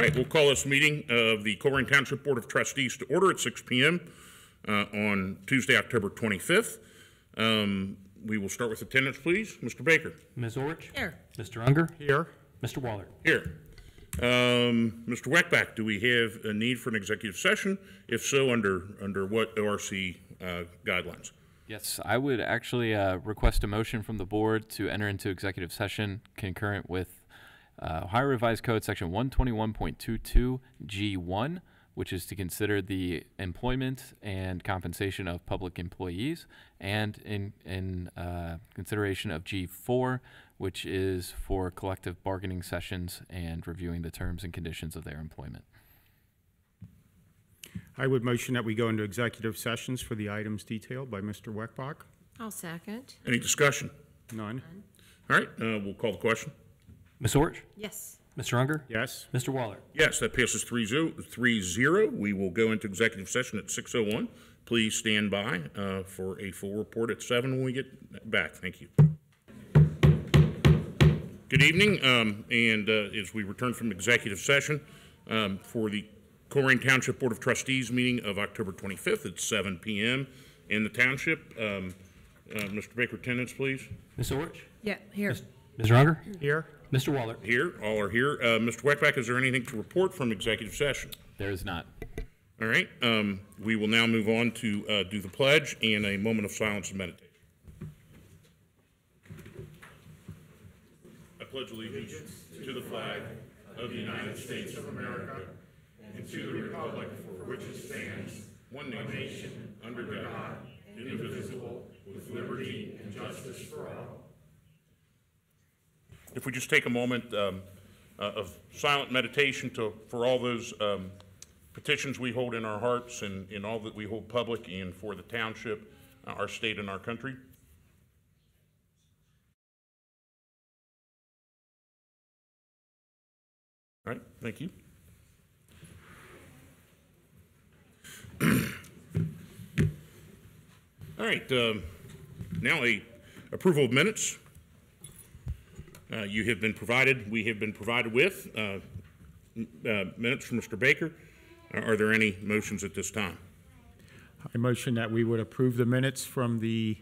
All right, we'll call this meeting of the Colerain Township Board of Trustees to order at 6 PM uh, on Tuesday, October 25th. Um, We will start with attendance, please. Mr. Baker? Ms. Orich? Here. Mr. Unger? Here. Mr. Waller? Here. Um, Mr. Weckbach, do we have a need for an executive session? If so, under, under what ORC uh, guidelines? Yes, I would actually uh, request a motion from the board to enter into executive session concurrent with uh, Ohio Revised Code Section 121.22 G1, which is to consider the employment and compensation of public employees, and in in uh, consideration of G4, which is for collective bargaining sessions and reviewing the terms and conditions of their employment. I would motion that we go into executive sessions for the items detailed by Mr. Weckbach. I'll second. Any discussion? None. All right, uh, we'll call the question. Ms. Orich? Yes. Mr. Unger? Yes. Mr. Waller? Yes, that passes 3-0. 3-0. We will go into executive session at 6:01. Please stand by uh, for a full report at 7 when we get back. Thank you. Good evening, um, and uh, as we return from executive session um, for the Colerain Township Board of Trustees meeting of October 25th at 7 PM in the township. Um, uh, Mr. Baker, attendance, please. Ms. Orich? Yeah, here. Mr. Unger? Here. Mr. Waller? Here, all are here. Uh, Mr. Weckbach, is there anything to report from executive session? There is not. All right, um, we will now move on to, uh, do the pledge and a moment of silence and meditation. I pledge allegiance to the flag of the United States of America and to the republic for which it stands, one nation, under God, indivisible, with liberty and justice for all. If we just take a moment, um, uh, of silent meditation to, for all those, um, petitions we hold in our hearts and in all that we hold public and for the township, uh, our state, and our country. All right, thank you. All right, um, now a approval of minutes. Uh, You have been provided, we have been provided with uh, uh, minutes from Mr. Baker. Are are there any motions at this time? I motion that we would approve the minutes from the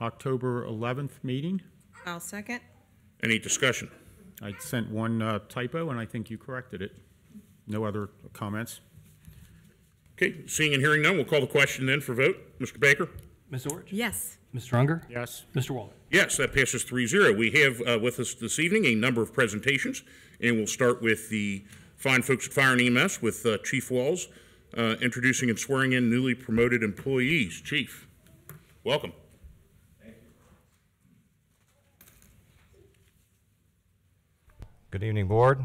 October 11th meeting. I'll second. Any discussion? I sent one uh, typo, and I think you corrected it. No other comments? Okay, seeing and hearing none, we'll call the question then for vote. Mr. Baker? Ms. Orich? Yes. Mr. Unger? Yes. Mr. Waller? Yes, that passes 3-0. We have uh, with us this evening a number of presentations, and we'll start with the fine folks at Fire and EMS with uh, Chief Walls uh, introducing and swearing in newly promoted employees. Chief, welcome. Thank you. Good evening, Board.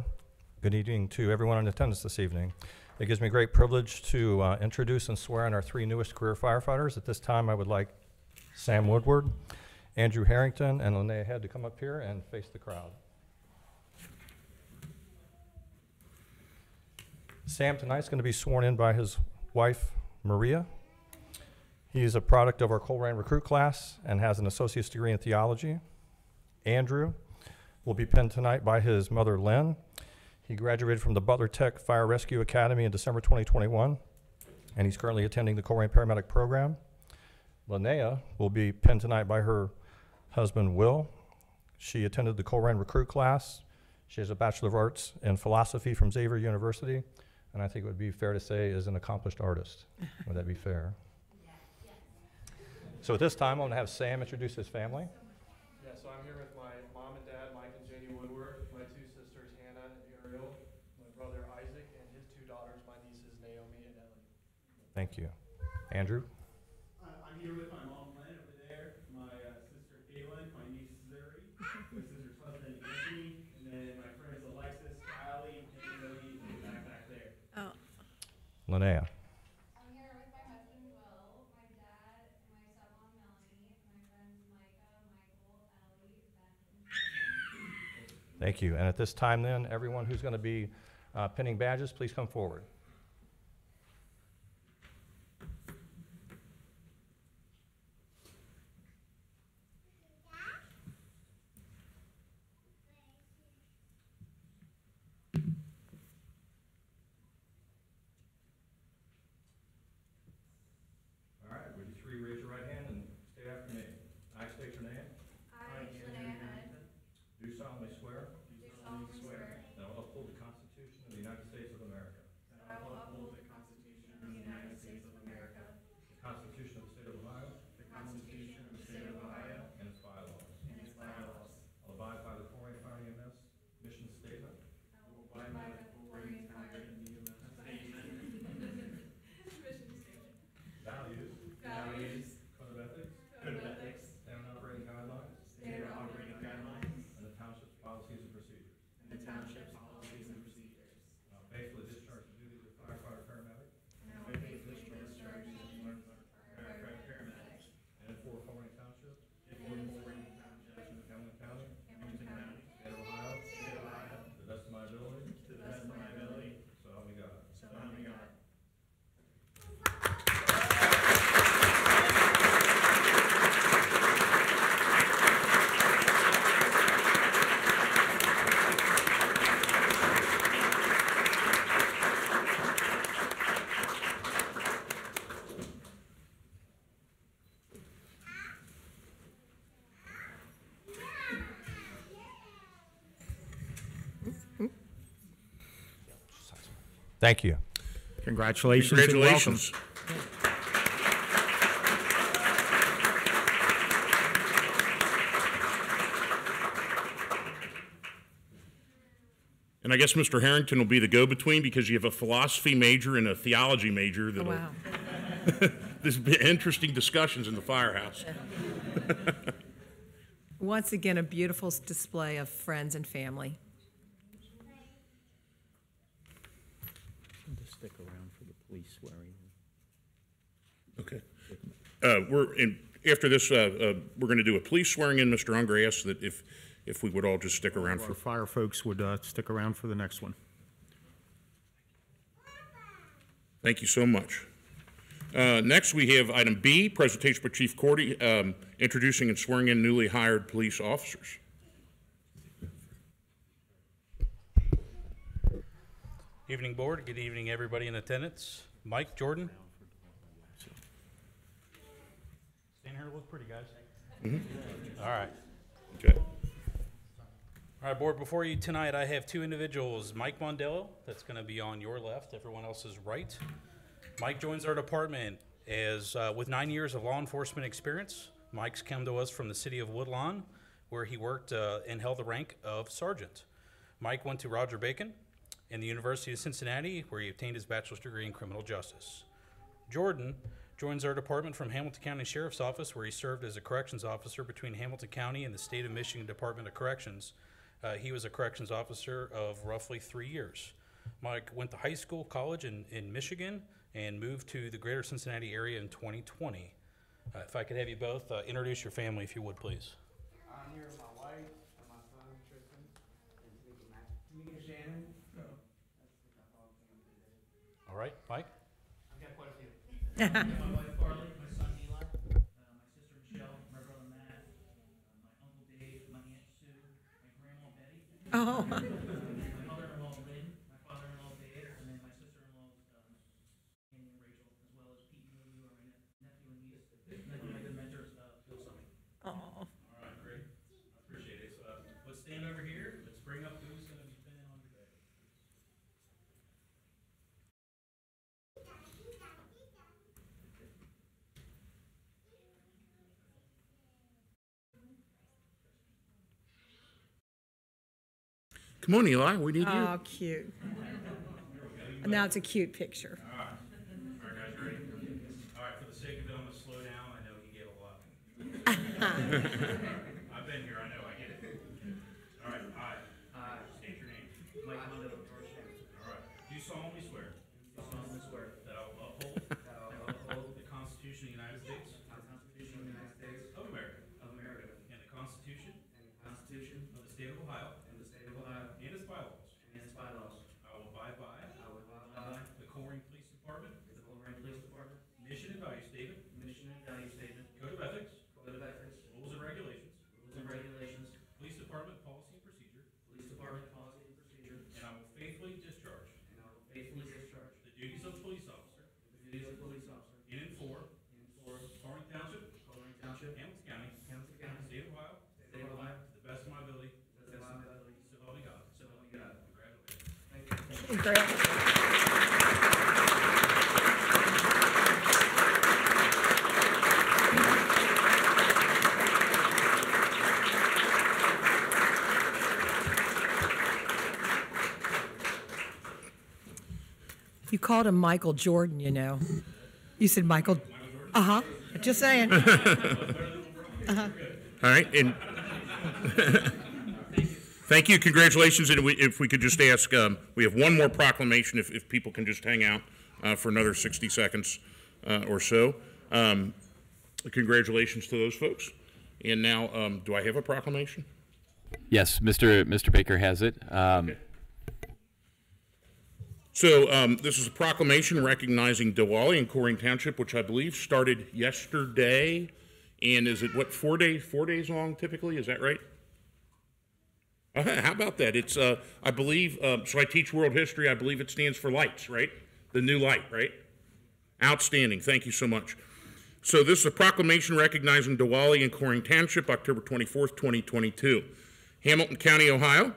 Good evening to everyone in attendance this evening. It gives me great privilege to uh, introduce and swear in our three newest career firefighters. At this time, I would like Sam Woodward, Andrew Harrington, and Linnea Head to come up here and face the crowd. Sam tonight's going to be sworn in by his wife, Maria. He's a product of our Colerain recruit class and has an associate's degree in theology. Andrew will be pinned tonight by his mother, Lynn. He graduated from the Butler Tech Fire Rescue Academy in December 2021, and he's currently attending the Colerain Paramedic Program. Linnea will be pinned tonight by her husband, Will. She attended the Colerain Recruit class. She has a Bachelor of Arts in Philosophy from Xavier University, and I think it would be fair to say is an accomplished artist. Would that be fair? So at this time, I'm going to have Sam introduce his family. Yeah, so I'm here with my mom and dad, Mike and Janie Woodward, my two sisters, Hannah and Ariel, my brother Isaac, and his two daughters, my nieces Naomi and Ellie. Thank you. Andrew? Uh, I'm here with my mom Lynn over there, my uh, sister Kaylin, my niece Zuri, my sister's husband Anthony, and then my friends Alexis, Kylie, and Cody in the back back there. Oh, Linnea? I'm here with my husband Will, my dad, my stepmom Melanie, my friends Micah, Michael, Ellie, Ben, and Thank you. And at this time then, everyone who's going to be uh, pinning badges, please come forward. Thank you. Congratulations and. Congratulations. And I guess Mr. Harrington will be the go-between because you have a philosophy major and a theology major Oh, that'll, wow. there's been interesting discussions in the firehouse. Once again, a beautiful display of friends and family. Just stick around for the police swearing. Okay. Uh, We're, in, after this, uh, uh, we're going to do a police swearing in. Mr. Unger asked that if, if we would all just stick around Our for, fire folks would uh, stick around for the next one. thank you so much. Uh, Next, we have item B, presentation by Chief Cordy, um, introducing and swearing in newly hired police officers. Evening, Board. Good evening, everybody in attendance. Mike, Jordan? Here, look pretty, guys. All right. Okay. All right, Board, before you tonight, I have two individuals. Mike Mondello, that's going to be on your left, everyone else is right. Mike joins our department as, uh, with nine years of law enforcement experience. Mike's come to us from the city of Woodlawn, where he worked uh, and held the rank of sergeant. Mike went to Roger Bacon and the University of Cincinnati, where he obtained his bachelor's degree in criminal justice. Jordan joins our department from Hamilton County Sheriff's Office, where he served as a corrections officer between Hamilton County and the State of Michigan Department of Corrections. Uh, he was a corrections officer of roughly three years. Mike went to high school, college in, in Michigan, and moved to the greater Cincinnati area in 2020. Uh, if I could have you both uh, introduce your family, if you would, please. I'm here with my wife and my son Tristan and Tamika Shannon. So that's the family today. All right, Mike? Oh, uh, my mother-in-law Lynn, my father-in-law Dave, and then my sister-in-laws um, Annie and Rachel, as well as Pete and Lou, who are my ne- nephew and niece, and then one of my good mentors, uh, Bill Summey. oh. All right, great. I appreciate it. So, uh, let's stand over here. Let's bring up who's gonna be pinning on your day. Come on, Eli, we need you. Oh, cute. Now it's a cute picture. All right, guys, ready? All right, for the sake of it, I'm gonna slow down. I know you get a lot. I've been here, I know, I get it. All right, I. I. State your name. Mike Mondell, George Shannon. All right. Do solemnly swear Do solemnly swear that I will uphold that I will uphold the Constitution of the United States the Constitution of the United States of America of America and the Constitution and the Constitution of the State of Ohio and the State of Ohio and its bylaws. and its bylaws. I will abide by I will abide by the Colerain Police Department the Colerain Police Department mission and value statement, mission and value statement, code of ethics, code of ethics, rules and regulations, rules and regulations, police department policy and procedure, police department policy and procedure, and I will faithfully discharge and I will faithfully discharge the duties of police officer the duties of police officer in and for in for Corning Township, Colerain Township, Hamilton County, Hamilton County, State of Ohio, State of Ohio, to the best of my ability, to the best of my ability, so help me God. so help me God. Congratulations. Thank you. Called him Michael Jordan, you know. You said Michael. Uh huh. Just saying. Uh huh. All right, and thank you, congratulations, and we- if we could just ask, um, we have one more proclamation, if, if people can just hang out uh, for another 60 seconds uh, or so. Um, Congratulations to those folks. And now, um, do I have a proclamation? Yes, Mr. Mr. Baker has it. Um, So um, this is a proclamation recognizing Diwali in Colerain Township, which I believe started yesterday. And is it, what, four days, four days long typically? Is that right? How about that? It's, uh, I believe, um, so I teach world history. I believe it stands for lights, right? The new light, right? Outstanding. Thank you so much. So this is a proclamation recognizing Diwali in Colerain Township, October 24th, 2022. Hamilton County, Ohio.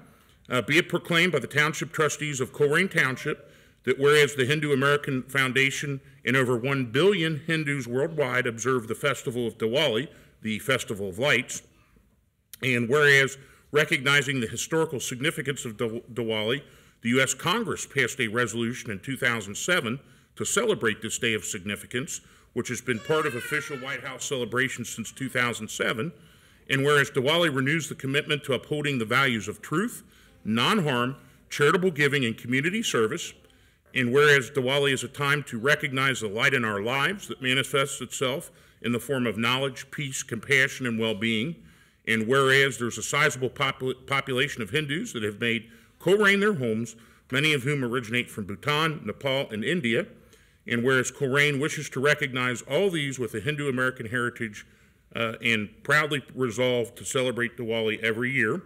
Uh, be it proclaimed by the Township Trustees of Colerain Township that whereas the Hindu American Foundation and over 1 billion Hindus worldwide observe the festival of Diwali, the Festival of Lights, and whereas recognizing the historical significance of Diw- Diwali, the U.S. Congress passed a resolution in 2007 to celebrate this day of significance, which has been part of official White House celebrations since 2007. And whereas Diwali renews the commitment to upholding the values of truth, non harm, charitable giving, and community service, and whereas Diwali is a time to recognize the light in our lives that manifests itself in the form of knowledge, peace, compassion, and well being, and whereas there's a sizable popul- population of Hindus that have made Colerain their homes, many of whom originate from Bhutan, Nepal, and India, and whereas Colerain wishes to recognize all these with a Hindu American heritage uh, and proudly resolved to celebrate Diwali every year,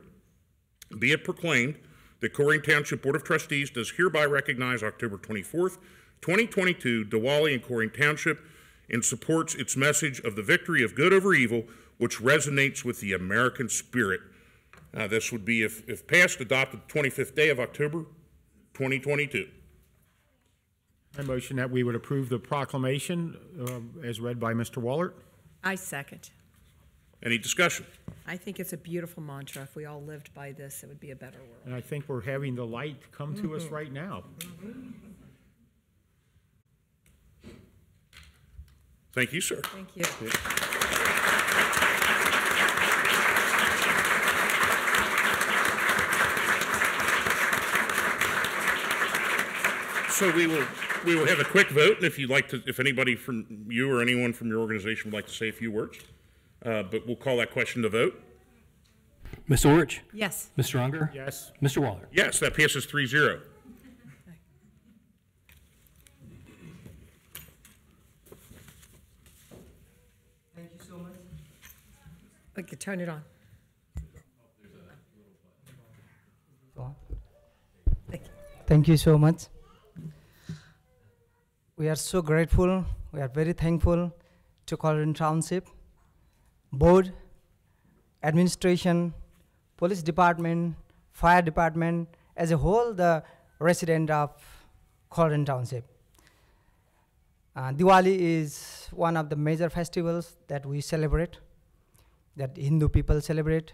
be it proclaimed that Colerain Township Board of Trustees does hereby recognize October 24th, 2022, Diwali in Colerain Township and supports its message of the victory of good over evil, which resonates with the American spirit. Uh, this would be, if, if passed, adopted the 25th day of October 2022. I motion that we would approve the proclamation um, as read by Mr. Wahlert. I second. Any discussion? I think it's a beautiful mantra. If we all lived by this, it would be a better world. And I think we're having the light come to us right now. Thank you, sir. Thank you. So we will, we will have a quick vote, and if you'd like to, if anybody from you or anyone from your organization would like to say a few words, uh, but we'll call that question to vote. Ms. Orich? Yes. Mr. Unger? Yes. Mr. Waller? Yes, that passes three zero. Okay, turn it on. Thank you. Thank you so much. We are so grateful, we are very thankful to Colerain Township Board, Administration, Police Department, Fire Department, as a whole, the resident of Colerain Township. Uh, Diwali is one of the major festivals that we celebrate, that Hindu people celebrate.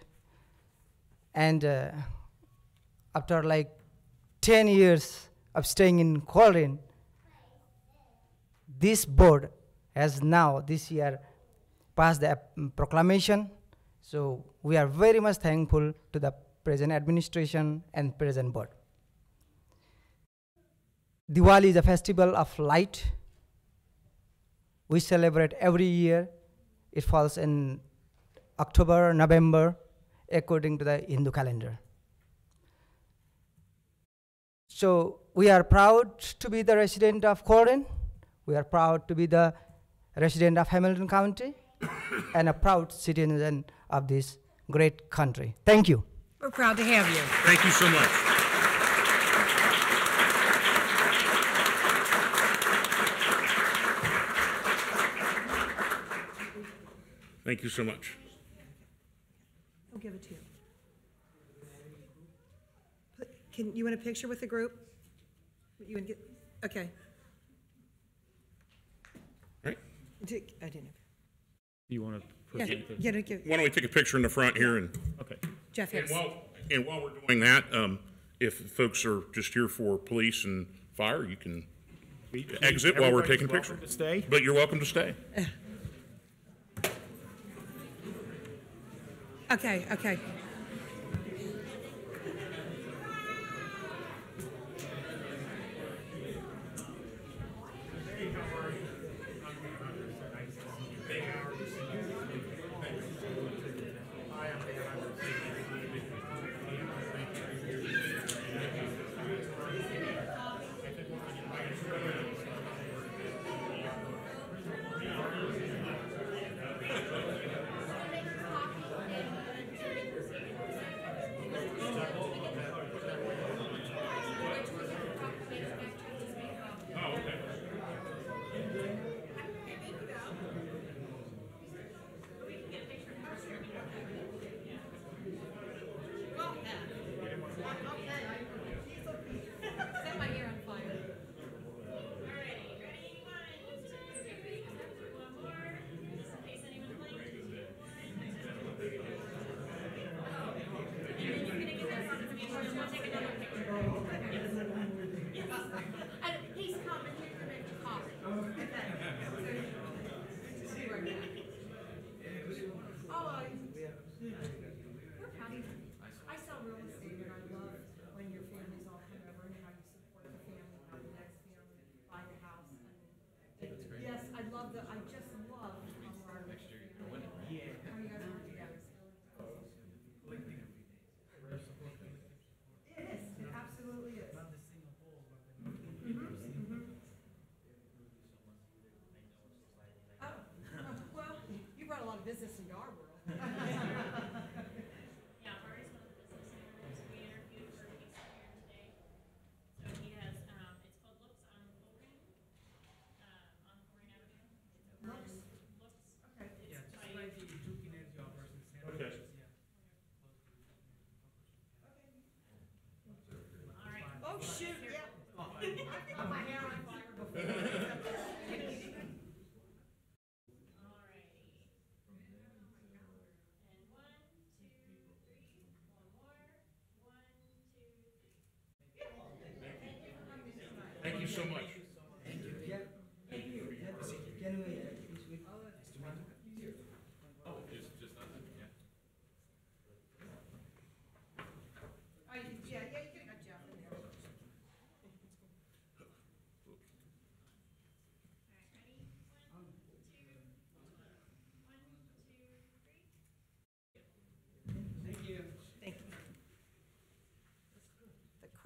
And uh, after like 10 years of staying in Colerain, this board has now this year passed the um, proclamation. So we are very much thankful to the present administration and present board. Diwali is a festival of light. We celebrate every year. It falls in October, November, according to the Hindu calendar. So we are proud to be the resident of Colerain. We are proud to be the resident of Hamilton County and a proud citizen of this great country. Thank you. We're proud to have you. Thank you so much. Thank you so much. I'll give it to you. Can, you want a picture with the group? You want to get, okay. Right. I didn't. You want to Yeah, present it? yeah, no, give- Why don't we take a picture in the front here and, Okay. Jeff and Hicks. while, and while we're doing that, um, if folks are just here for police and fire, you can exit while we're Everybody's taking welcome pictures. to stay. But you're welcome to stay. Okay, okay. business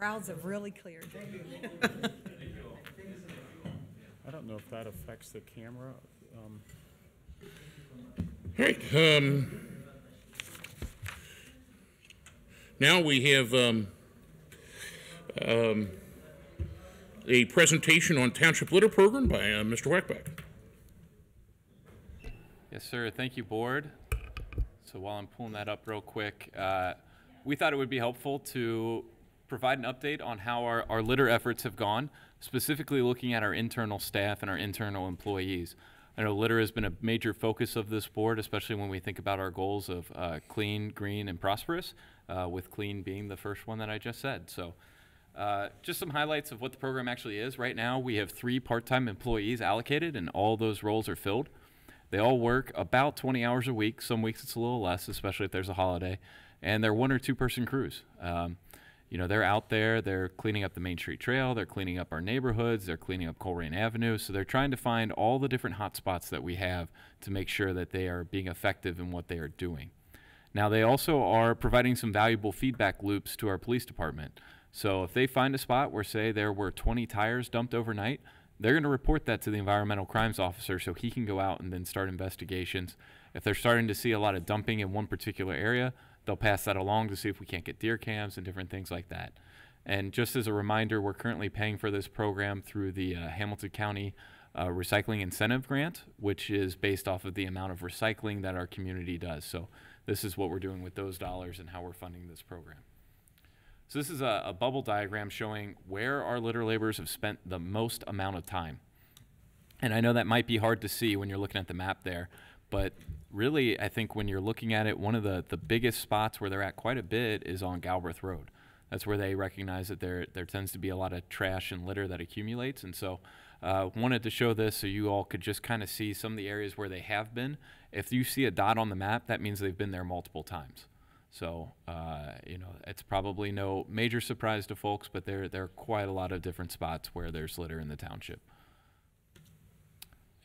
crowds have really cleared. I don't know if that affects the camera. Um, All right, um, now we have, um, um, a presentation on Township Litter Program by, uh, Mr. Weckbach. Yes, sir. Thank you, board. So while I'm pulling that up real quick, uh, we thought it would be helpful to provide an update on how our, our litter efforts have gone, specifically looking at our internal staff and our internal employees. I know litter has been a major focus of this board, especially when we think about our goals of uh, clean, green, and prosperous, uh, with clean being the first one that I just said. So uh, just some highlights of what the program actually is. Right now, we have three part-time employees allocated, and all those roles are filled. They all work about 20 hours a week. Some weeks it's a little less, especially if there's a holiday. And they're one or two person crews. Um, you know, they're out there, they're cleaning up the Main Street Trail, they're cleaning up our neighborhoods, they're cleaning up Colerain Avenue. So they're trying to find all the different hot spots that we have to make sure that they are being effective in what they are doing. Now, they also are providing some valuable feedback loops to our police department. So if they find a spot where, say, there were 20 tires dumped overnight, they're going to report that to the environmental crimes officer so he can go out and then start investigations. If they're starting to see a lot of dumping in one particular area, they'll pass that along to see if we can't get deer cams and different things like that. And just as a reminder, we're currently paying for this program through the uh, Hamilton County uh, Recycling Incentive Grant, which is based off of the amount of recycling that our community does. So this is what we're doing with those dollars and how we're funding this program. So this is a, a bubble diagram showing where our litter laborers have spent the most amount of time. And I know that might be hard to see when you're looking at the map there, but really, I think when you're looking at it, one of the, the biggest spots where they're at quite a bit is on Galbraith Road. That's where they recognize that there, there tends to be a lot of trash and litter that accumulates. And so uh, wanted to show this so you all could just kind of see some of the areas where they have been. If you see a dot on the map, that means they've been there multiple times. So, uh, you know, it's probably no major surprise to folks, but there, there are quite a lot of different spots where there's litter in the township.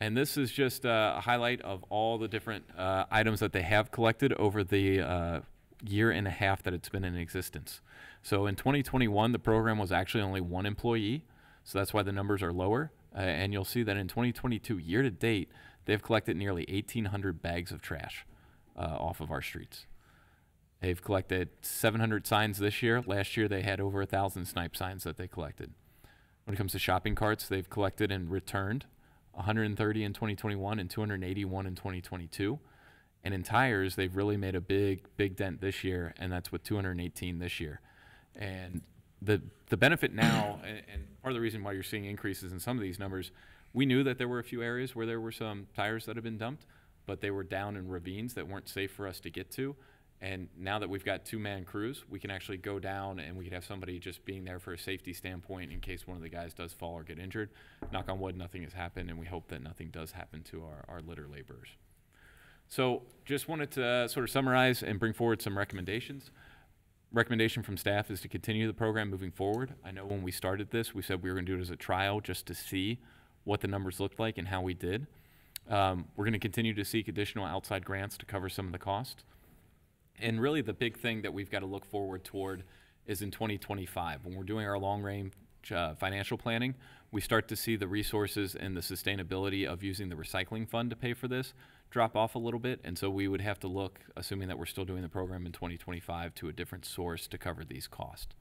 And this is just a highlight of all the different uh, items that they have collected over the uh, year and a half that it's been in existence. So in 2021, the program was actually only one employee, so that's why the numbers are lower. Uh, and you'll see that in 2022, year to date, they've collected nearly 1,800 bags of trash uh, off of our streets. They've collected 700 signs this year. Last year, they had over 1,000 snipe signs that they collected. When it comes to shopping carts, they've collected and returned 130 in 2021 and 281 in 2022. And in tires, they've really made a big, big dent this year, and that's with 218 this year. And the the benefit now, and, and part of the reason why you're seeing increases in some of these numbers, we knew that there were a few areas where there were some tires that had been dumped, but they were down in ravines that weren't safe for us to get to. And now that we've got two-man crews, we can actually go down and we could have somebody just being there for a safety standpoint in case one of the guys does fall or get injured. Knock on wood, nothing has happened, and we hope that nothing does happen to our, our litter laborers. So just wanted to uh, sort of summarize and bring forward some recommendations. Recommendation from staff is to continue the program moving forward. I know when we started this, we said we were going to do it as a trial just to see what the numbers looked like and how we did. Um, we're going to continue to seek additional outside grants to cover some of the costs. And really, the big thing that we've got to look forward toward is in 2025. When we're doing our long range uh, financial planning, we start to see the resources and the sustainability of using the recycling fund to pay for this drop off a little bit. And so we would have to look, assuming that we're still doing the program in 2025, to a different source to cover these costs.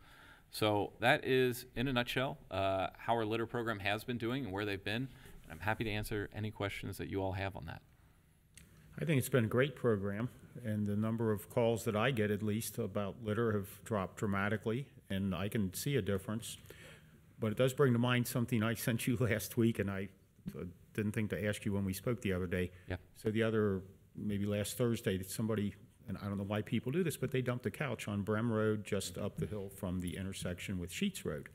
So that is, in a nutshell, uh, how our litter program has been doing and where they've been. And I'm happy to answer any questions that you all have on that. I think it's been a great program, and the number of calls that I get, at least, about litter have dropped dramatically, and I can see a difference. But it does bring to mind something I sent you last week, and I uh, didn't think to ask you when we spoke the other day. Yeah. So the other, maybe last Thursday, that somebody, and I don't know why people do this, but they dumped a couch on Brem Road just up the hill from the intersection with Sheits Road.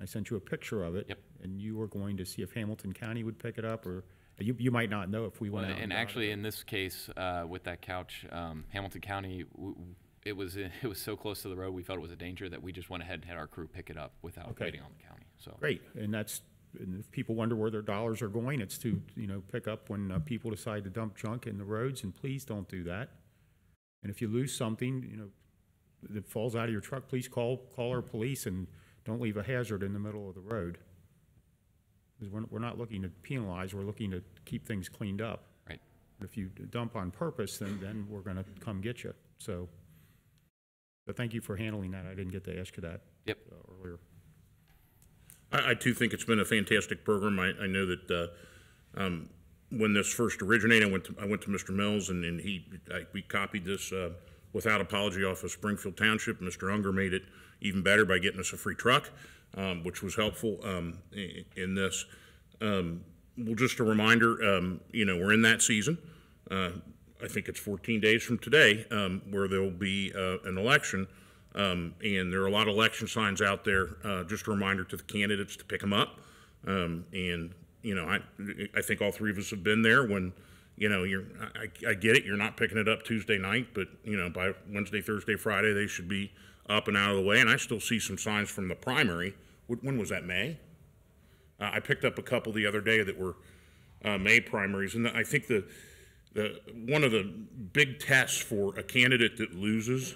I sent you a picture of it. Yep. And you were going to see if Hamilton County would pick it up, or you, you might not know if we Well, went out. and it. actually, in this case, uh, with that couch, um, Hamilton County, it was, it was so close to the road, we felt it was a danger that we just went ahead and had our crew pick it up without Okay. waiting on the county, so. Great, and that's, and if people wonder where their dollars are going, it's to, you know, pick up when uh, people decide to dump junk in the roads, and please don't do that. And if you lose something, you know, that falls out of your truck, please call, call our police and don't leave a hazard in the middle of the road. Because we're, we're not looking to penalize, we're looking to keep things cleaned up. Right. If you dump on purpose, then, then we're gonna come get you, so. But thank you for handling that, I didn't get to ask you that. Yep. uh, Earlier. I, I too think it's been a fantastic program. I, I know that, uh, um, when this first originated, I went to, I went to Mr. Milz and, and he, I, we copied this, uh, without apology off of Springfield Township. Mr. Unger made it even better by getting us a free truck, um, which was helpful, um, in this. Um, well, just a reminder, um, you know, we're in that season. Uh, I think it's 14 days from today, um, where there'll be, uh, an election. And there are a lot of election signs out there. Uh, just a reminder to the candidates to pick them up. And, you know, I, I think all three of us have been there when, you know, you're, I, I get it, you're not picking it up Tuesday night, but, you know, by Wednesday, Thursday, Friday, they should be up and out of the way. And I still see some signs from the primary. When was that, May? Uh, I picked up a couple the other day that were uh, May primaries, and I think the the one of the big tests for a candidate that loses,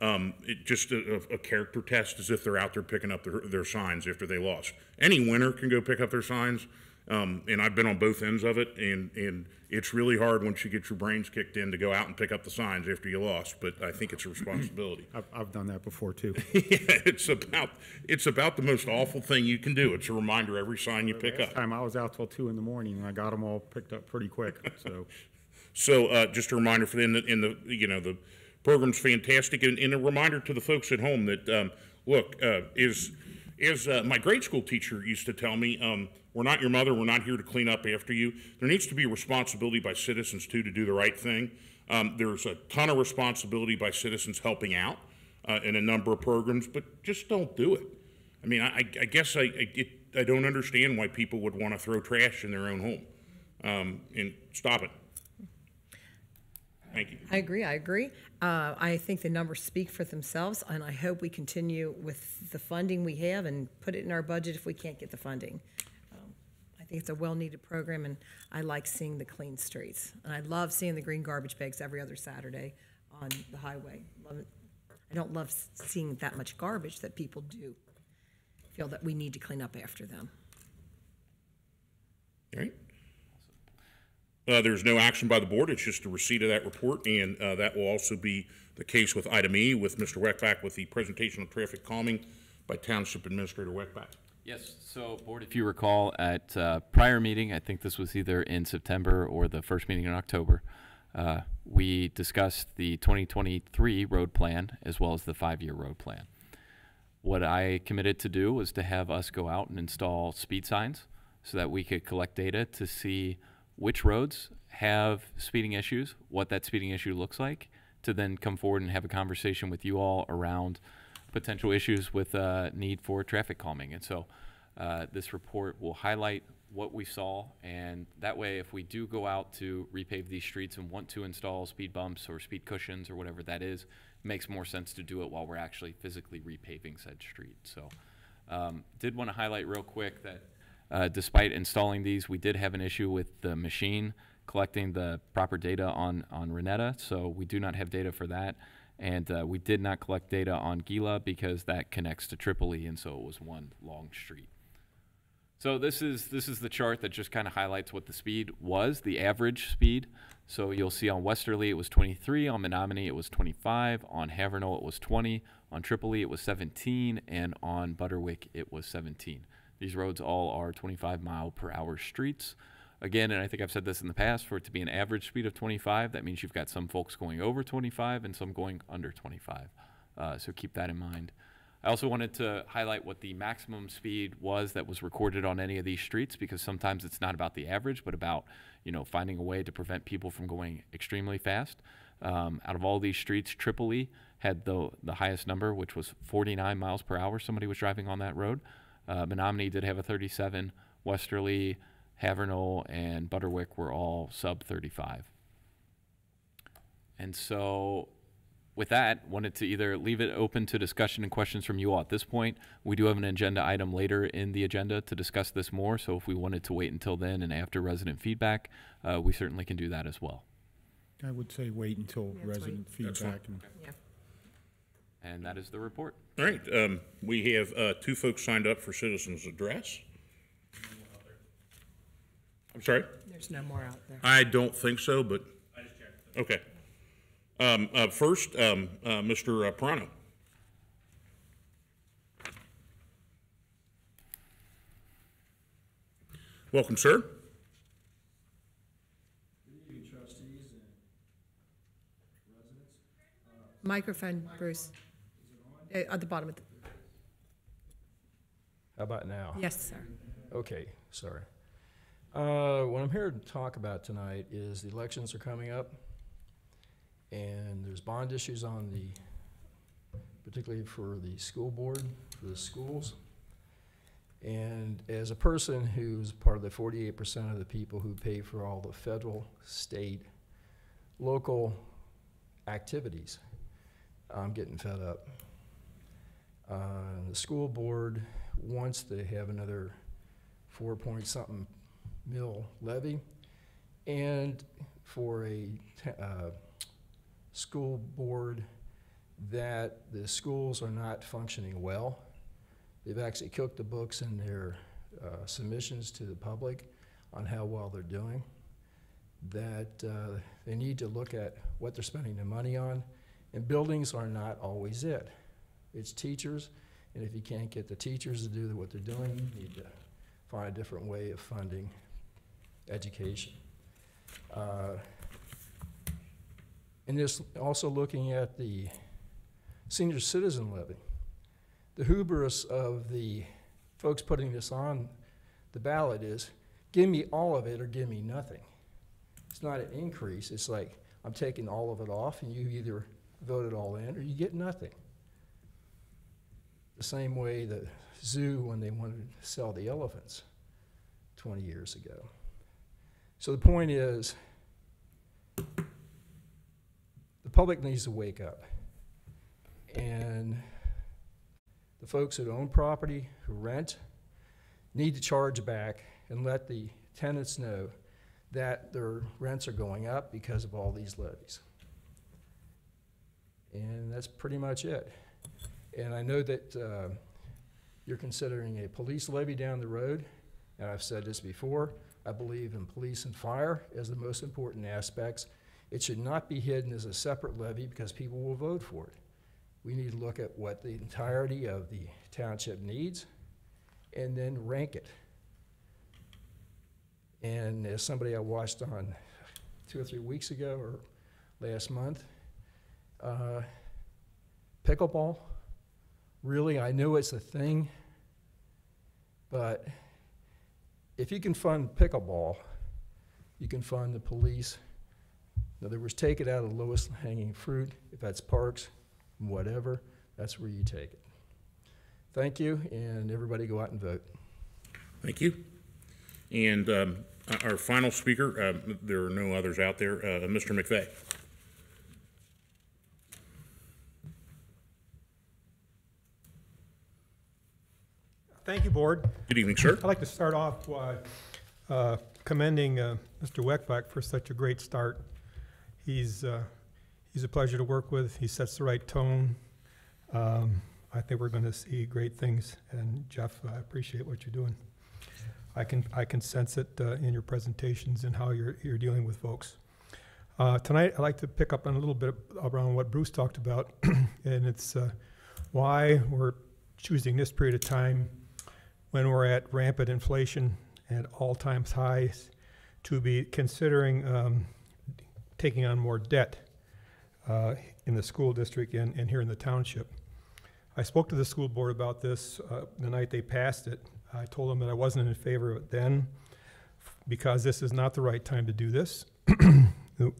um, it just a, a character test, is if they're out there picking up their, their signs after they lost. Any winner can go pick up their signs, um, and I've been on both ends of it, and and it's really hard once you get your brains kicked in to go out and pick up the signs after you lost. But I think it's a responsibility. I've, I've done that before too. yeah, it's about it's about the most awful thing you can do. It's a reminder every sign you pick Last up. time I was out till two in the morning and I got them all picked up pretty quick, so. So uh, just a reminder for the, in the, in the you know the program's fantastic, and, and a reminder to the folks at home that um, look uh, is is uh, my grade school teacher used to tell me. Um, we're not your mother. We're not here to clean up after you. There needs to be responsibility by citizens too to do the right thing. Um, there's a ton of responsibility by citizens helping out uh, in a number of programs, but just don't do it. I mean, I, I guess I I, it, I don't understand why people would want to throw trash in their own home. Um, and stop it. Thank you. I agree. I agree. Uh, I think the numbers speak for themselves, and I hope we continue with the funding we have and put it in our budget if we can't get the funding. Um, I think it's a well-needed program, and I like seeing the clean streets. And I love seeing the green garbage bags every other Saturday on the highway. Love it. I don't love seeing that much garbage that people do feel that we need to clean up after them. All right. Uh, there's no action by the board. It's just a receipt of that report, and uh, that will also be the case with item E with Mr. Weckbach with the presentation of traffic calming by Township Administrator Weckbach. Yes, so Board, if you recall, at uh, prior meeting, I think this was either in September or the first meeting in October, uh, we discussed the 2023 road plan as well as the five-year road plan. What I committed to do was to have us go out and install speed signs so that we could collect data to see which roads have speeding issues, what that speeding issue looks like, to then come forward and have a conversation with you all around potential issues with uh, need for traffic calming. And so uh, this report will highlight what we saw, and that way, if we do go out to repave these streets and want to install speed bumps or speed cushions or whatever that is, makes more sense to do it while we're actually physically repaving said street. So, um, did want to highlight real quick that uh, despite installing these, we did have an issue with the machine collecting the proper data on, on Renetta, so we do not have data for that. And uh, we did not collect data on Gila because that connects to Tripoli, and so it was one long street. So this is this is the chart that just kind of highlights what the speed was, the average speed. So you'll see on Westerly it was 23, on Menominee it was 25, on Haverhill it was 20, on Tripoli it was 17, and on Butterwick it was 17. These roads all are 25 mile per hour streets. Again, and I think I've said this in the past, for it to be an average speed of 25, that means you've got some folks going over 25 and some going under 25. Uh, so keep that in mind. I also wanted to highlight what the maximum speed was that was recorded on any of these streets because sometimes it's not about the average, but about you know finding a way to prevent people from going extremely fast. Um, out of all these streets, Tripoli had the the highest number, which was 49 miles per hour. Somebody was driving on that road. Uh, Menominee did have a 37. Westerly, Havernal, and Butterwick were all sub 35. And so, with that, wanted to either leave it open to discussion and questions from you all at this point. We do have an agenda item later in the agenda to discuss this more. So, if we wanted to wait until then and after resident feedback, uh, we certainly can do that as well. I would say wait until Yeah, let's resident That's feedback and Yeah. And that is the report. All right, um, we have, uh, two folks signed up for citizens' address. I'm sorry? There's no more out there. I don't think so, but. I just checked. Okay. Um, uh, first, um, uh, Mr. Prano. Welcome, sir. Evening, trustees and residents. Microphone, Bruce. Uh, At the bottom of the, How about now? yes, sir. Okay, sorry. Uh, what I'm here to talk about tonight is the elections are coming up, and there's bond issues on the, particularly for the school board, for the schools. And as a person who's part of the forty-eight percent of the people who pay for all the federal, state, local activities, I'm getting fed up. Uh, the school board wants to have another four point something mill levy. And for a uh, school board that the schools are not functioning well. They've actually cooked the books in their, uh, submissions to the public on how well they're doing. That, uh, they need to look at what they're spending their money on, and buildings are not always it. It's teachers, and if you can't get the teachers to do what they're doing, you need to find a different way of funding education. Uh, And this, also looking at the senior citizen levy, the hubris of the folks putting this on the ballot is, give me all of it or give me nothing. It's not an increase, it's like, I'm taking all of it off, and you either vote it all in or you get nothing. The same way the zoo when they wanted to sell the elephants 20 years ago. So the point is, the public needs to wake up. And the folks that own property, who rent, need to charge back and let the tenants know that their rents are going up because of all these levies. And that's pretty much it. And I know that uh, you're considering a police levy down the road, and I've said this before. I believe in police and fire as the most important aspects. It should not be hidden as a separate levy because people will vote for it. We need to look at what the entirety of the township needs and then rank it. And as somebody I watched on two or three weeks ago or last month, uh, pickleball, really, I know it's a thing, but if you can fund pickleball, you can fund the police. In other words, take it out of the lowest hanging fruit. If that's parks, whatever, that's where you take it. Thank you, and everybody go out and vote. Thank you. And um, our final speaker, uh, there are no others out there, uh, Mr. McVeigh. Thank you, Board. Good evening, sir. I'd like to start off by uh, commending uh, Mr. Weckbach for such a great start. He's, uh, he's a pleasure to work with. He sets the right tone. Um, I think we're going to see great things. And Jeff, I appreciate what you're doing. I can, I can sense it uh, in your presentations and how you're, you're dealing with folks. Uh, Tonight, I'd like to pick up on a little bit around what Bruce talked about, and it's uh, why we're choosing this period of time when we're at rampant inflation at all-time highs to be considering um, taking on more debt uh, in the school district and, and here in the township. I spoke to the school board about this uh, the night they passed it. I told them that I wasn't in favor of it then, because this is not the right time to do this.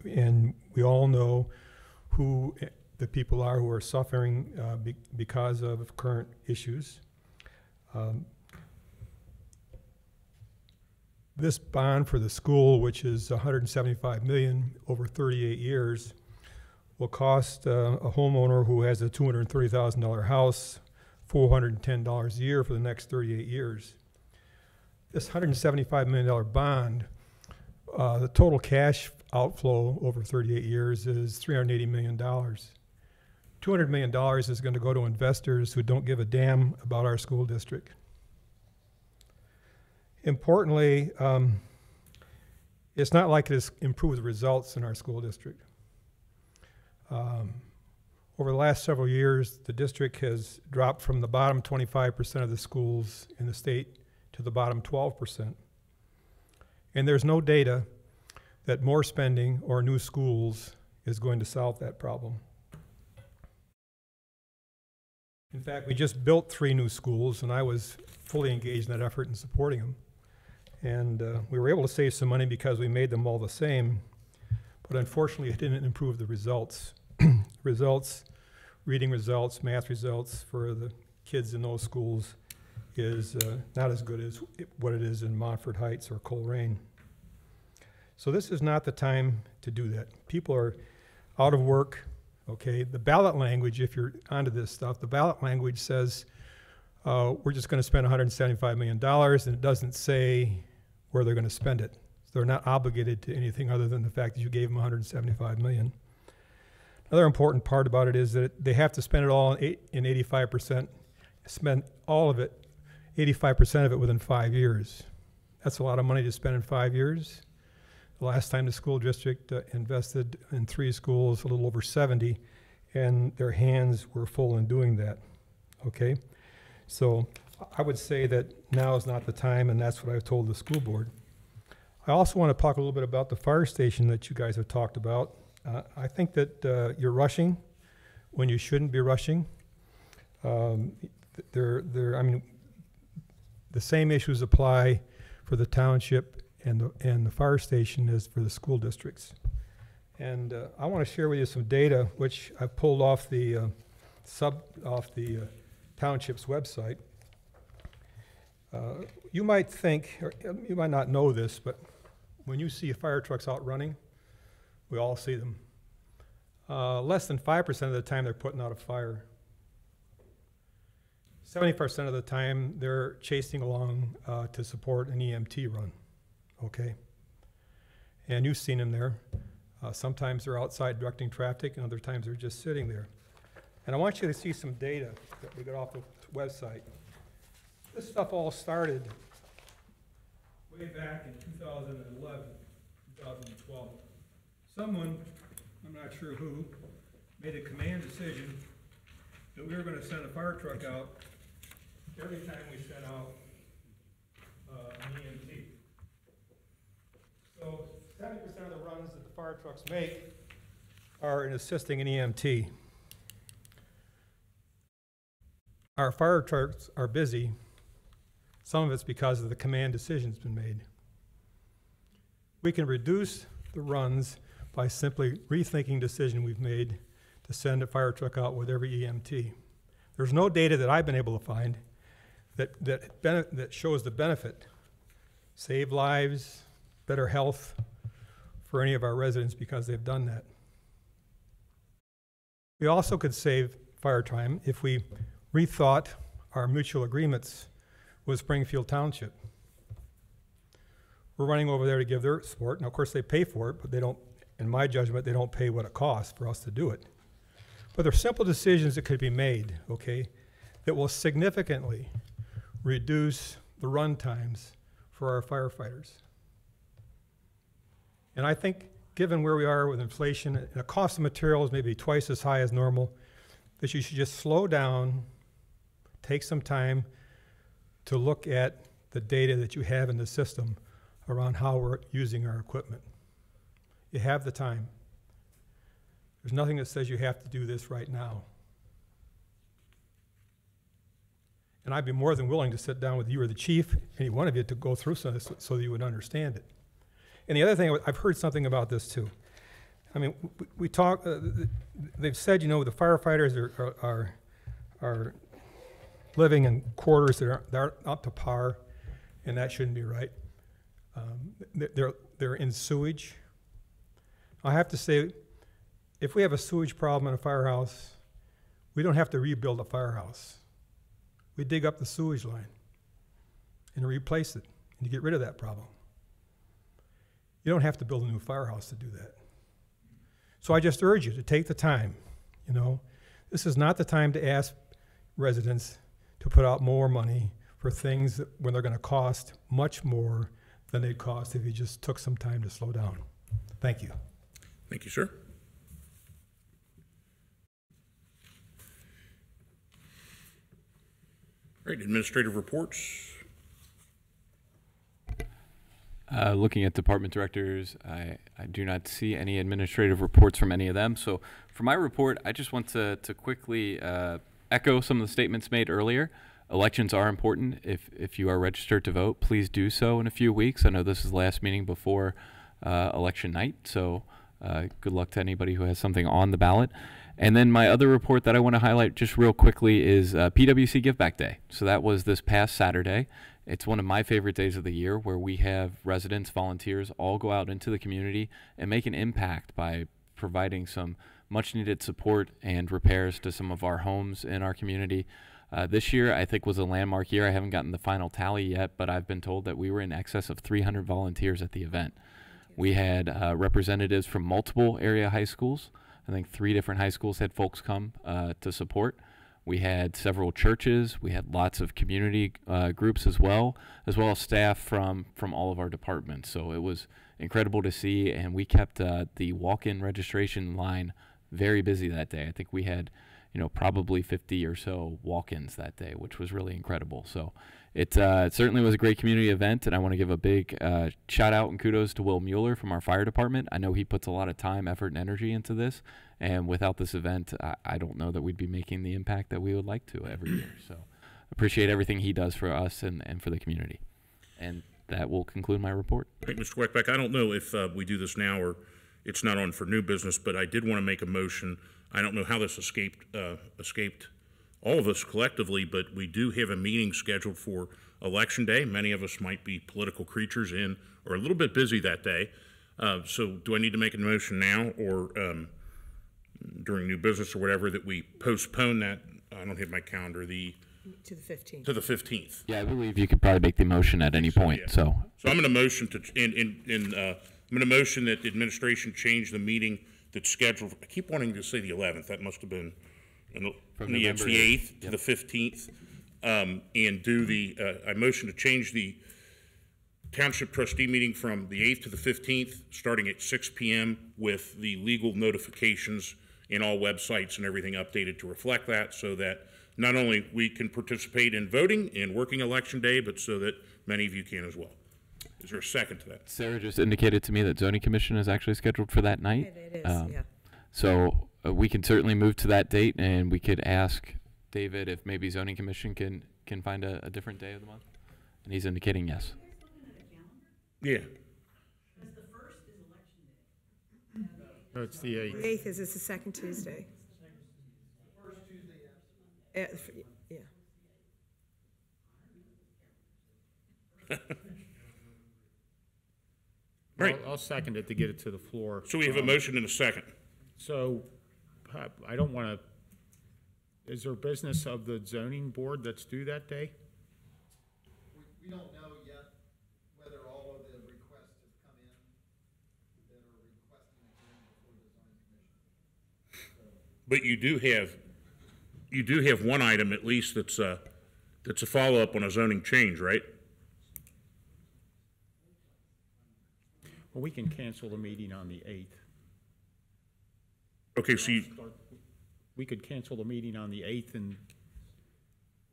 And we all know who eh, the people are who are suffering uh, be- because of current issues. Um, This bond for the school, which is 175 million over 38 years, will cost uh, a homeowner who has a $230,000 house $410 a year for the next 38 years. This $175 million bond, uh, the total cash outflow over 38 years is $380 million. $200 million is going to go to investors who don't give a damn about our school district. Importantly, um, it's not like it has improved results in our school district. Um, over the last several years, the district has dropped from the bottom 25% of the schools in the state to the bottom 12%. And there's no data that more spending or new schools is going to solve that problem. In fact, we just built three new schools, and I was fully engaged in that effort and supporting them. And uh, we were able to save some money because we made them all the same, but unfortunately, it didn't improve the results. results, reading results, math results for the kids in those schools is uh, not as good as it- what it is in Monfort Heights or Colerain. So this is not the time to do that. People are out of work, okay? The ballot language, if you're onto this stuff, the ballot language says, uh, we're just gonna spend hundred and seventy-five million dollars, and it doesn't say where they're gonna spend it. They're not obligated to anything other than the fact that you gave them hundred and seventy-five million. Another important part about it is that they have to spend it all in eight, in eighty-five percent, spend all of it, eighty-five percent of it within five years. That's a lot of money to spend in five years. The last time the school district uh, invested in three schools, a little over seventy, and their hands were full in doing that, okay? So I would say that now is not the time, and that's what I've told the school board. I also want to talk a little bit about the fire station that you guys have talked about. Uh, I think that uh, you're rushing when you shouldn't be rushing. Um, There, there, I mean, the same issues apply for the township and the, and the fire station as for the school districts. And uh, I want to share with you some data, which I pulled off the uh, sub, off the uh, township's website. Uh, You might think, or uh, you might not know this, but when you see fire trucks out running, we all see them. Uh, Less than five percent of the time, they're putting out a fire. Seventy percent of the time, they're chasing along uh, to support an EMT run, okay? And you've seen them there. Uh, Sometimes they're outside directing traffic, and other times they're just sitting there. And I want you to see some data that we got off the website. This stuff all started way back in 2011, 2012. Someone, I'm not sure who, made a command decision that we were gonna send a fire truck out every time we sent out uh, an EMT. So seventy percent of the runs that the fire trucks make are in assisting an EMT. Our fire trucks are busy. Some of it's because of the command decision's been made. We can reduce the runs by simply rethinking decision we've made to send a fire truck out with every EMT. There's no data that I've been able to find that, that, that shows the benefit, save lives, better health for any of our residents because they've done that. We also could save fire time if we rethought our mutual agreements with Springfield Township. We're running over there to give their support. Now, of course, they pay for it, but they don't, in my judgment, they don't pay what it costs for us to do it. But there are simple decisions that could be made, okay, that will significantly reduce the run times for our firefighters. And I think, given where we are with inflation, and the cost of materials may be twice as high as normal, that you should just slow down, take some time to look at the data that you have in the system around how we're using our equipment. You have the time. There's nothing that says you have to do this right now. And I'd be more than willing to sit down with you or the chief, any one of you, to go through some of this so that you would understand it. And the other thing, I've heard something about this too. I mean, we, talk, uh, they've said, you know, the firefighters are, are, are living in quarters that aren't, that aren't up to par, and that shouldn't be right. Um, They're, they're in sewage. I have to say, if we have a sewage problem in a firehouse, we don't have to rebuild a firehouse. We dig up the sewage line and replace it, and you get rid of that problem. You don't have to build a new firehouse to do that. So I just urge you to take the time, you know. This is not the time to ask residents to put out more money for things that, when they're gonna cost much more than they'd cost if you just took some time to slow down. Thank you. Thank you, sir. All right, administrative reports. Uh, looking at department directors, I, I do not see any administrative reports from any of them. So for my report, I just want to, to quickly uh, echo some of the statements made earlier. Elections are important. If, if you are registered to vote, please do so in a few weeks. I know this is the last meeting before uh, election night, so uh, good luck to anybody who has something on the ballot. And then my other report that I want to highlight just real quickly is uh, PWC Give Back Day. So that was this past Saturday. It's one of my favorite days of the year where we have residents, volunteers all go out into the community and make an impact by providing some much needed support and repairs to some of our homes in our community. Uh, this year, I think, was a landmark year. I haven't gotten the final tally yet, but I've been told that we were in excess of 300 volunteers at the event. We had uh, representatives from multiple area high schools. I think three different high schools had folks come uh, to support. We had several churches. We had lots of community uh, groups as well, as well as staff from from all of our departments. So it was incredible to see, and we kept uh, the walk-in registration line very busy that day. I think we had, you know, probably 50 or so walk-ins that day, which was really incredible. So it, uh, it certainly was a great community event, and I want to give a big uh, shout out and kudos to Will Mueller from our fire department. I know he puts a lot of time, effort, and energy into this, and without this event, I, I don't know that we'd be making the impact that we would like to every year. So appreciate everything he does for us and, and for the community. And that will conclude my report. Mr. Weckbach, I don't know if uh, we do this now or it's not on for new business, but I did want to make a motion. I don't know how this escaped, uh, escaped all of us collectively, but we do have a meeting scheduled for Election Day. Many of us might be political creatures in, or a little bit busy that day. Uh, So do I need to make a motion now or um, during new business or whatever that we postpone that? I don't have my calendar, the, To the 15th. to the 15th. Yeah, I believe you could probably make the motion at any point. yeah. So So I'm going to motion to, in, in, in, uh, I'm going to motion that the administration change the meeting that's scheduled, I keep wanting to say the 11th, that must have been, in- From it's November the 8th, 8th to the 15th. Um, and do the, uh, I motion to change the township trustee meeting from the 8th to the 15th, starting at 6 PM with the legal notifications in all websites and everything updated to reflect that, so that not only we can participate in voting and working election day, but so that many of you can as well. Is there a second to that? Sarah just indicated to me that zoning commission is actually scheduled for that night. It it is, Um, yeah. So uh, we can certainly move to that date, and we could ask David if maybe zoning commission can can find a, a different day of the month. And he's indicating yes. Yeah. No, it's the The eighth. 8th is, it's the second Tuesday. Uh, f- Yeah. Right. I'll, I'll second it to get it to the floor. So we have a Um, motion and a second. So, ha- I don't want to, is there business of the zoning board that's due that day? We, we don't know yet whether all of the requests have come in that are requesting a hearing before the zoning commission. But you do have, you do have one item at least that's a, that's a follow-up on a zoning change, right? Well, we can cancel the meeting on the eighth. Okay, so you, We could cancel the meeting on the eighth and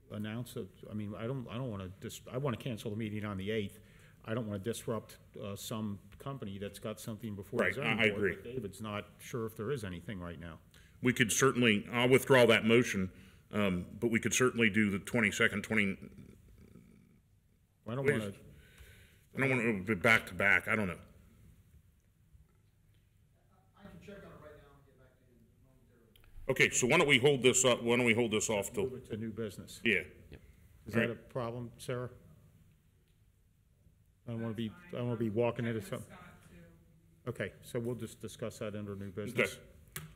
announce it, I mean, I don't, I don't want to dis, I want to cancel the meeting on the eighth. I don't want to disrupt, uh, some company that's got something before the Right, I- zoning I board. agree. but David's not sure if there is anything right now. we could certainly, I'll withdraw that motion, Um, But we could certainly do the 22nd, 20, I don't want to, I don't want to be back to back, I don't know. I can check on it right now and get back to you momentarily. Okay, so why don't we hold this up, why don't we hold this off till, move it to new business. yeah. Is that a problem, Sarah? I don't want to be, I don't want to be walking into something. Okay, so we'll just discuss that under new Okay. business.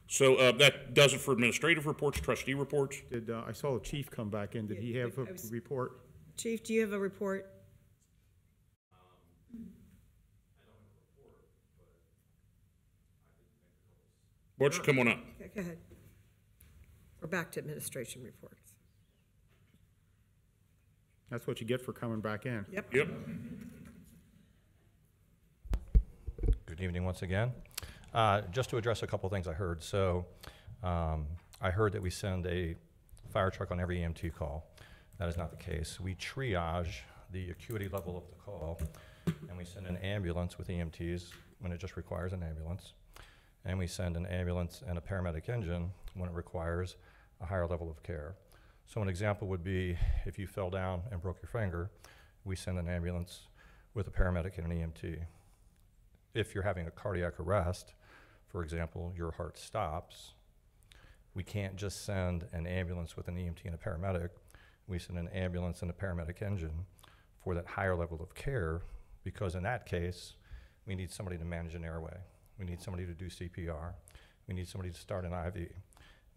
So uh, that does it for administrative reports, trustee reports? Did, uh, I saw the chief come back in. Did he have a report? Chief, do you have a report? Why don't you come on up? Okay, Go ahead. We're back to administration reports. That's what you get for coming back in. Yep. Yep. Good evening once again. Uh, Just to address a couple things I heard. So um, I heard that we send a fire truck on every EMT call. That is not the case. We triage the acuity level of the call, and we send an ambulance with EMTs when it just requires an ambulance. And we send an ambulance and a paramedic engine when it requires a higher level of care. So an example would be if you fell down and broke your finger, we send an ambulance with a paramedic and an EMT if you're having a cardiac arrest, for example, your heart stops, we can't just send an ambulance with an EMT and a paramedic. We send an ambulance and a paramedic engine for that higher level of care because in that case, we need somebody to manage an airway. We need somebody to do CPR. We need somebody to start an IV.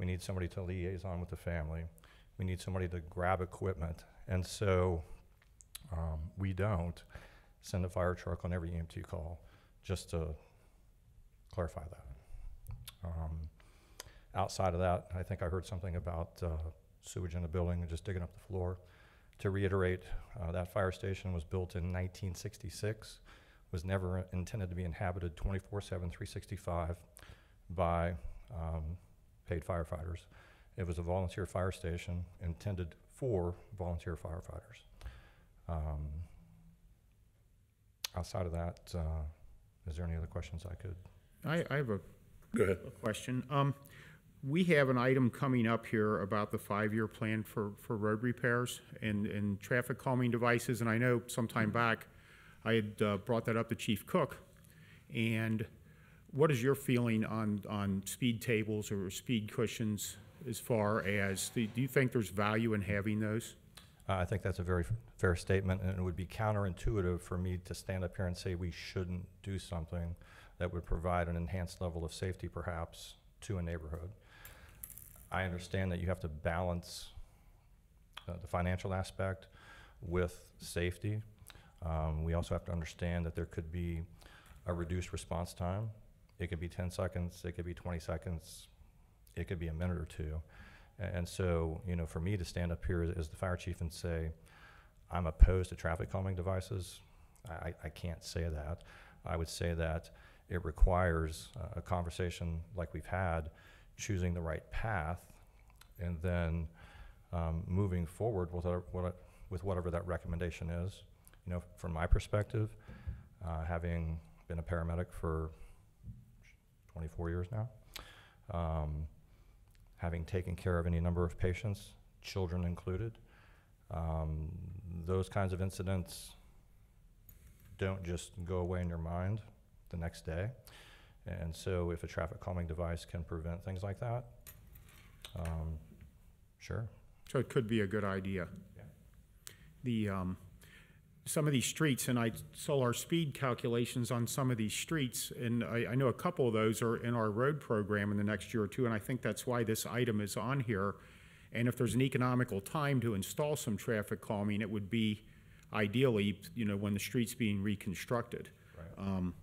We need somebody to liaison with the family. We need somebody to grab equipment. And so um, we don't send a fire truck on every EMT call, just to clarify that. Um, outside of that, I think I heard something about uh, sewage in the building and just digging up the floor. To reiterate, uh, that fire station was built in 1966, was never intended to be inhabited 24 7, 365 by um, paid firefighters. It was a volunteer fire station intended for volunteer firefighters. Um, outside of that, uh, is there any other questions I could? I, I have a Go ahead. a question. Um, we have an item coming up here about the five-year plan for, for road repairs and, and traffic calming devices, and I know sometime back, I had uh, brought that up to Chief Cook. And what is your feeling on, on speed tables or speed cushions as far as, do do you think there's value in having those? Uh, I think that's a very fair statement, and it would be counterintuitive for me to stand up here and say we shouldn't do something that would provide an enhanced level of safety perhaps to a neighborhood. I understand that you have to balance uh, the financial aspect with safety. Um, we also have to understand that there could be a reduced response time. It could be 10 seconds, it could be 20 seconds, it could be a minute or two. And so, you know, for me to stand up here as, the fire chief and say, I'm opposed to traffic calming devices, I, I- can't say that. I would say that it requires a conversation like we've had, choosing the right path, and then um, moving forward with, our- what- with whatever that recommendation is. You know, from my perspective, uh, having been a paramedic for 24 years now, um, having taken care of any number of patients, children included. Um, those kinds of incidents don't just go away in your mind the next day. And so if a traffic calming device can prevent things like that, um, sure. So it could be a good idea. Yeah. The, um, some of these streets, and I saw our speed calculations on some of these streets, and I, I know a couple of those are in our road program in the next year or two, and I think that's why this item is on here. And if there's an economical time to install some traffic calming, it would be ideally, you know, when the street's being reconstructed. Um,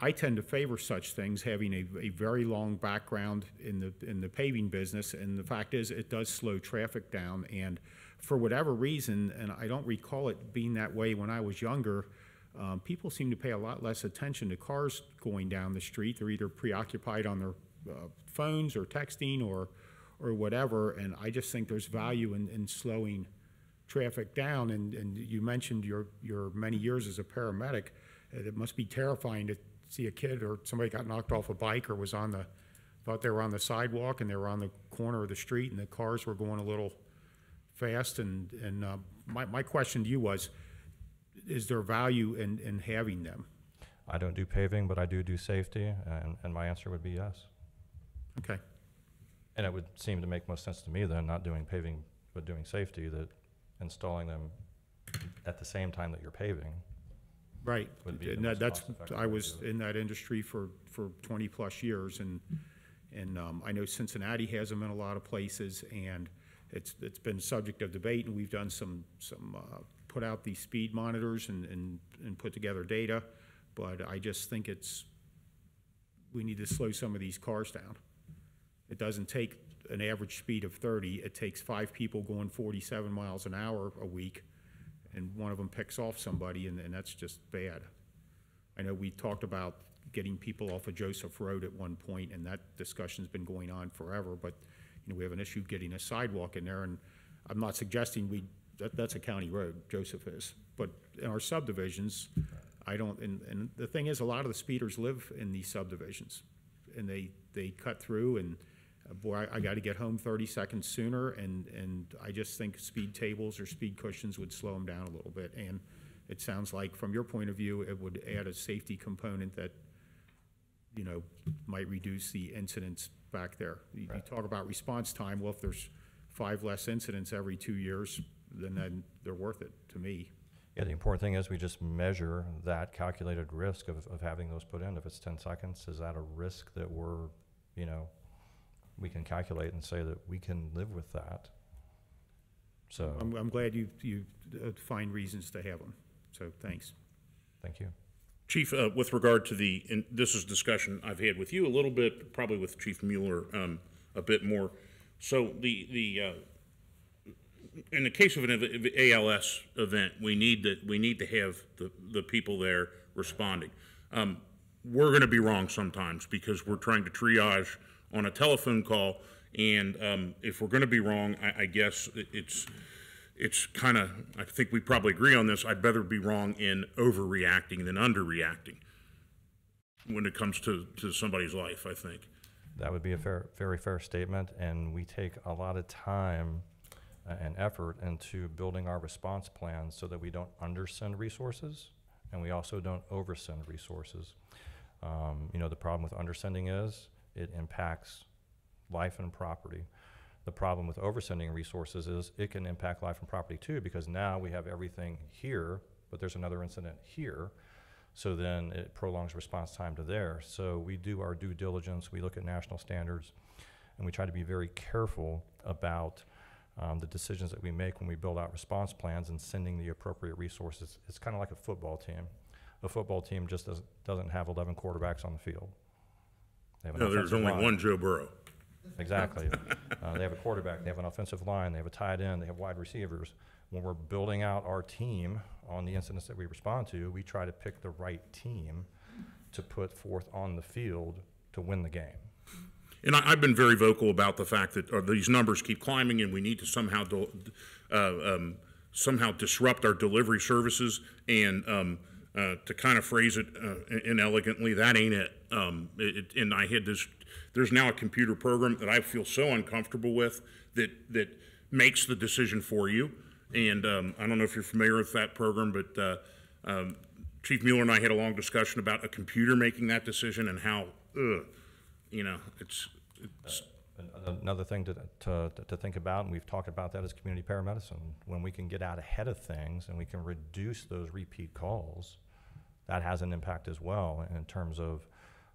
I tend to favor such things, having a, a very long background in the, in the paving business, and the fact is, it does slow traffic down, and for whatever reason, and I don't recall it being that way when I was younger, um, people seem to pay a lot less attention to cars going down the street. They're either preoccupied on their uh, phones or texting or, or whatever, and I just think there's value in, in slowing traffic down, and, and you mentioned your, your many years as a paramedic. It must be terrifying to see a kid or somebody got knocked off a bike or was on the, thought they were on the sidewalk and they were on the corner of the street and the cars were going a little fast and, and, uh, my, my question to you was, is there value in, in having them? I don't do paving, but I do do safety, and, and my answer would be yes. Okay, And it would seem to make most sense to me then, not doing paving, but doing safety, that installing them at the same time that you're paving. right. Would be And that, that's, I was in that industry for, for twenty-plus years and, and, um, I know Cincinnati has them in a lot of places and it's, it's been subject of debate and we've done some, some, uh, put out these speed monitors and, and, and put together data. But I just think it's, we need to slow some of these cars down. It doesn't take an average speed of thirty, it takes five people going forty-seven miles an hour a week, and one of them picks off somebody, and, and that's just bad. I know we talked about getting people off of Joseph Road at one point, and that discussion's been going on forever, but, you know, we have an issue getting a sidewalk in there, and I'm not suggesting we, that, that's a county road, Joseph is. But in our subdivisions, I don't, and, and the thing is, a lot of the speeders live in these subdivisions. And they, they cut through and, uh, boy, I, I gotta get home thirty seconds sooner and, and I just think speed tables or speed cushions would slow them down a little bit. And it sounds like, from your point of view, it would add a safety component that, you know, might reduce the incidents back there. You, you talk about response time, well, if there's five less incidents every two years, then, then they're worth it, to me. Yeah, the important thing is we just measure that calculated risk of, of having those put in. If it's ten seconds, is that a risk that we're, you know, we can calculate and say that we can live with that? So, I'm, I'm glad you, you uh, find reasons to have them, so thanks. thank you. Chief, uh, with regard to the, and this is discussion I've had with you a little bit, probably with Chief Mueller um, a bit more. So the, the, uh, in the case of an ALS event, we need that, we need to have the, the people there responding. Um, We're going to be wrong sometimes because we're trying to triage on a telephone call. And um, if we're going to be wrong, I, I guess it- it's, it's kind of, I think we probably agree on this, I'd better be wrong in overreacting than underreacting when it comes to, to somebody's life, I think. That would be a fair, very fair statement, and we take a lot of time uh, and effort into building our response plans so that we don't undersend resources, and we also don't oversend resources. Um, you know, the problem with undersending is it impacts life and property. The problem with oversending resources is it can impact life and property too, because now we have everything here, but there's another incident here. So then it prolongs response time to there. So we do our due diligence, we look at national standards, and we try to be very careful about um, the decisions that we make when we build out response plans and sending the appropriate resources. It's kind of like a football team. A football team just doesn't, doesn't have 11 quarterbacks on the field. They have an No, there's only line. one Joe Burrow. Exactly. Uh, they have a quarterback, they have an offensive line, they have a tight end, they have wide receivers. When we're building out our team on the incidents that we respond to, we try to pick the right team to put forth on the field to win the game. And I, I've been very vocal about the fact that uh, these numbers keep climbing, and we need to somehow del- uh, um, somehow disrupt our delivery services. And um, uh, to kind of phrase it uh, inelegantly, that ain't it. Um, it- And I had this. There's now a computer program that I feel so uncomfortable with that that makes the decision for you. And um, I don't know if you're familiar with that program, but uh, um, Chief Mueller and I had a long discussion about a computer making that decision and how, ugh, you know, it's, it's An- Another thing to, to, to think about, and we've talked about that, is community paramedicine. When we can get out ahead of things and we can reduce those repeat calls, that has an impact as well in terms of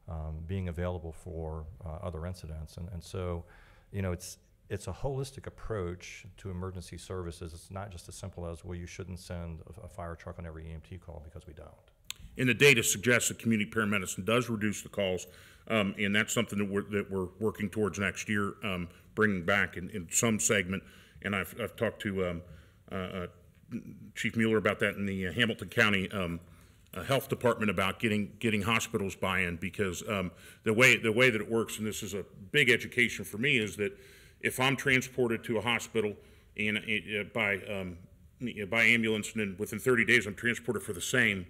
um, being available for uh, other incidents. And, and so, you know, it's, it's a holistic approach to emergency services. It's not just as simple as, well, you shouldn't send a, a fire truck on every EMT call because we don't. And the data suggests that community paramedicine does reduce the calls, um, and that's something that we're, that we're working towards next year, um, bringing back in, in some segment. And I've, I've talked to, um, uh, uh, Chief Mueller about that in the uh, Hamilton County, um, Health Department about getting, getting hospitals buy-in, because, um, the way, the way that it works, and this is a big education for me, is that if I'm transported to a hospital and, uh, by, um, by ambulance, and then within thirty days, I'm transported for the same,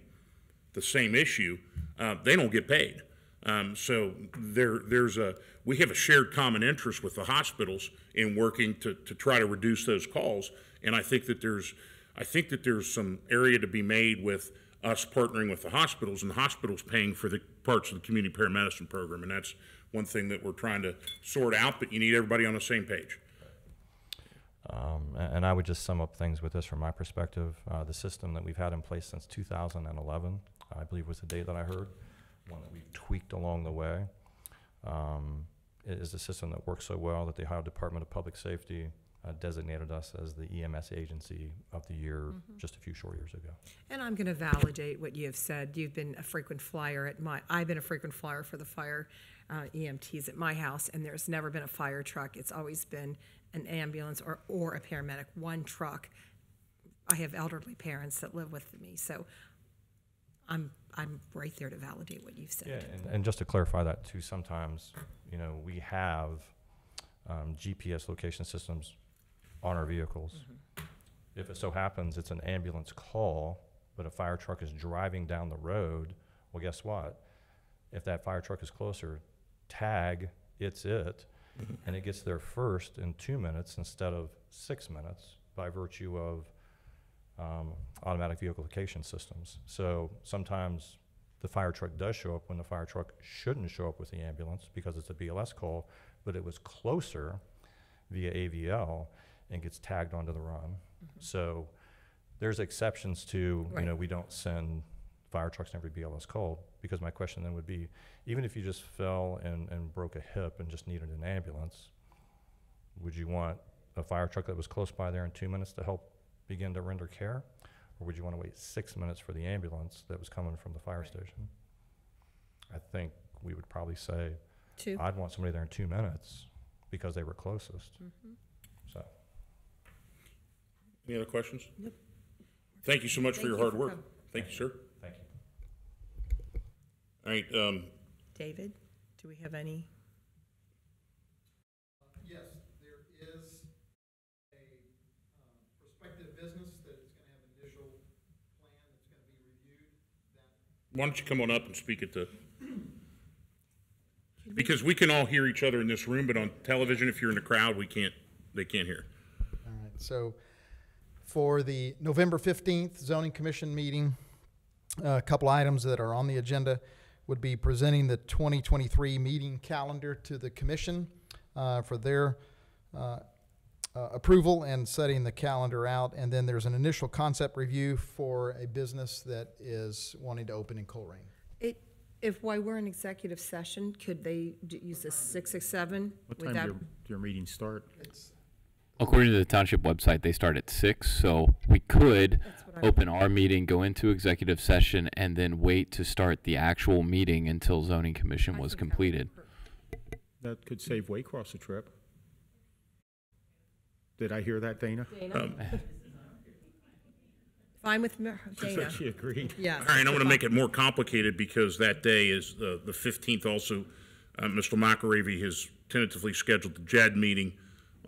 the same issue, uh, they don't get paid. Um, so there, there's a, we have a shared common interest with the hospitals in working to, to try to reduce those calls. And I think that there's, I think that there's some area to be made with us partnering with the hospitals and the hospitals paying for the parts of the community paramedicine program. And that's one thing that we're trying to sort out, but you need everybody on the same page. Um, and I would just sum up things with this from my perspective. Uh, the system that we've had in place since 2011, I believe was the date that I heard, one that we've tweaked along the way, um, is a system that works so well that the Ohio Department of Public Safety uh, designated us as the EMS agency of the year just a few short years ago. And I'm going to validate what you have said. You've been a frequent flyer at my, I've been a frequent flyer for the fire uh, EMTs at my house, and there's never been a fire truck. It's always been an ambulance or, or a paramedic, one truck. I have elderly parents that live with me, so I'm, I'm right there to validate what you've said. Yeah, and, and just to clarify that too, sometimes, you know, we have um, GPS location systems on our vehicles. If it so happens it's an ambulance call, but a fire truck is driving down the road, well, guess what? If that fire truck is closer, tag, it's it, and it gets there first in two minutes instead of six minutes by virtue of um, automatic vehicle location systems. So sometimes the fire truck does show up when the fire truck shouldn't show up with the ambulance because it's a BLS call, but it was closer via AVL and gets tagged onto the run. Mm-hmm. So there's exceptions to, you Right. know, we don't send fire trucks in every BLS call, because my question then would be, even if you just fell and, and broke a hip and just needed an ambulance, would you want a fire truck that was close by there in two minutes to help begin to render care? Or would you want to wait six minutes for the ambulance that was coming from the fire station? I think we would probably say, Two. I'd want somebody there in two minutes because they were closest. So, Any other questions? Thank you so much for Thank your you hard for work. coming. Thank you, sir. thank you. All right, um, David, do we have any? Yes, there is a um, prospective business that is going to have an initial plan that's going to be reviewed. That why don't you come on up and speak at the, because we can all hear each other in this room, but on television, if you're in the crowd, we can't, they can't hear. All right, so for the November 15th zoning commission meeting, a couple items that are on the agenda would be presenting the 2023 meeting calendar to the commission uh, for their uh, uh, approval and setting the calendar out. And then there's an initial concept review for a business that is wanting to open in Colerain. It, if while we're in executive session, could they d- use the six, six, seven? What Would time that- do your, do your meetings start? According to the township website, they start at six, so we could That's what I- open our meeting, go into executive session, and then wait to start the actual meeting until zoning commission was think that would completed. That could save Waycross a trip. Did I hear that, Dana? Dana? Fine with me- Dana, She agreed. yes. All right, I'm going to make it more complicated because that day is the, the 15th also. Uh, Mr. McAravy has tentatively scheduled the JED meeting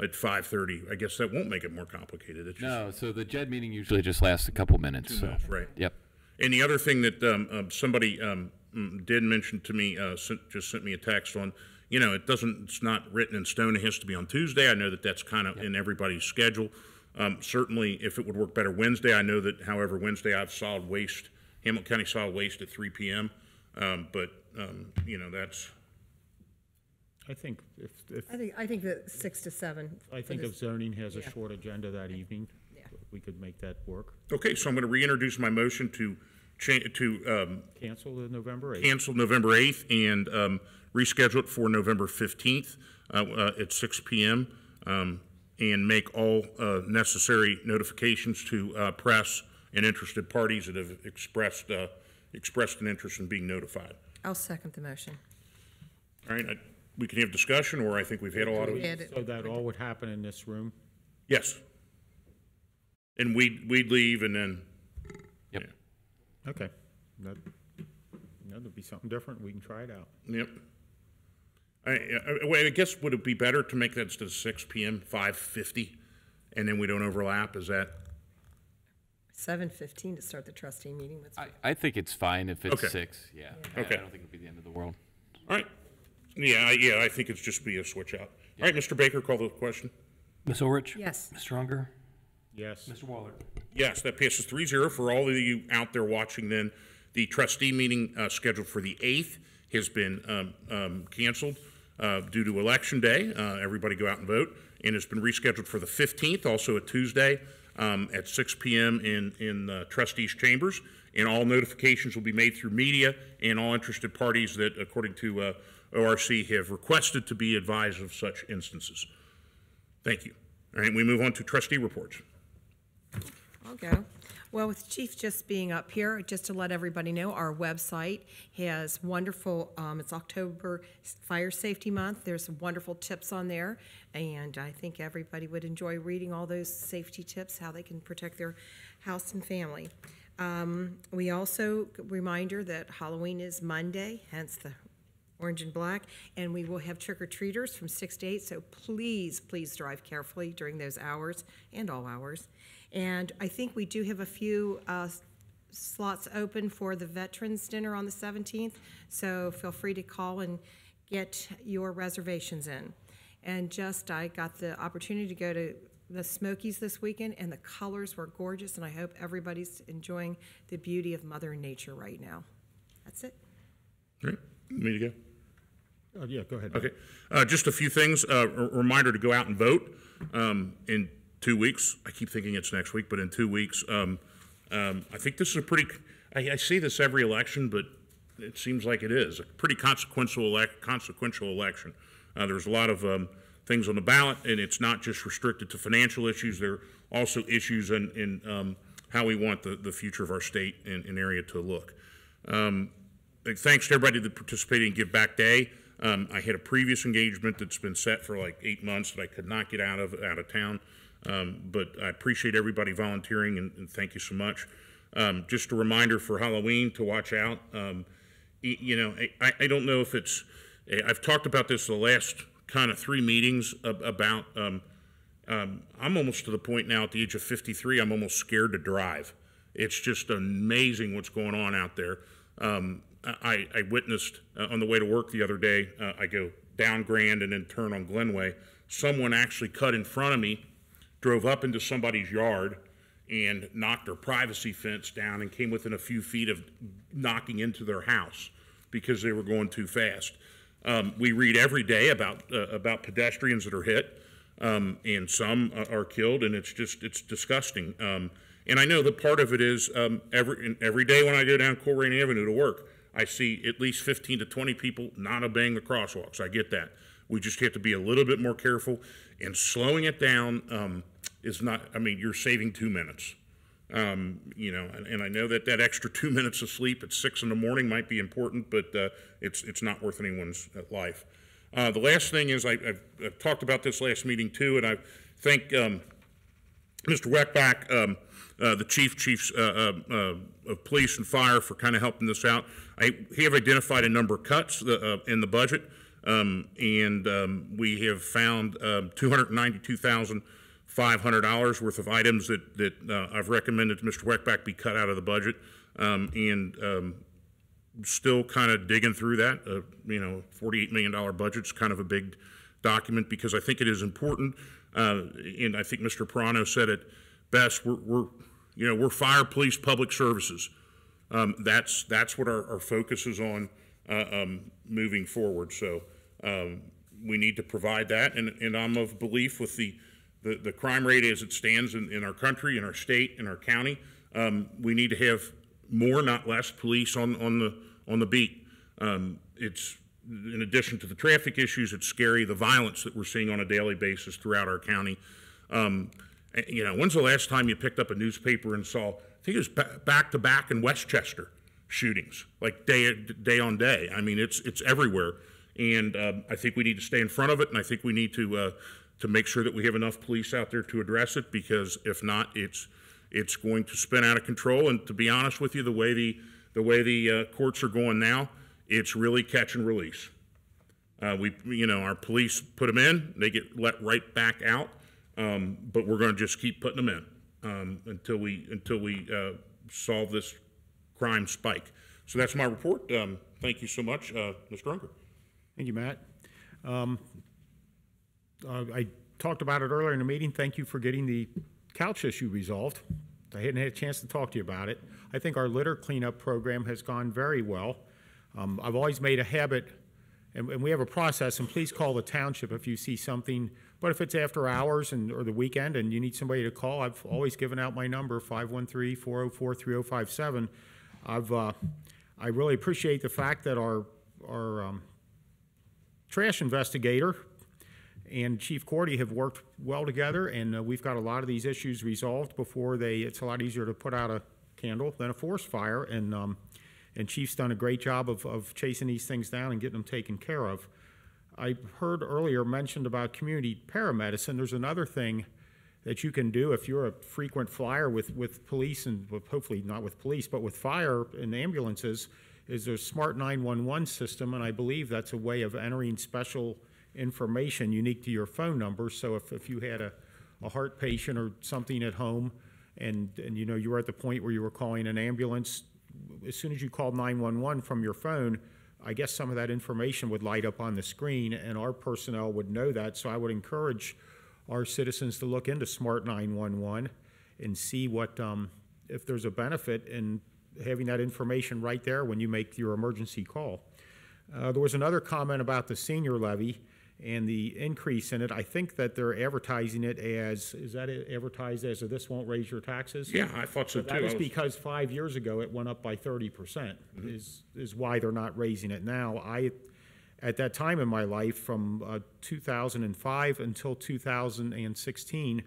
at 5:30. I guess that won't make it more complicated. It's just- No, so the JED meeting usually just lasts a couple minutes, so. Right. Yep. And the other thing that um, um, somebody um, mm, did mention to me, uh, sent, just sent me a text on, you know, it doesn't, it's not written in stone, it has to be on Tuesday. I know that that's kind of in everybody's schedule. Um, certainly, if it would work better Wednesday, I know that, however, Wednesday I have solid waste, Hamilton County Solid Waste at 3 p.m. Um, but, um, you know, that's, I think if, if, I think, I think that six to seven. I for think this- if zoning has a yeah. short agenda that evening, Yeah. we could make that work. okay, so I'm going to reintroduce my motion to cha, to, um, Cancel the November 8th. cancel November 8th and um, reschedule it for November 15th uh, uh, at 6 PM, um, and make all uh, necessary notifications to uh, press and interested parties that have expressed, uh, expressed an interest in being notified. I'll second the motion. All right, I- we can have discussion, or I think we've had a lot of, Add it. So that all would happen in this room? yes. And we'd, we'd leave and then, Yep. yeah. Okay. That, that'll be something different. We can try it out. Yep. I, I, well, I guess would it be better to make that instead of six PM, five fifty, and then we don't overlap? Is that? Seven fifteen to start the trustee meeting. That's I, I think it's fine if it's Okay. six, yeah. I- Okay. I don't think it'll be the end of the world. Yeah, I- yeah, I think it's just be a switch out. All right, Mr. Baker, call the question. Ms. Orich? Yes. Mr. Unger? Yes. Mr. Wahlert? Yes, that passes 3-0. For all of you out there watching then, the trustee meeting uh, scheduled for the 8th has been um, um, canceled uh, due to Election Day. Uh, Everybody go out and vote. And it's been rescheduled for the 15th, also a Tuesday, um, at 6 PM in, in uh, trustees' chambers. And all notifications will be made through media and all interested parties that, according to uh, ORC, have requested to be advised of such instances. Thank you. All right, we move on to trustee reports. I'll go. Well, with Chief just being up here, just to let everybody know, our website has wonderful, um, it's October Fire Safety Month. There's wonderful tips on there, and I think everybody would enjoy reading all those safety tips, how they can protect their house and family. Um, we also, reminder that Halloween is Monday, hence the orange and black, and we will have trick-or-treaters from six to eight, so please, please drive carefully during those hours and all hours. And I think we do have a few uh, slots open for the Veterans Dinner on the 17th, so feel free to call and get your reservations in. And just, I got the opportunity to go to the Smokies this weekend, and the colors were gorgeous, and I hope everybody's enjoying the beauty of Mother Nature right now. That's it. Right, me to go? Uh, yeah, go ahead. Okay, uh, just a few things. Uh, a reminder to go out and vote um, in two weeks. I keep thinking it's next week, but in two weeks. Um, um, I think this is a pretty. I, I see this every election, but it seems like it is a pretty consequential elec- consequential election. Uh, there's a lot of um, things on the ballot, and it's not just restricted to financial issues. There are also issues in, in um, how we want the, the future of our state and, and area to look. Um, thanks to everybody that participated in Give Back Day. Um, I had a previous engagement that's been set for like eight months that I could not get out of out of town. Um, but I appreciate everybody volunteering and, and thank you so much. Um, just a reminder for Halloween to watch out. Um, you know, I, I don't know if it's. eh, I've talked about this the last kind of three meetings about. Um, um, I'm almost to the point now at the age of 53. I'm almost scared to drive. It's just amazing what's going on out there. I, I witnessed uh, on the way to work the other day. Uh, I go down Grand and then turn on Glenway. Someone actually cut in front of me, drove up into somebody's yard, and knocked their privacy fence down and came within a few feet of knocking into their house because they were going too fast. Um, we read every day about uh, about pedestrians that are hit, um, and some uh, are killed, and it's just it's disgusting. Um, and I know that part of it is um, every every day when I go down Colerain Avenue to work, I see at least 15 to 20 people not obeying the crosswalks. I get that. We just have to be a little bit more careful, and slowing it down um, is not. I mean, you're saving two minutes. Um, you know, and, and I know that that extra two minutes of sleep at six in the morning might be important, but uh, it's it's not worth anyone's uh, life. Uh, the last thing is I, I've, I've talked about this last meeting too, and I thank um, Mr. Weckbach, um, uh, the chief, chiefs uh, uh, uh, of police and fire for kind of helping this out. I he have identified a number of cuts uh, in the budget, um, and um, we have found um, $292,500 worth of items that, that uh, I've recommended to Mr. Weckbach be cut out of the budget. Um, and um, still kind of digging through that. Uh, you know, $48 million budget's kind of a big document because I think it is important. Uh, and I think Mr. Pirano said it best. We're, we're you know, we're fire, police, public services. Um, that's that's what our, our focus is on uh, um, moving forward. So um, we need to provide that, and, and I'm of belief with the, the, the crime rate as it stands in, in our country, in our state, in our county, um, we need to have more, not less, police on, on the on the beat. Um, it's in addition to the traffic issues, it's scary the violence that we're seeing on a daily basis throughout our county. Um, you know, when's the last time you picked up a newspaper and saw? I think it was back to back in Westchester shootings, like day day on day. I mean, it's it's everywhere, and um, I think we need to stay in front of it, and I think we need to uh, to make sure that we have enough police out there to address it, because if not, it's it's going to spin out of control. And to be honest with you, the way the the way the uh, courts are going now, it's really catch and release. Uh, we, you know, our police put them in, they get let right back out, um, but we're going to just keep putting them in um, until we until we uh, solve this crime spike. So that's my report. Um, thank you so much, uh, Mr. Unger. Thank you, Matt. Um, uh, I talked about it earlier in the meeting. Thank you for getting the couch issue resolved. I hadn't had a chance to talk to you about it. I think our litter cleanup program has gone very well. Um, I've always made a habit, and, and we have a process, and please call the township if you see something. But if it's after hours and, or the weekend and you need somebody to call, I've always given out my number, 513-404-3057. I've, uh, I really appreciate the fact that our, our, um, trash investigator and Chief Cordy have worked well together, and uh, we've got a lot of these issues resolved before they, it's a lot easier to put out a candle than a forest fire, and, um, and Chief's done a great job of, of chasing these things down and getting them taken care of. I heard earlier mentioned about community paramedicine. There's another thing that you can do if you're a frequent flyer with, with police and hopefully not with police, but with fire and ambulances, is there's smart 911 system, and I believe that's a way of entering special information unique to your phone number. So if, if you had a, a heart patient or something at home, and, and you know you were at the point where you were calling an ambulance, as soon as you called 911 from your phone, I guess some of that information would light up on the screen, and our personnel would know that. So I would encourage our citizens to look into Smart 911 and see what um, if there's a benefit in having that information right there when you make your emergency call. Uh, there was another comment about the senior levy and the increase in it. I think that they're advertising it as is that it advertised as a, this won't raise your taxes? Yeah, I thought so But too. That was was- because five years ago it went up by thirty percent. Is is why they're not raising it now. I, at that time in my life, from uh, 2005 until 2016,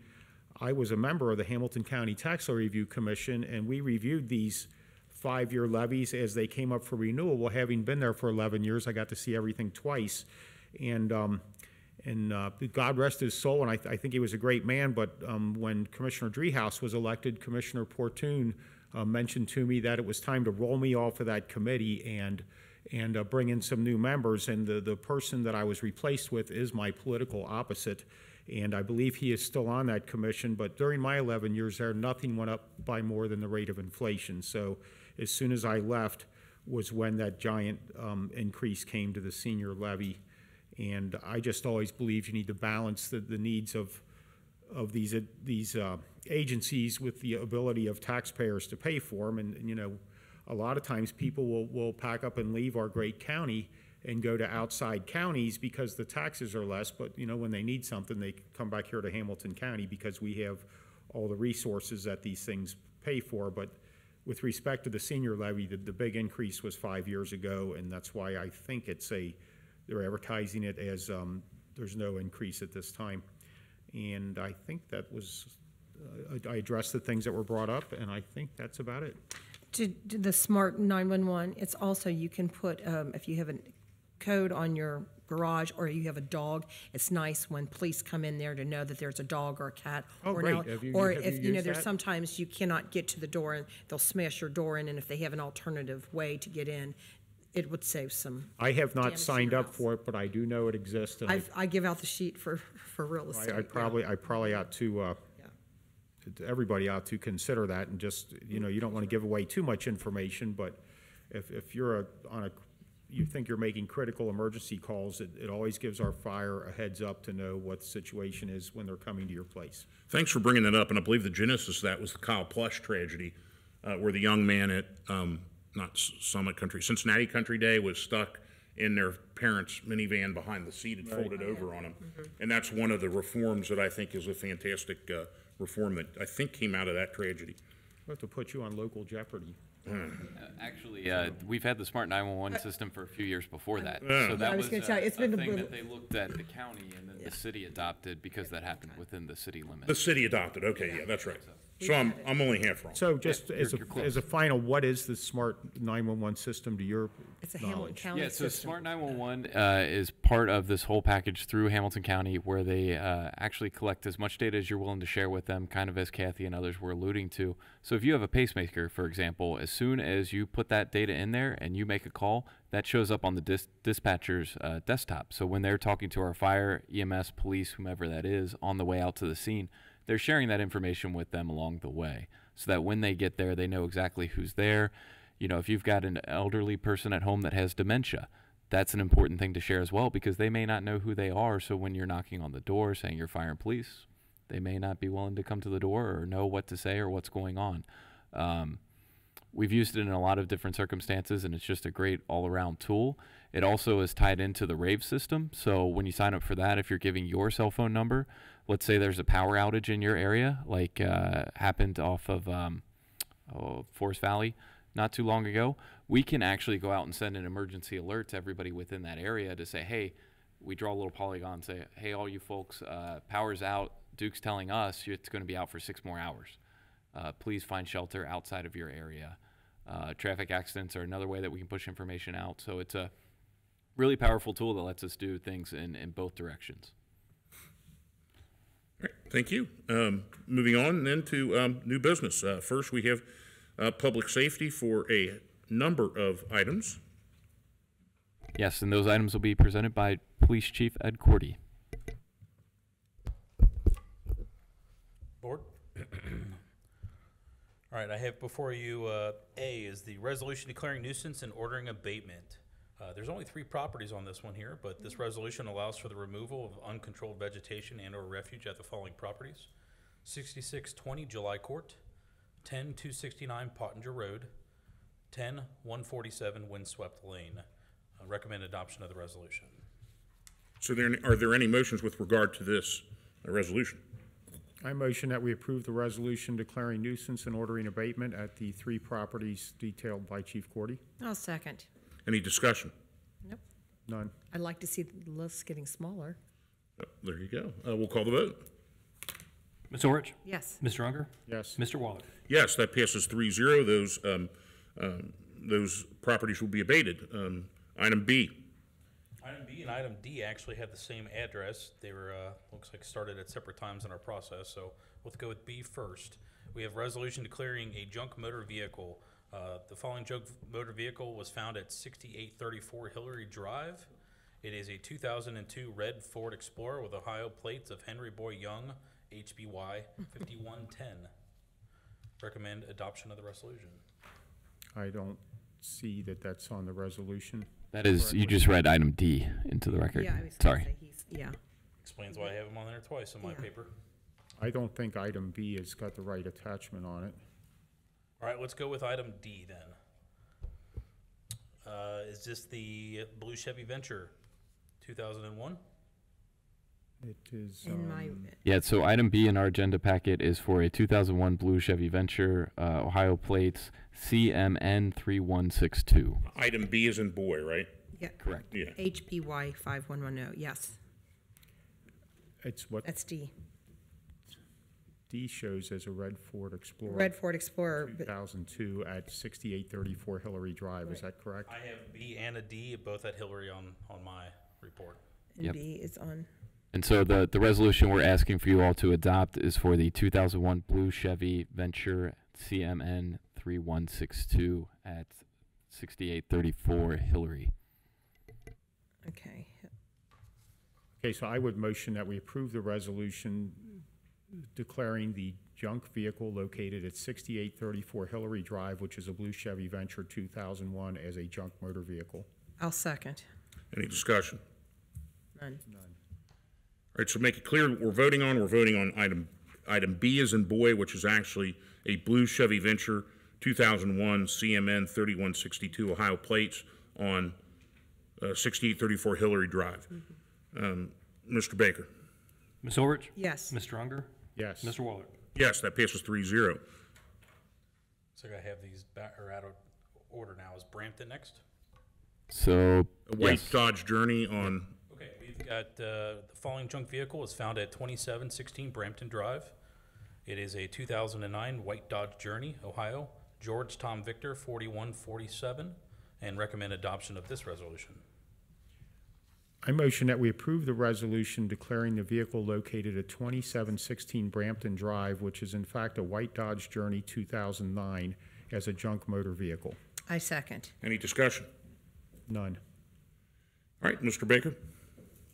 I was a member of the Hamilton County Tax Levy Review Commission, and we reviewed these five-year levies as they came up for renewal. Well, having been there for 11 years, I got to see everything twice. And, um, and uh, God rest his soul, and I, I think he was a great man, but um, when Commissioner Driehaus was elected, Commissioner Portune uh, mentioned to me that it was time to roll me off of that committee and, and uh, bring in some new members. And the, the person that I was replaced with is my political opposite. And I believe he is still on that commission, but during my 11 years there, nothing went up by more than the rate of inflation. So as soon as I left was when that giant um, increase came to the senior levy. And I just always believe you need to balance the, the needs of, of these, uh, these uh, agencies with the ability of taxpayers to pay for them. And, and, you know, a lot of times people will, will pack up and leave our great county and go to outside counties because the taxes are less, but, you know, when they need something, they come back here to Hamilton County because we have all the resources that these things pay for. But with respect to the senior levy, the, the big increase was five years ago, and that's why I think it's a, they're advertising it as, um, there's no increase at this time. And I think that was, uh, I addressed the things that were brought up, and I think that's about it. To, to the smart 911, it's also, you can put, um, if you have a code on your garage or you have a dog, it's nice when police come in there to know that there's a dog or a cat. Oh, or an great. al- Have you- Or if, you you know, there's that? sometimes you cannot get to the door and they'll smash your door in, and if they have an alternative way to get in, it would save some. I have not damage to signed your up house. for it, but I do know it exists, and I, I, I give out the sheet for, for real estate. I- I yeah. probably, I probably ought to, uh, Yeah. to- everybody ought to consider that and just, you know, you don't want to give away too much information, but if, if you're a, on a, you think you're making critical emergency calls, it, it always gives our fire a heads up to know what the situation is when they're coming to your place. Thanks for bringing that up, and I believe the genesis of that was the Kyle Plush tragedy, uh, where the young man at, um, not Summit Country, Cincinnati Country Day was stuck in their parents' minivan behind the seat and folded over on him. And that's one of the reforms that I think is a fantastic, uh, reform that I think came out of that tragedy. We'll have to put you on local jeopardy. Uh, Actually, uh, we've had the smart 911 system for a few years before that. Yeah. So that I was was gonna tell you, it's a been a thing little- that they looked at the county and then the city adopted because that happened within the city limits. The city adopted, okay, yeah, that's right. So I'm, I'm only half wrong. So just as you're- you're a, as a final, what is the smart 911 system to your It's a Hamilton knowledge? County Yeah, so system. Smart 911 uh, is part of this whole package through Hamilton County where they uh, actually collect as much data as you're willing to share with them, kind of as Kathy and others were alluding to. So if you have a pacemaker, for example, as soon as you put that data in there and you make a call, that shows up on the dis- dispatcher's uh, desktop. So when they're talking to our fire, EMS, police, whomever that is, on the way out to the scene, they're sharing that information with them along the way so that when they get there, they know exactly who's there. You know, if you've got an elderly person at home that has dementia, that's an important thing to share as well because they may not know who they are. So when you're knocking on the door saying you're fire and police, they may not be willing to come to the door or know what to say or what's going on. Um, we've used it in a lot of different circumstances, and it's just a great all around tool. It also is tied into the Rave system. So when you sign up for that, if you're giving your cell phone number, let's say there's a power outage in your area, like uh, happened off of um, oh, Forest Valley not too long ago, we can actually go out and send an emergency alert to everybody within that area to say, hey, we draw a little polygon say, hey, all you folks, uh, power's out. Duke's telling us it's going to be out for six more hours. Uh, please find shelter outside of your area. Uh, traffic accidents are another way that we can push information out. So it's a really powerful tool that lets us do things in, in both directions. All right, thank you. Um, moving on then to um, new business. Uh, first, we have uh, public safety for a number of items. Yes, and those items will be presented by Police Chief Ed Cordy. Board? All right, I have before you, uh, A is the resolution declaring nuisance and ordering abatement. Uh, there's only three properties on this one here, but this resolution allows for the removal of uncontrolled vegetation and or refuge at the following properties. Sixty-six twenty July Court, ten two sixty-nine Pottinger Road, ten one forty-seven Windswept Lane. Uh, recommend adoption of the resolution. So there, are there any motions with regard to this uh, resolution? I motion that we approve the resolution declaring nuisance and ordering abatement at the three properties detailed by Chief Cordy. I'll second. Any discussion? Nope. None. I'd like to see the list getting smaller. There you go. Uh, We'll call the vote. Ms. Ulrich? Yes. Mr. Unger? Yes. Mr. Wahlert? Yes, that passes three zero. Those, um, um, those properties will be abated. Um, Item B. Item B and item D actually have the same address. They were, uh, looks like started at separate times in our process, so we'll go with B first. We have resolution declaring a junk motor vehicle. Uh, the following junk motor vehicle was found at sixty-eight thirty-four Hillary Drive. It is a two thousand and two red Ford Explorer with Ohio plates of Henry Boy Young, HBY fifty-one ten. Recommend adoption of the resolution. I don't see that that's on the resolution. That is, you just read item D into the record. Yeah, I was gonna Sorry. say he's, yeah. Explains why I have them on there twice in my Yeah. paper. I don't think item B has got the right attachment on it. All right, let's go with item D then. Uh, is this the blue Chevy Venture, two thousand and one? It is, In my, um, Yeah, so item B in our agenda packet is for a 2001 blue Chevy Venture, uh, Ohio plates CMN 3162. Item B is in boy, right? yeah, Correct. Yeah. HBY 5110, yes, it's what that's D. D shows as a red Ford Explorer. Red Ford Explorer, but 2002 at 6834 Hillary Drive, is that correct? I have B and a D, both at Hillary on, on my report. and Yep. B is on, And so the, the resolution we're asking for you all to adopt is for the 2001 blue Chevy Venture CMN 3162 at 6834 Hillary. okay. Okay, so I would motion that we approve the resolution declaring the junk vehicle located at 6834 Hillary Drive, which is a blue Chevy Venture 2001, as a junk motor vehicle. I'll second. Any discussion? None. All right, so make it clear what we're voting on. We're voting on item, item B is in boy, which is actually a blue Chevy Venture 2001 CMN 3162 Ohio plates on uh, 6834 Hillary Drive. Um, Mr. Baker? Ms. Ulrich? Yes. Mr. Unger? Yes. Mr. Wahlert? Yes, that passes three zero. So I have these back, or out of order now. Is Brampton next? So, A white yes. Dodge Journey on, Okay, we've got, uh, the following junk vehicle is found at twenty-seven sixteen Brampton Drive. It is a two thousand and nine white Dodge Journey, Ohio, George Tom Victor forty-one forty-seven, and recommend adoption of this resolution. I motion that we approve the resolution declaring the vehicle located at 2716 Brampton Drive, which is in fact a white Dodge Journey 2009, as a junk motor vehicle. I second. any discussion? None. All right, Mr. Baker?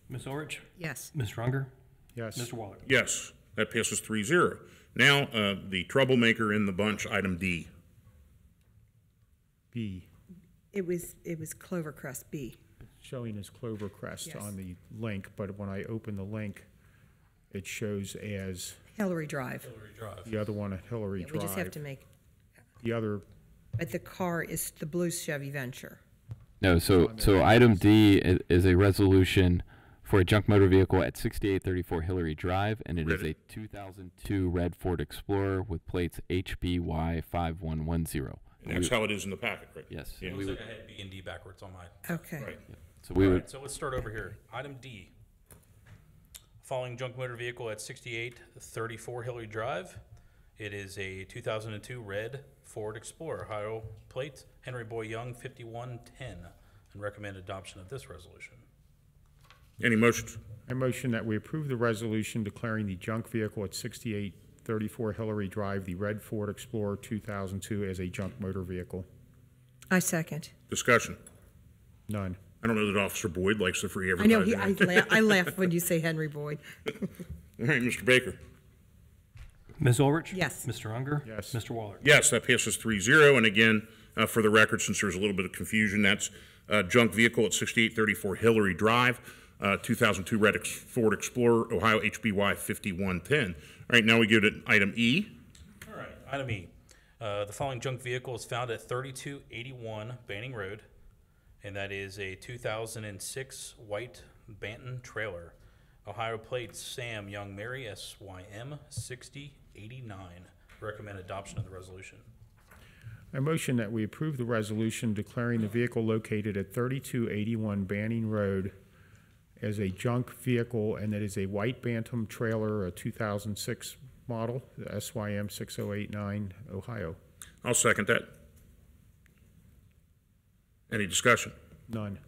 Ms. Ulrich? Yes. Ms. Unger? Yes. Mr. Wahlert? Yes, that passes three zero. Now, uh, the troublemaker in the bunch, item D. B. It was, it was Clovercrest B. showing as Clover Crest Yes. on the link, but when I open the link, it shows as Hillary Drive. Hillary Drive. the other one at Hillary Yeah, We just have to make, The other, but the car is the blue Chevy Venture. No, so, so item D i- is a resolution for a junk motor vehicle at sixty-eight thirty-four Hillary Drive, and it is a two thousand two red Ford Explorer with plates HBY five one one zero. And that's how it is in the packet, right? Yes. Yeah. we Looks would- like I had B and D backwards on mine. Okay. Right. So we All would, right, so let's start over here. Item D. Following junk motor vehicle at sixty-eight thirty-four Hillary Drive. It is a two thousand and two red Ford Explorer, Ohio plate, Henry Boy Young, fifty-one ten, and recommend adoption of this resolution. Any motions? I motion that we approve the resolution declaring the junk vehicle at sixty-eight thirty-four Hillary Drive, the red Ford Explorer two thousand two, as a junk motor vehicle. I second. Discussion. None. I don't know that Officer Boyd likes the free I know, he, I laugh, I laugh when you say Henry Boyd. All right, Mr. Baker. Ms. Ulrich? Yes. Mr. Unger? Yes. Mr. Wahlert? Yes, that passes 3-0. And again, uh, for the record, since there's a little bit of confusion, that's uh, junk vehicle at 6834 Hillary Drive, uh, 2002 red Ex- Ford Explorer, Ohio HBY 5110. All right, now we go to item E. All right, item E. Uh, the following junk vehicle is found at thirty-two eighty-one Banning Road, and that is a two thousand and six white Banton trailer. Ohio plate Sam Young Mary, SYM sixty eighty-nine. Recommend adoption of the resolution. I motion that we approve the resolution declaring the vehicle located at thirty-two eighty-one Banning Road as a junk vehicle, and that is a white Bantam trailer, a two thousand six model, the SYM six oh eight nine, Ohio. I'll second that. Any discussion? None.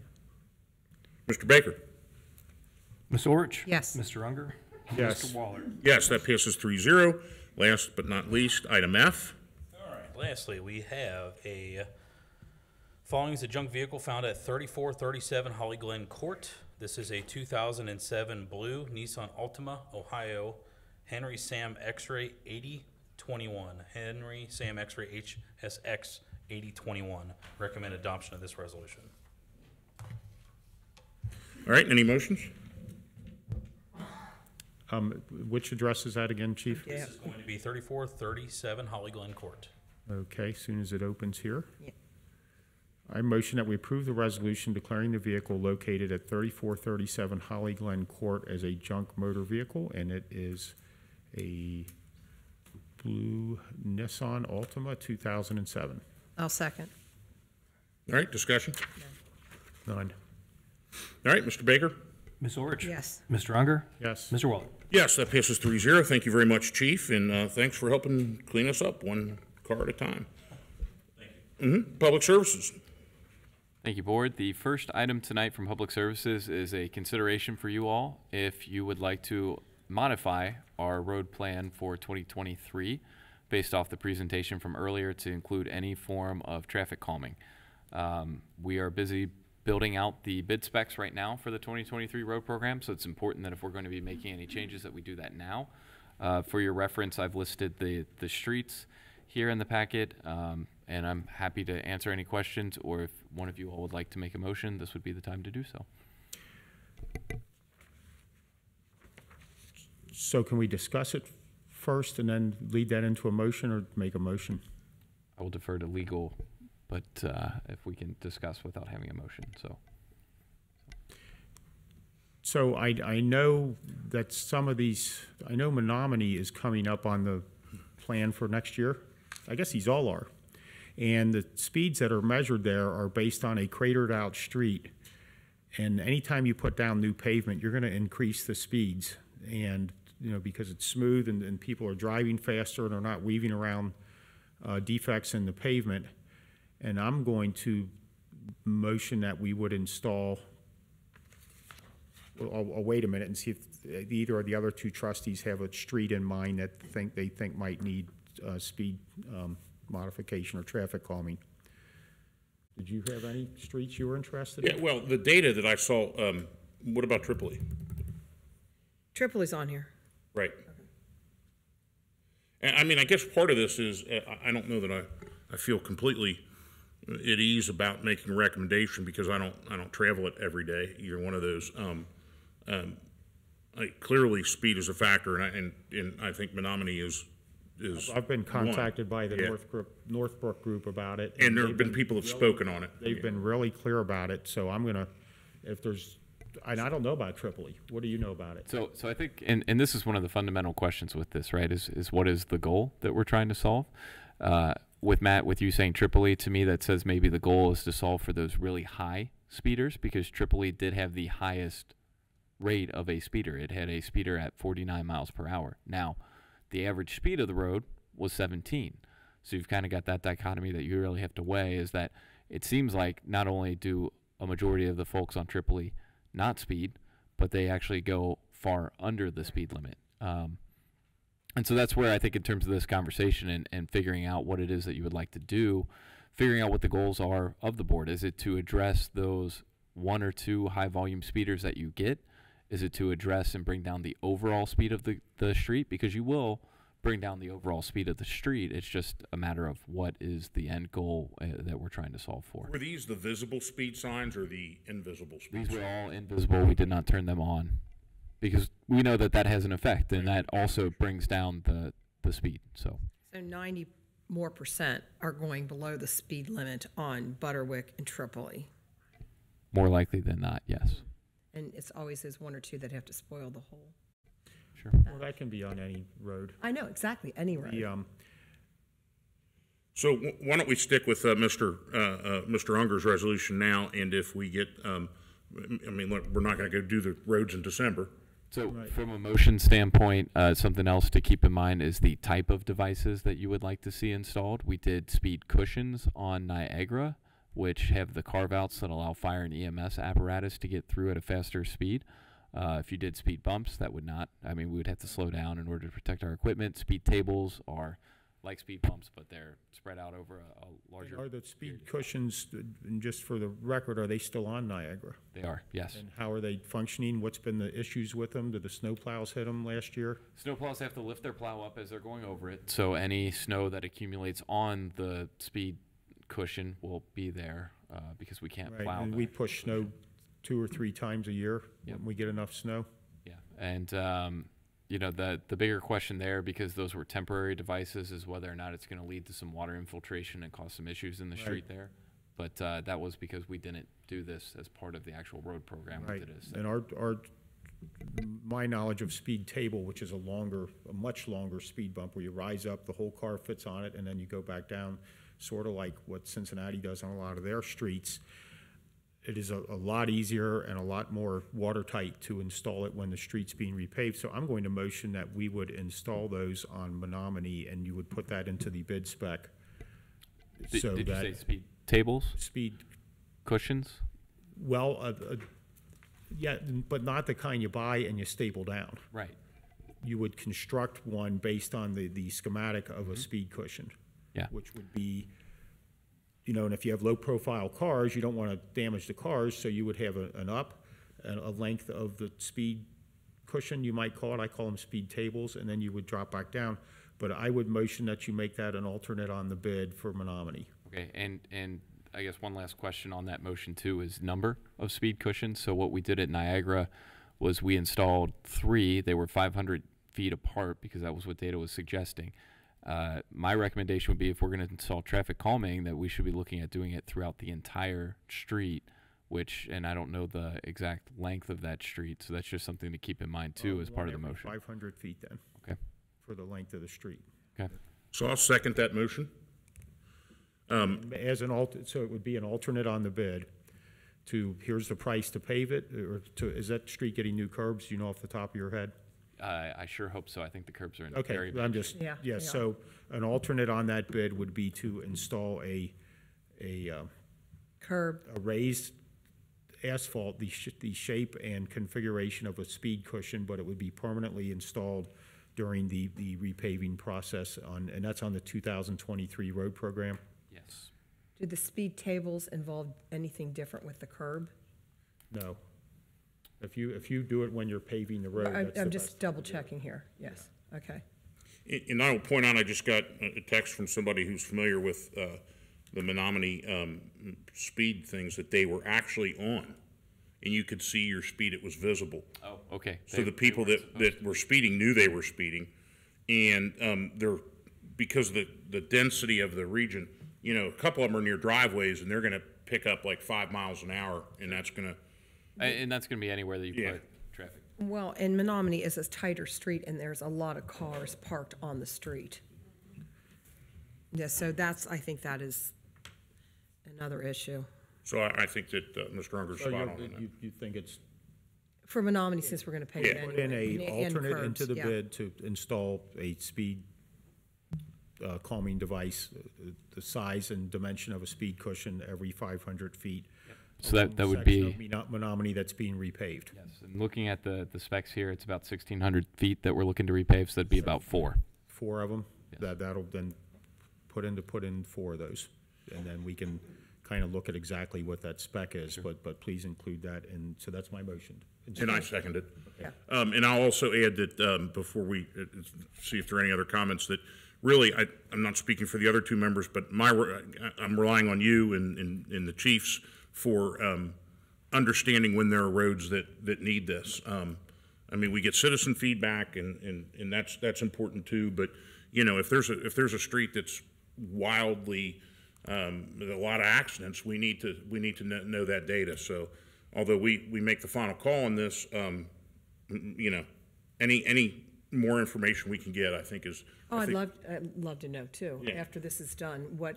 Mr. Baker? Ms. Ulrich? Yes. Mr. Unger? Yes. Mr. Wahlert? Yes, that passes 3-0. Last but not least, item F. All right, lastly, we have a, following is a junk vehicle found at thirty-four thirty-seven Holly Glen Court. This is a two thousand and seven blue Nissan Altima, Ohio, Henry Sam X-ray eighty twenty-one, Henry Sam X-ray HSX eighty twenty-one. Recommend adoption of this resolution. All right, any motions? Um, which address is that again, chief? Yeah. This is going to be thirty-four thirty-seven Holly Glen Court. Okay, soon as it opens here. Yeah. I motion that we approve the resolution declaring the vehicle located at thirty-four thirty-seven Holly Glen Court as a junk motor vehicle, and it is a blue Nissan Altima two thousand and seven. I'll second. All right, discussion? None. All right, Mr. Baker? Ms. Ulrich? Yes. Mr. Unger? Yes. Mr. Wahlert? Yes, that passes 3-0. Thank you very much, Chief, and uh, thanks for helping clean us up one car at a time. Thank you. Mm-hmm. Public Services. Thank you, Board. The first item tonight from Public Services is a consideration for you all if you would like to modify our road plan for 2023 based off the presentation from earlier to include any form of traffic calming. Um, We are busy building out the bid specs right now for the 2023 road program, so it's important that if we're going to be making any changes, that we do that now. Uh, For your reference, I've listed the, the streets here in the packet, um, and I'm happy to answer any questions, or if one of you all would like to make a motion, this would be the time to do so. So can we discuss it first and then lead that into a motion or make a motion? I will defer to legal, but uh, if we can discuss without having a motion, so. So I, I know that some of these, I know Menominee is coming up on the plan for next year. I guess these all are. And the speeds that are measured there are based on a cratered out street. And anytime you put down new pavement, you're gonna increase the speeds. And, you know, because it's smooth and, and people are driving faster and they're not weaving around uh, defects in the pavement. And I'm going to motion that we would install well, I'll, I'll wait a minute and see if uh, either or the other two trustees have a street in mind that think, they think might need, uh, speed, um, modification or traffic calming. Did you have any streets you were interested in? Yeah, well, the data that I saw, um, what about Tripoli? Tripoli's on here. Right. And I mean, I guess part of this is, uh, I- don't know that I, I feel completely at ease about making a recommendation because I don't, I don't travel it every day. You're one of those. Um, um, I, clearly, speed is a factor, and I, and, and I think Menominee is, is. I've been one. contacted by the Yeah. Northbrook, Northbrook group about it. And there they've have been people have spoken on it. They've been really clear about it, so I'm gonna, if there's, and I don't know about Tripoli. What do you know about it? So, so I think, and, and this is one of the fundamental questions with this, right? Is is what is the goal that we're trying to solve? Uh, with Matt, with you saying Tripoli, to me that says maybe the goal is to solve for those really high speeders because Tripoli did have the highest rate of a speeder. It had a speeder at 49 miles per hour. Now, the average speed of the road was 17. So you've kind of got that dichotomy that you really have to weigh is that it seems like not only do a majority of the folks on Tripoli not speed, but they actually go far under the speed limit. Um, and so that's where I think, in terms of this conversation and, and figuring out what it is that you would like to do, figuring out what the goals are of the board. Is it to address those one or two high volume speeders that you get? Is it to address and bring down the overall speed of the, the street? Because you will bring down the overall speed of the street. It's just a matter of what is the end goal uh, that we're trying to solve for. Were these the visible speed signs or the invisible speed These were all invisible. We did not turn them on because we know that that has an effect, and that also brings down the the speed. So So 90 more percent are going below the speed limit on Butterwick and Tripoli. more likely than not, yes. And it's always those one or two that have to spoil the whole. Sure. Well, that can be on any road. I know, exactly, any road. The, um, So wh- why don't we stick with uh, Mr. uh, uh, Mr. Unger's resolution now, and if we get, um, I mean, look, we're not going to go do the roads in December. So from a motion standpoint, uh, something else to keep in mind is the type of devices that you would like to see installed. We did speed cushions on Niagara, which have the carve outs that allow fire and EMS apparatus to get through at a faster speed. Uh, if you did speed bumps, that would not. I mean, we would have to slow down in order to protect our equipment. Speed tables are like speed bumps, but they're spread out over a, a larger. Are the speed cushions, and just for the record, are they still on Niagara? They are, yes. And how are they functioning? What's been the issues with them? Did the snowplows hit them last year? Snowplows have to lift their plow up as they're going over it. So any snow that accumulates on the speed cushion will be there uh, because we can't Right, plow. and we push snow. Two or three times a year Yep. when we get enough snow? Yeah, and um, you know the the bigger question there, because those were temporary devices, is whether or not it's going to lead to some water infiltration and cause some issues in the Right. street there. But uh, that was because we didn't do this as part of the actual road program. Right, It is. and our, our, my knowledge of speed table, which is a longer, a much longer speed bump where you rise up, the whole car fits on it, and then you go back down, sort of like what Cincinnati does on a lot of their streets. It is a, a lot easier and a lot more watertight to install it when the street's being repaved. So I'm going to motion that we would install those on Menominee, and you would put that into the bid spec. Did, so did you that say speed tables, Speed cushions? well, uh, uh, yeah, but not the kind you buy and you staple down. Right. You would construct one based on the, the schematic of a speed cushion. Yeah. Which would be, you know, and if you have low-profile cars, you don't want to damage the cars, so you would have a, an up, a length of the speed cushion, you might call it, I call them speed tables, and then you would drop back down. But I would motion that you make that an alternate on the bid for Menominee. Okay, and, and I guess one last question on that motion too is number of speed cushions. So what we did at Niagara was we installed three. They were 500 feet apart because that was what data was suggesting. Uh, my recommendation would be if we're going to install traffic calming, that we should be looking at doing it throughout the entire street. Which, and I don't know the exact length of that street, so that's just something to keep in mind too as part of the motion. Five hundred feet then. Okay. For the length of the street. Okay. So I'll second that motion. As an alter, so it would be an alternate on the bid to, here's the price to pave it, or to, is that street getting new curbs, you know off the top of your head? Uh, I sure hope so. I think the curbs are in Okay, very I'm just, shape. Yeah, yeah, so an alternate on that bid would be to install a, a, uh, Curb, a raised asphalt, the, sh- the shape and configuration of a speed cushion, but it would be permanently installed during the, the repaving process on, and that's on the two thousand twenty-three road program. Yes. do the speed tables involve anything different with the curb? No. If you, if you do it when you're paving the road, I'm, that's I'm best. just double checking here, yes, okay. And- And I will point out, I just got a a text from somebody who's familiar with uh, the Menominee, um, speed things that they were actually on. And you could see your speed, it was visible. Oh, okay. So They- the they people weren't that, that were speeding knew they were speeding. And, um, they're, because of the, the density of the region, you know, a couple of them are near driveways and they're gonna pick up like five miles an hour and that's gonna, A- And that's gonna be anywhere that you Yeah. put traffic. Well, and Menominee is a tighter street, and there's a lot of cars parked on the street. Yeah, so that's, I think that is another issue. so I, I think that, uh, Mr. Unger's So spot you're- on on that. you, you think it's For Menominee, since we're gonna pay it Yeah. put in anyway. a and alternate into the yeah. bid to install a speed uh, calming device, uh, the size and dimension of a speed cushion every five hundred feet. So that, that the would section of be, Meno- Menominee that's being repaved. yes, and looking at the, the specs here, it's about sixteen hundred feet that we're looking to repave, so that'd be about four. Four of them, Yes. that, that'll then put in to put in four of those. And then we can kind of look at exactly what that spec is, but, but please include that, and so that's my motion. And I second it. Yeah. Um, and I'll also add that, um, before we, uh, uh, see if there are any other comments, that really, I, I'm not speaking for the other two members, but my, re- I- I'm relying on you and, and, and the chiefs for, um, understanding when there are roads that, that need this. Um, I mean, we get citizen feedback and, and, and that's, that's important too, but, you know, if there's a, if there's a street that's wildly, um, with a lot of accidents, we need to, we need to kn- know that data. So although we, we make the final call on this, um, you know, any, any more information we can get, I think is. Oh, I I'd love, I'd love to know too, Yeah. after this is done, what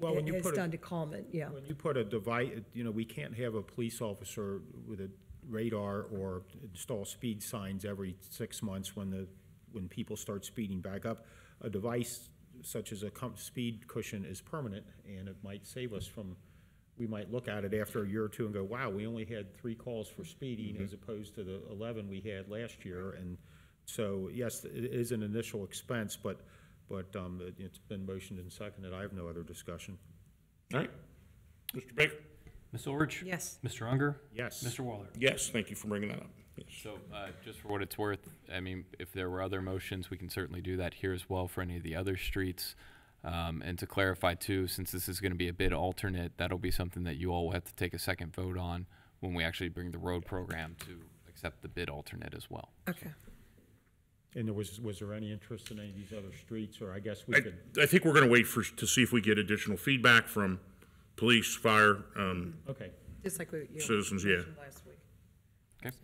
Well, when you has put a- done to calm it, yeah. When you put a device, you know, we can't have a police officer with a radar or install speed signs every six months when the, when people start speeding back up. A device such as a com- speed cushion is permanent, and it might save us from, we might look at it after a year or two and go, wow, we only had three calls for speeding mm-hmm. as opposed to the eleven we had last year, and so, yes, it is an initial expense, but, but, um, it- it's been motioned and seconded, I have no other discussion. All right. Mr. Baker? Ms. Ulrich? Yes. Mr. Unger? Yes. Mr. Wahlert? Yes, thank you for bringing that up. Yes. So, uh, just for what it's worth, I mean, if there were other motions, we can certainly do that here as well for any of the other streets. Um, and to clarify too, since this is gonna be a bid alternate, that'll be something that you all will have to take a second vote on when we actually bring the road program to accept the bid alternate as well. Okay. And there was, was there any interest in any of these other streets, or I guess we I, could, I think we're gonna wait for, to see if we get additional feedback from police, fire, um, okay. Just like we, you know, Citizens, yeah. mentioned last week. Okay.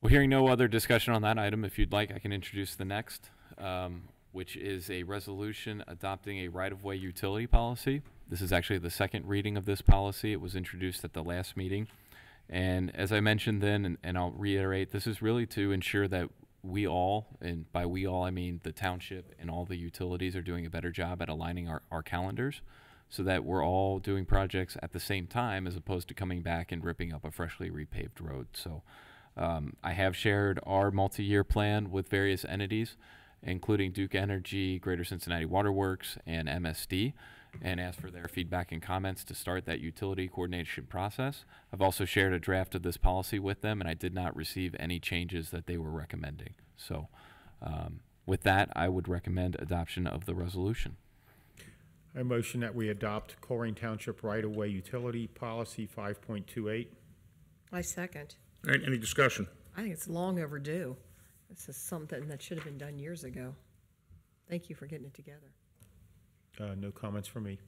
Well, hearing no other discussion on that item, if you'd like, I can introduce the next, um, which is a resolution adopting a right-of-way utility policy. This is actually the second reading of this policy. It was introduced at the last meeting. And as I mentioned then, and, and I'll reiterate, this is really to ensure that we all, and by we all, I mean the township and all the utilities are doing a better job at aligning our, our calendars so that we're all doing projects at the same time as opposed to coming back and ripping up a freshly repaved road. So um, I have shared our multi-year plan with various entities, including Duke Energy, Greater Cincinnati Waterworks, and MSD, and asked for their feedback and comments to start that utility coordination process. I've also shared a draft of this policy with them, and I did not receive any changes that they were recommending. So um, with that, I would recommend adoption of the resolution. I motion that we adopt Colerain Township right-of-way utility policy five point two eight. I second. All right, any discussion? I think it's long overdue. This is something that should have been done years ago. Thank you for getting it together. Uh, no comments from me.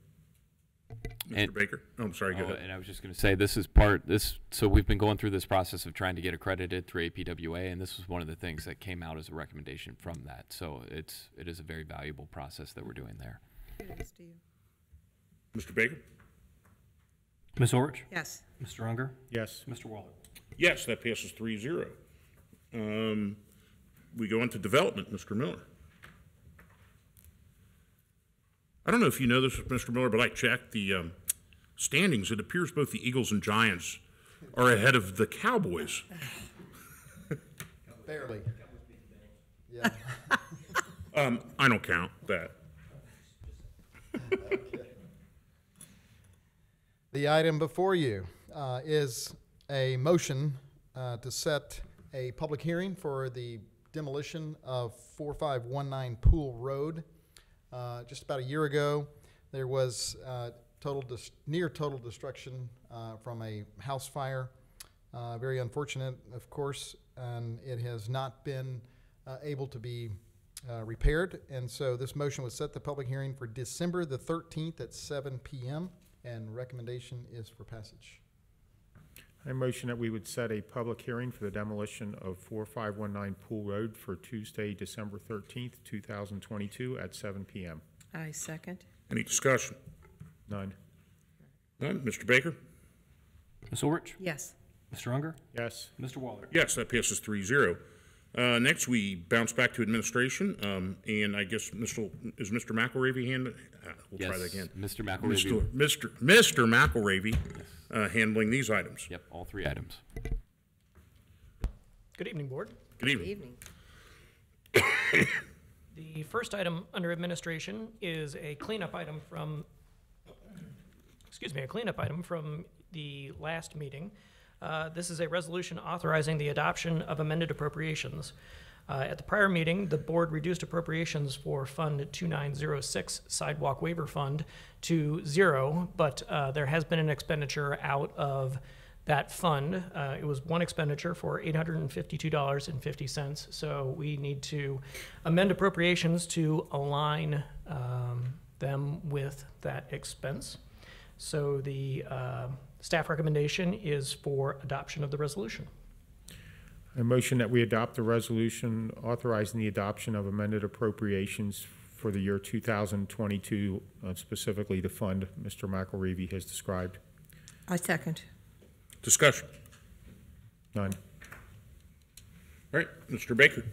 And- Mr. Baker? Oh, I'm sorry, go Oh, ahead. And I was just going to say, this is part, this, so we've been going through this process of trying to get accredited through APWA, and this was one of the things that came out as a recommendation from that. So it's, it is a very valuable process that we're doing there. Kudos to you. Mr. Baker? Ms. Ulrich? Yes. Mr. Unger? Yes. Mr. Wahlert? Yes, that passes three zero. Um, we go into development, Mr. Miller. I don't know if you know this, Mr. Miller, but I checked the, um, standings. It appears both the Eagles and Giants are ahead of the Cowboys. Barely. Yeah. Um, I don't count that. The item before you uh, is a motion uh, to set a public hearing for the demolition of 4519 Poole Road. Uh, Just about a year ago, There was uh, total, near total destruction uh, from a house fire. Uh, Very unfortunate, of course, and it has not been uh, able to be uh, repaired. And so this motion would set the public hearing for December the 13th at 7 PM, and recommendation is for passage. I motion that we would set a public hearing for the demolition of 4519 Poole Road for Tuesday, December 13th, 2022 at 7 PM. I second. Any discussion? None. None? Mr. Baker? Ms. Ulrich? Yes. Mr. Unger? Yes. Mr. Wahlert? Yes, that passes three zero. Uh, next, we bounce back to administration, um, and I guess Mr. is Mr. McElravy hand, uh, we'll try that again. Mr. McElravy. Mr. Mr. Mr. McElravy, uh, handling these items. Yep, all three items. Good evening, Board. Good evening. Evening. The first item under administration is a cleanup item from, excuse me, a cleanup item from the last meeting. Uh, This is a resolution authorizing the adoption of amended appropriations. Uh, At the prior meeting, the board reduced appropriations for Fund 2906 Sidewalk Waiver Fund to zero, but uh, there has been an expenditure out of that fund. Uh, It was one expenditure for $852.50, so we need to amend appropriations to align um, them with that expense. So the uh, staff recommendation is for adoption of the resolution. I motion that we adopt the resolution authorizing the adoption of amended appropriations for the year 2022, uh, specifically the fund Mr. McElravy has described. I second. Discussion. None. All right, Mr. Baker?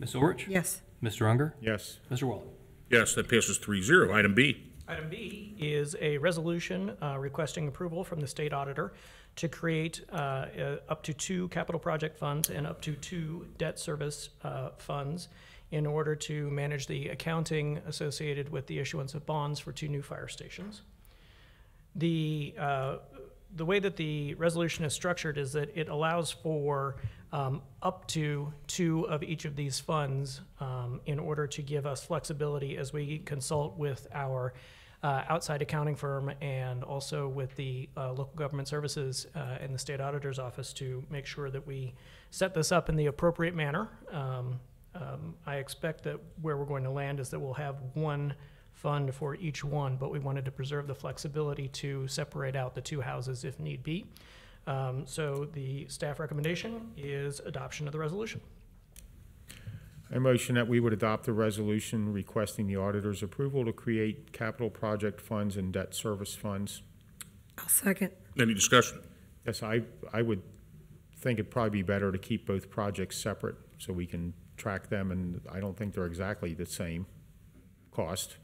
Ms. Ulrich? Yes. Mr. Unger? Yes. Mr. Wahlert? Yes, that passes three zero. Item B. Item B is a resolution uh, requesting approval from the state auditor to create uh, up to two capital project funds and up to two debt service uh, funds in order to manage the accounting associated with the issuance of bonds for two new fire stations. The, uh, the way that the resolution is structured is that it allows for um, up to two of each of these funds um, in order to give us flexibility as we consult with our uh, outside accounting firm and also with the uh, local government services uh, and the state auditor's office to make sure that we set this up in the appropriate manner. Um, um, I expect that where we're going to land is that we'll have one fund for each one, but we wanted to preserve the flexibility to separate out the two houses if need be. Um, So the staff recommendation is adoption of the resolution. I motion that we would adopt the resolution requesting the auditor's approval to create capital project funds and debt service funds. I'll second. Any discussion? Yes, I, I would think it'd probably be better to keep both projects separate so we can track them, and I don't think they're exactly the same cost.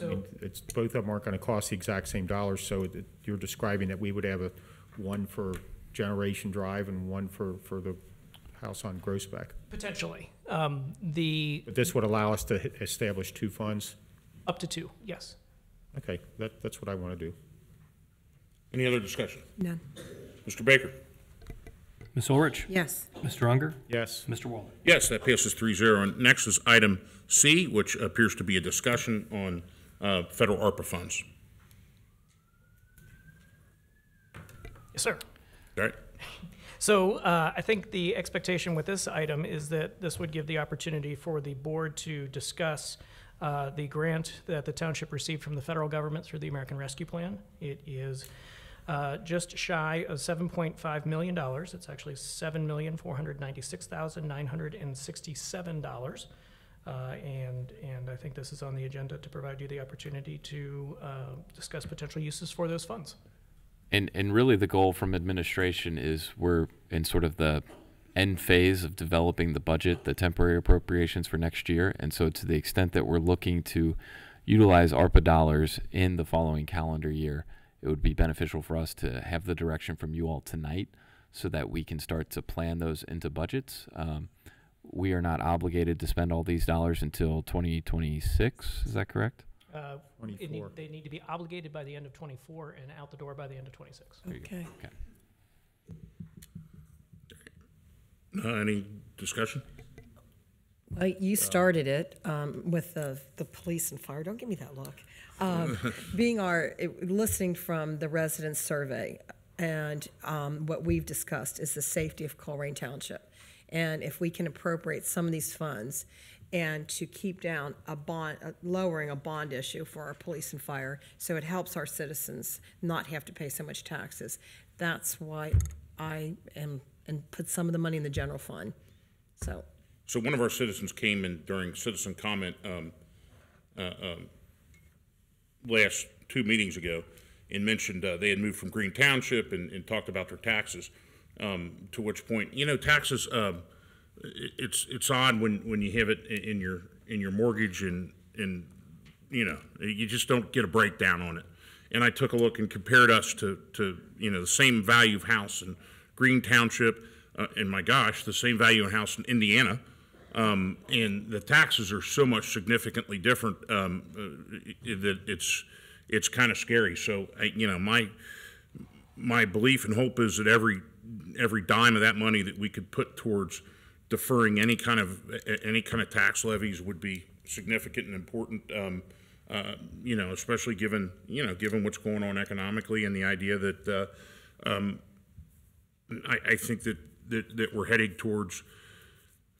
I mean, So, it's, both of them aren't gonna cost the exact same dollars, so it- you're describing that we would have a, one for Generation Drive and one for, for the house on Groesbeck. potentially, um, the, But this would allow us to hi- establish two funds? up to two, yes. Okay, that, that's what I wanna do. Any other discussion? None. Mr. Baker? Ms. Ulrich? Yes. Mr. Unger? Yes. Mr. Wahlert? Yes, that passes three zero. And next is item C, which appears to be a discussion on uh, federal ARPA funds. Yes, sir. All right? So uh, I think the expectation with this item is that this would give the opportunity for the board to discuss uh, the grant that the township received from the federal government through the American Rescue Plan. It is uh, just shy of $7.5 million. It's actually $7,496,967. Uh, And, and I think this is on the agenda to provide you the opportunity to uh, discuss potential uses for those funds. And and really the goal from administration is we're in sort of the end phase of developing the budget, the temporary appropriations for next year. And so to the extent that we're looking to utilize ARPA dollars in the following calendar year, it would be beneficial for us to have the direction from you all tonight so that we can start to plan those into budgets. Um, we are not obligated to spend all these dollars until 2026. Is that correct? Uh, it need- 24. They need to be obligated by the end of '24 and out the door by the end of '26. Okay. Uh, Any discussion? Well, you started it um, with the, the police and fire. Don't give me that look. Um, being our, it- listening from the residents' survey, and um, what we've discussed is the safety of Colerain Township. And if we can appropriate some of these funds and to keep down a bond, uh, lowering a bond issue for our police and fire, so it helps our citizens not have to pay so much taxes. That's why I am, and put some of the money in the general fund. So So one of our citizens came in during citizen comment um, uh, um, last two meetings ago and mentioned uh, they had moved from Green Township and, and talked about their taxes. Um, to which point, you know, taxes. Um, it's it's odd when, when you have it in, your in your mortgage and and you know you just don't get a breakdown on it. And I took a look and compared us to to you know the same value of house in Green Township, uh, and my gosh, the same value of house in Indiana. Um, and the taxes are so much significantly different um, uh, that it's it's kind of scary. So you know, my my belief and hope is that every every dime of that money that we could put towards deferring any kind of any kind of tax levies would be significant and important. Um, uh, you know, especially given you know given what's going on economically and the idea that uh, um, I, I think that, that that we're heading towards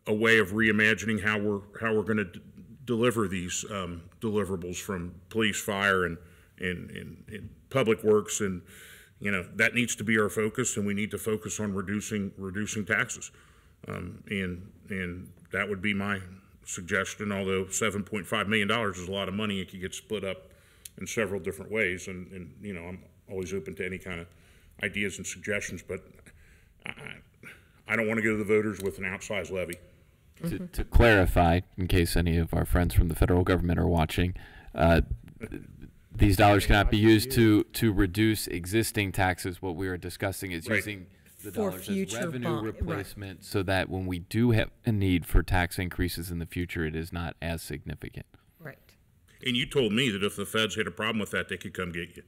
a way of reimagining how we're how we're going to deliver these um, deliverables from police, fire, and, and and and public works, and you know that needs to be our focus, and we need to focus on reducing reducing taxes, um, and and that would be my suggestion. Although seven point five million dollars is a lot of money, it could get split up in several different ways, and and you know I'm always open to any kind of ideas and suggestions, but I, I don't want to go to the voters with an outsized levy. To, to clarify, in case any of our friends from the federal government are watching, uh, these dollars cannot be used to, to reduce existing taxes. What we are discussing is Right. using the For dollars as future revenue bond- right. replacement so that when we do have a need for tax increases in the future, it is not as significant. Right. And you told me that if the feds had a problem with that, they could come get you.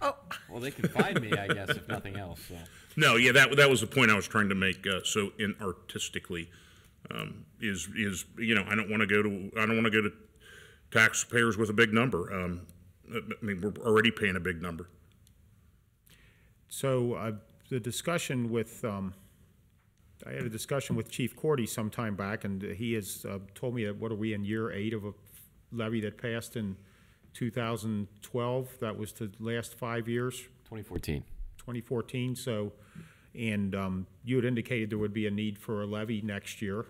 Oh, Well, they can find me, I guess, if nothing else, so. No, yeah, that, that was the point I was trying to make, uh, so in artistically, um, is, is, you know, I don't wanna go to, I don't wanna go to taxpayers with a big number. Um, I I mean, we're already paying a big number. So uh, the discussion with, um, I had a discussion with Chief Cordy some time back, and he has uh, told me that, what are we, in year eight of a levy that passed in 2012? That was to last five years? 2014. 2014, so, and um, you had indicated there would be a need for a levy next year.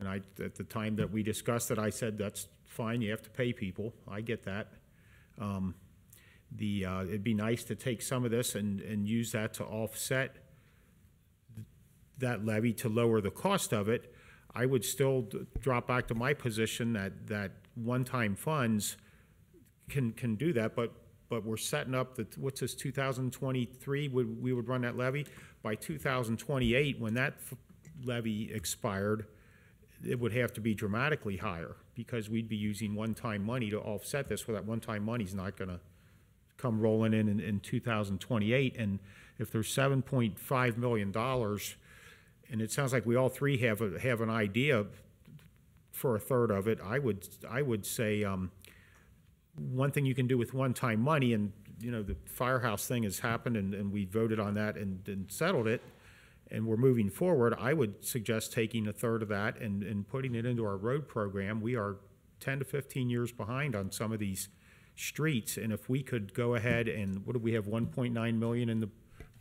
And I, at the time that we discussed it, I said, that's fine, you have to pay people, I get that. Um, The, uh, it'd be nice to take some of this and, and use that to offset that levy to lower the cost of it. I would still drop back to my position that, that one-time funds can, can do that, but, but we're setting up the, what's this, 2023, would, we would run that levy? By 2028, when that levy expired, it would have to be dramatically higher, because we'd be using one-time money to offset this, well, that one-time money's not gonna come rolling in in, in 2028, and if there's 7.5 million dollars, and it sounds like we all three have, a- have an idea for a third of it, I would, I would say, um, one thing you can do with one-time money, and, you know, the firehouse thing has happened, and, and we voted on that and, and settled it, and we're moving forward, I would suggest taking a third of that and, and putting it into our road program. We are ten to fifteen years behind on some of these streets, and if we could go ahead and, what do we have, one point nine million in the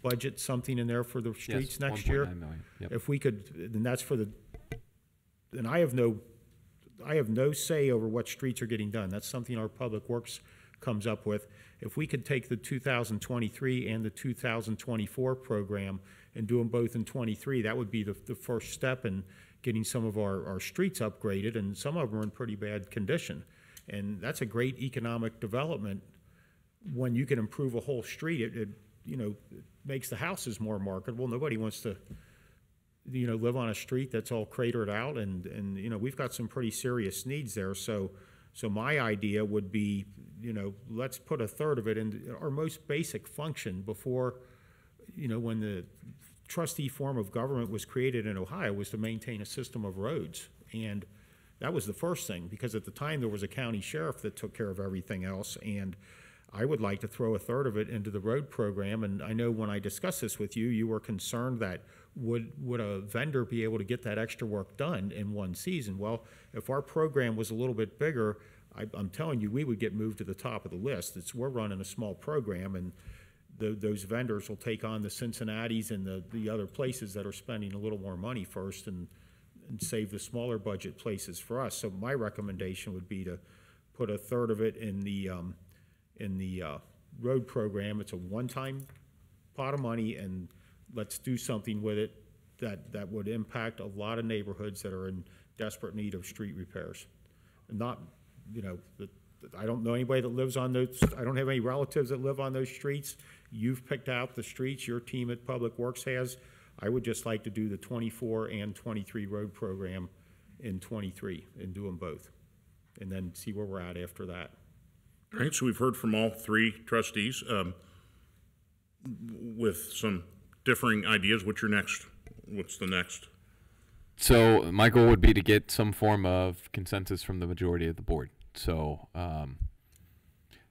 budget, something in there for the streets next year? 1.9 million, yep. If we could, then that's for the, and I have no, I have no say over what streets are getting done. That's something our Public Works comes up with. If we could take the 2023 and the 2024 program and do them both in 23, that would be the, the first step in getting some of our, our streets upgraded, and some of them are in pretty bad condition. And that's a great economic development when you can improve a whole street. It, it, you know, makes the houses more marketable. Nobody wants to you know, live on a street that's all cratered out and, and, you know, we've got some pretty serious needs there. So, so my idea would be, you know, let's put a third of it in our most basic function before, you know, when the trustee form of government was created in Ohio was to maintain a system of roads. And that was the first thing, because at the time, there was a county sheriff that took care of everything else, and I would like to throw a third of it into the road program, and I know when I discussed this with you, you were concerned that would, would a vendor be able to get that extra work done in one season? Well, if our program was a little bit bigger, I, I'm telling you, we would get moved to the top of the list. It's, we're running a small program, and tho- those vendors will take on the Cincinnatis and the, the other places that are spending a little more money first and, and save the smaller budget places for us. So my recommendation would be to put a third of it in the, um, in the, uh, road program. It's a one-time pot of money and let's do something with it that, that would impact a lot of neighborhoods that are in desperate need of street repairs. And Not, you know, that- I don't know anybody that lives on those, I don't have any relatives that live on those streets. You've picked out the streets, your team at Public Works has. I would just like to do the twenty-four and twenty-three road program in twenty-three and do them both. And then see where we're at after that. All right, so we've heard from all three trustees um, with some differing ideas. What's your next? What's the next? So my goal would be to get some form of consensus from the majority of the board. So, um,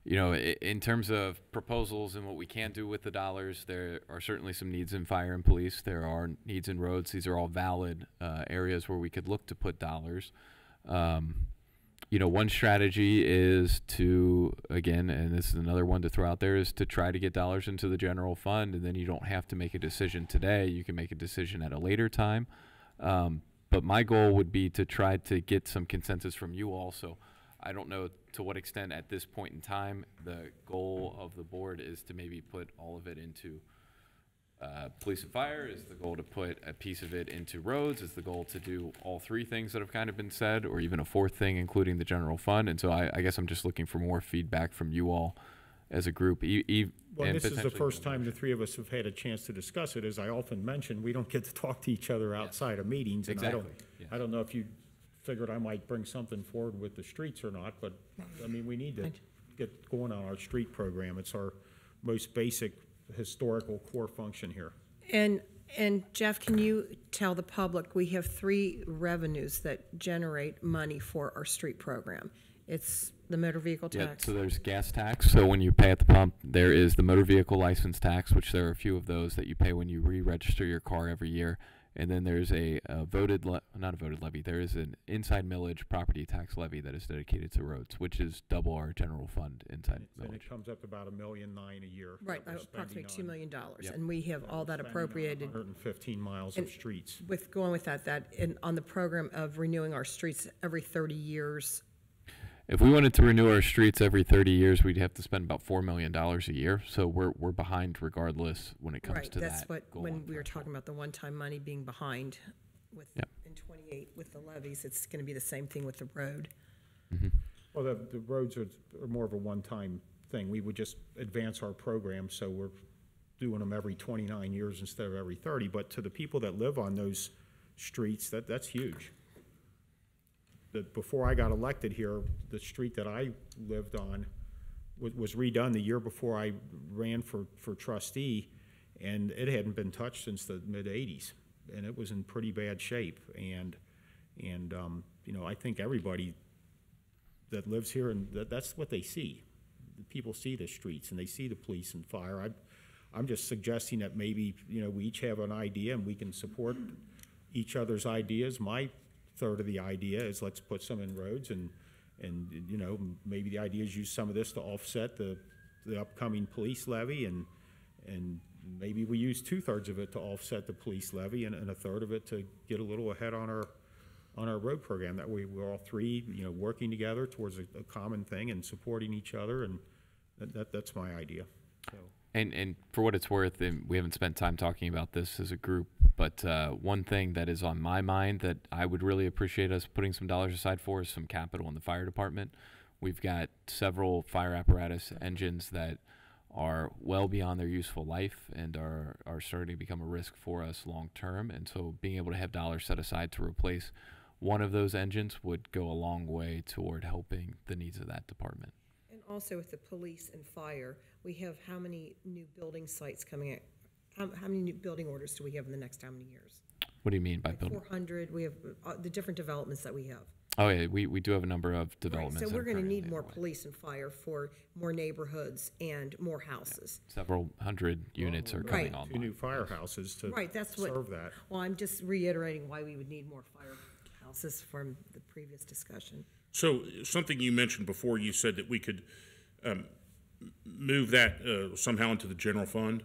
you know, in terms of proposals and what we can do with the dollars, there are certainly some needs in fire and police. There are needs in roads. These are all valid uh, areas where we could look to put dollars. Um, you know, one strategy is to, again, and this is another one to throw out there, is to try to get dollars into the general fund, and then you don't have to make a decision today. You can make a decision at a later time. Um, but my goal would be to try to get some consensus from you all. I don't know to what extent at this point in time the goal of the board is to maybe put all of it into uh, police and fire? Is the goal to put a piece of it into roads? Is the goal to do all three things that have kind of been said, or even a fourth thing, including the general fund? And so I, I guess I'm just looking for more feedback from you all as a group. E- e- Well, this is the first time the three of us have had a chance to discuss it. As I often mention, we don't get to talk to each other outside of meetings. and I don't, Exactly, yes. I don't know if you figured I might bring something forward with the streets or not, but, I mean, we need to get going on our street program. It's our most basic historical core function here. And, and Jeff, can you tell the public, we have three revenues that generate money for our street program. It's the motor vehicle tax. Yeah, tax. so there's gas tax. So when you pay at the pump, there is the motor vehicle license tax, which there are a few of those that you pay when you re-register your car every year. And then there's a, a voted, le- not a voted levy, there is an inside millage property tax levy that is dedicated to roads, which is double our general fund inside And millage. it comes up about a million nine a year. Right, uh, approximately spending 2 on- million. dollars, Yep. And we have all that appropriated. 115 miles And of streets. With, going with that, that, in, on the program of renewing our streets every 30 years, If we wanted to renew our streets every 30 years, we'd have to spend about $4 million a year. So we're, we're behind regardless when it comes right, to that's that. what, goal when on we were talking about the one-time money being behind with, Yep. in 28 with the levies, it's going to be the same thing with the road. Mm-hmm. Well, the, the roads are, are more of a one-time thing. We would just advance our program, so we're doing them every twenty-nine years instead of every thirty. But to the people that live on those streets, that, that's huge. That, before I got elected here, the street that I lived on was, was redone the year before I ran for, for trustee, and it hadn't been touched since the mid-eighties, and it was in pretty bad shape. And, and, um, you know, I think everybody that lives here, and that, that's what they see. People see the streets, and they see the police and fire. I, I'm just suggesting that maybe, you know, we each have an idea, and we can support each other's ideas. My third of the idea is let's put some in roads, and, and, you know, maybe the idea is use some of this to offset the, the upcoming police levy, and, and maybe we use two-thirds of it to offset the police levy, and, and a third of it to get a little ahead on our, on our road program. That way, we're all three, you know, working together towards a, a common thing and supporting each other, and that, that, that's my idea. So, And and for what it's worth, and we haven't spent time talking about this as a group, but uh, one thing that is on my mind that I would really appreciate us putting some dollars aside for is some capital in the fire department. We've got several fire apparatus engines that are well beyond their useful life and are, are starting to become a risk for us long term. And so being able to have dollars set aside to replace one of those engines would go a long way toward helping the needs of that department. And also with the police and fire, we have how many new building sites coming out? How, how many new building orders do we have in the next how many years? What do you mean by building? Four hundred, we have, uh, the different developments that we have. Oh, yeah, we, we do have a number of developments. Right, developments. So we're gonna need more underway. police and fire for more neighborhoods and more houses. Several hundred units are coming Right. Two new firehouses to Right, that's what. serve that. Well, I'm just reiterating why we would need more firehouses from the previous discussion. So, something you mentioned before, you said that we could um, m- move that uh, somehow into the general fund?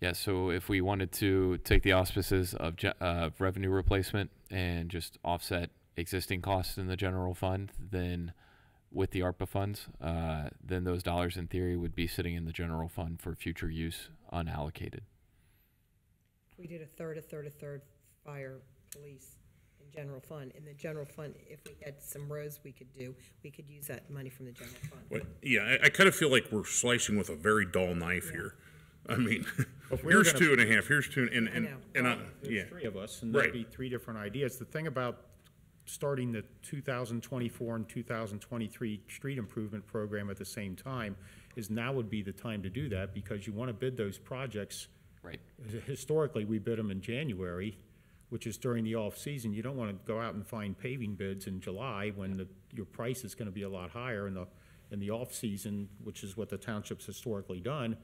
Yeah, so if we wanted to take the auspices of uh, revenue replacement and just offset existing costs in the general fund, then with the ARPA funds, uh, then those dollars in theory would be sitting in the general fund for future use unallocated. We did a third, a third, a third, fire, police, and general fund. In the general fund, if we had some roads we could do, we could use that money from the general fund. But, yeah, I, I kind of feel like we're slicing with a very dull knife here. I mean, If we were here's gonna- two and a half, here's two, and, and, know. and, I- There's yeah. three of us, and that'd Right. be three different ideas. The thing about starting the 2024 and 2023 street improvement program at the same time is now would be the time to do that, because you want to bid those projects. Right. Historically, we bid them in January, which is during the off-season. You don't want to go out and find paving bids in July when the, your price is going to be a lot higher in the, in the off-season, which is what the township's historically done.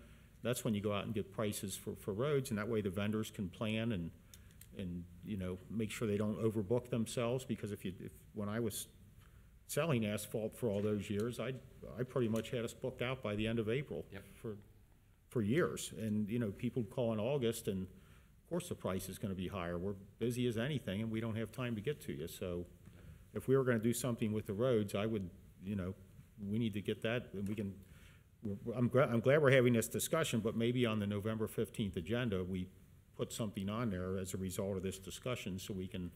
That's when you go out and get prices for, for roads, and that way the vendors can plan and, and, you know, make sure they don't overbook themselves, because if you, if, when I was selling asphalt for all those years, I, I pretty much had us booked out by the end of April. Yep. For, for years, and, you know, people call in August, and course the price is gonna be higher. We're busy as anything, and we don't have time to get to you, so if we were gonna do something with the roads, I would, you know, we need to get that, and we can, I'm I'm glad we're having this discussion, but maybe on the November fifteenth agenda, we put something on there as a result of this discussion, so we can,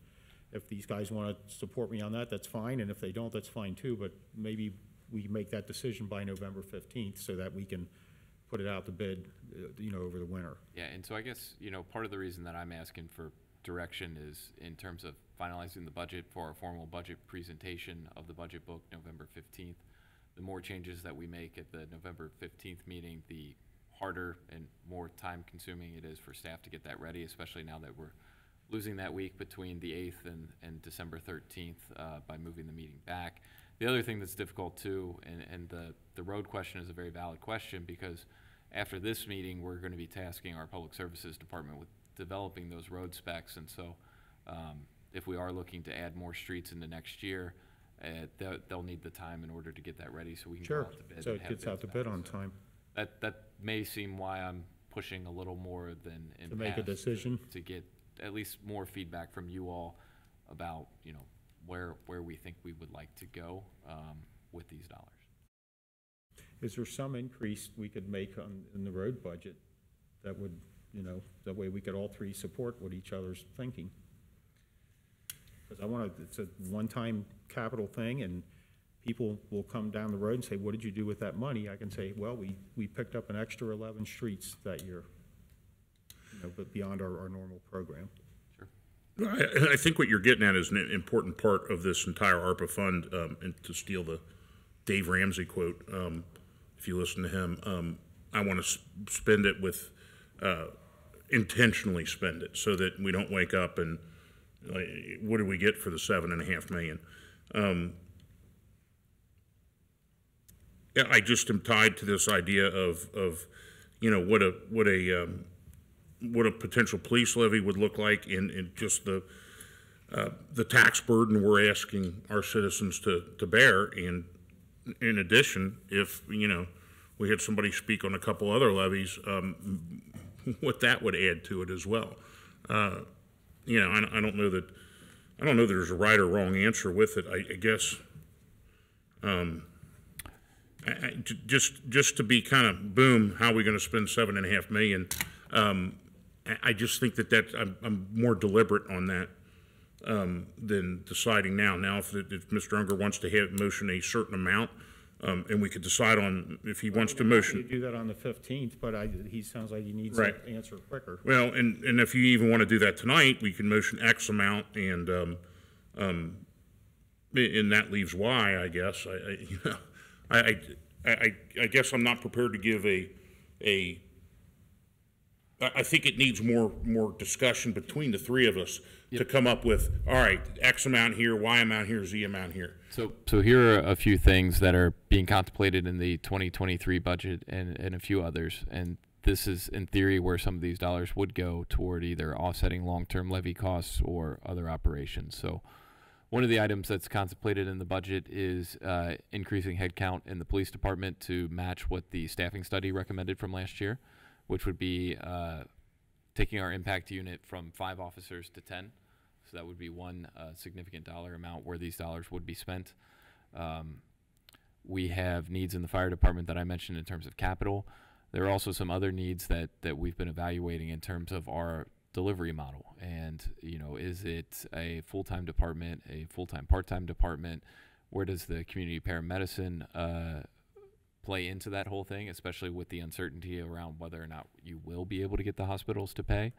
if these guys wanna support me on that, that's fine, and if they don't, that's fine too, but maybe we make that decision by November fifteenth, so that we can put it out to bid, uh, you know, over the winter. Yeah, and so I guess, you know, part of the reason that I'm asking for direction is in terms of finalizing the budget for our formal budget presentation of the budget book November fifteenth. The more changes that we make at the November fifteenth meeting, the harder and more time consuming it is for staff to get that ready, especially now that we're losing that week between the eighth and, and December thirteenth, uh, by moving the meeting back. The other thing that's difficult too, and, and the, the road question is a very valid question, because after this meeting, we're gonna be tasking our Public Services Department with developing those road specs, and so, um, if we are looking to add more streets in the next year, uh, they'll, they'll need the time in order to get that ready, so we can go Sure, out to bid. so it gets out to bid on So time. That, that may seem why I'm pushing a little more than in To make a decision? To get at least more feedback from you all about, you know, where, where we think we would like to go, um, with these dollars. Is there some increase we could make on, in the road budget that would, you know, that way we could all three support what each other's thinking? Because I want to, it's a one-time capital thing, and people will come down the road and say, what did you do with that money? I can say, well, we, we picked up an extra eleven streets that year, you know, but beyond our, our normal program. I, I think what you're getting at is an important part of this entire ARPA fund, um, and to steal the Dave Ramsey quote, um, if you listen to him, um, I want to spend it with, uh, intentionally spend it so that we don't wake up and, uh, what do we get for the seven and a half million? Um, I just am tied to this idea of, of, you know, what a, what a, um, what a potential police levy would look like in, in just the, uh, the tax burden we're asking our citizens to, to bear. And in addition, if, you know, we had somebody speak on a couple other levies, um, what that would add to it as well. Uh, you know, I, I don't know that, I don't know there's a right or wrong answer with it. I, I guess, um, I, just, just to be kind of, boom, how are we gonna spend seven and a half million? Um, I, just think that that, I'm, I'm more deliberate on that, um, than deciding now. Now, if, if Mr. Unger wants to have, motion a certain amount, um, and we could decide on, if he wants to motion. You do that on the fifteenth, but I, he sounds like he needs Right. an answer quicker. Well, and, and if you even want to do that tonight, we can motion X amount and, um, um, and that leaves Y, I guess. I, I, you know, I, I, I, I guess I'm not prepared to give a, a, I, I think it needs more, more discussion between the three of us to come up with, all right, X amount here, Y amount here, Z amount here. So, so here are a few things that are being contemplated in the 2023 budget and, and a few others. And this is, in theory, where some of these dollars would go toward either offsetting long-term levy costs or other operations. So, one of the items that's contemplated in the budget is uh, increasing headcount in the police department to match what the staffing study recommended from last year, which would be uh, taking our impact unit from five officers to 10. So that would be one uh, significant dollar amount where these dollars would be spent. Um, we have needs in the fire department that I mentioned in terms of capital. There are also some other needs that, that we've been evaluating in terms of our delivery model. And, you know, is it a full time department, a full time, part time department? Where does the community paramedicine uh, play into that whole thing, especially with the uncertainty around whether or not you will be able to get the hospitals to pay?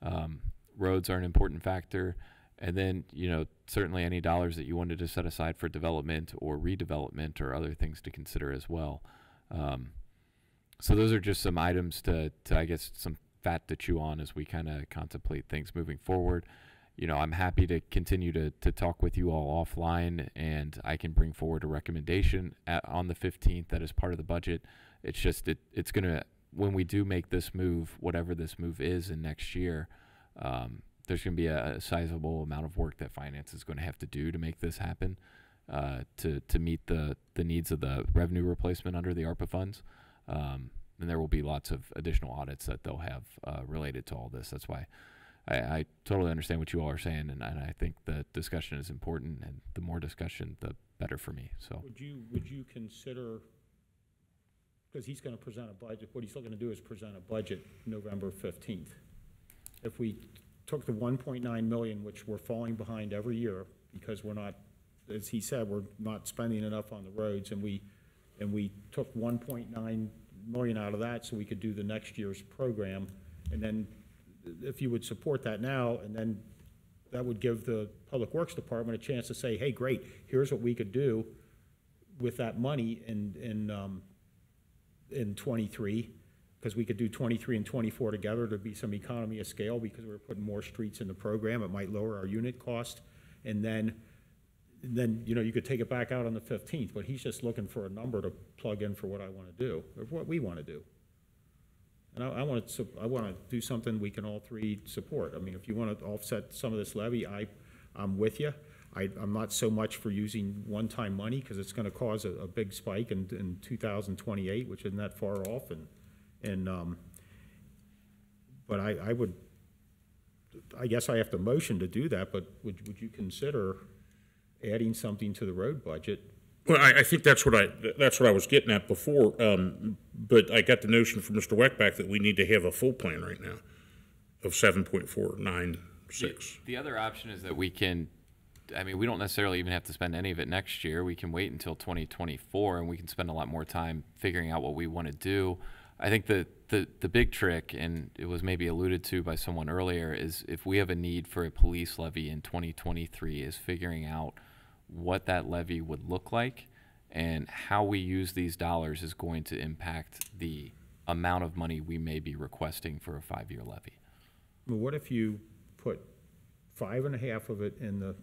Um, roads are an important factor. And then, you know, certainly any dollars that you wanted to set aside for development or redevelopment or other things to consider as well. Um, so those are just some items to, to I guess, some fat to chew on as we kind of contemplate things moving forward. You know, I'm happy to continue to, to talk with you all offline, and I can bring forward a recommendation at, on the 15th that is part of the budget. It's just it, it's gonna when we do make this move, whatever this move is in next year, um, there's going to be a, a sizable amount of work that finance is going to have to do to make this happen, uh, to to meet the the needs of the revenue replacement under the ARPA funds. Um, and there will be lots of additional audits that they'll have uh, related to all this. That's why I, I totally understand what you all are saying, and, and I think the discussion is important. And the more discussion, the better for me. So. Would you, would you consider, because he's gonna present a budget, what he's looking to do is present a budget November fifteenth. If we took the one point nine million, which we're falling behind every year, because we're not, as he said, we're not spending enough on the roads, and we, and we took one point nine million out of that so we could do the next year's program, and then if you would support that now, and then that would give the Public Works Department a chance to say, hey, great, here's what we could do with that money in, in, um, in twenty-three, because we could do twenty-three and twenty-four together, there'd be some economy of scale, because we're putting more streets in the program, it might lower our unit cost, and then, then, you know, you could take it back out on the fifteenth, but he's just looking for a number to plug in for what I wanna do, or what we wanna do. And I, I want to, I want to do something we can all three support. I mean, if you want to offset some of this levy, I, I'm with you. I, I'm not so much for using one-time money, because it's going to cause a, a big spike in, in 2028, which isn't that far off, and, and, um, but I, I would, I guess I have to motion to do that, but would, would you consider adding something to the road budget Well, I, I think that's what I, that's what I was getting at before, um, but I got the notion from Mr. Weckbach that we need to have a full plan right now of seven point four nine six. The other option is that we can, I mean, we don't necessarily even have to spend any of it next year. We can wait until 2024 and we can spend a lot more time figuring out what we want to do. I think the, the, the big trick, and it was maybe alluded to by someone earlier, is if we have a need for a police levy in 2023, is figuring out what that levy would look like and how we use these dollars is going to impact the amount of money we may be requesting for a five-year levy. Well, what if you put five and a half of it in the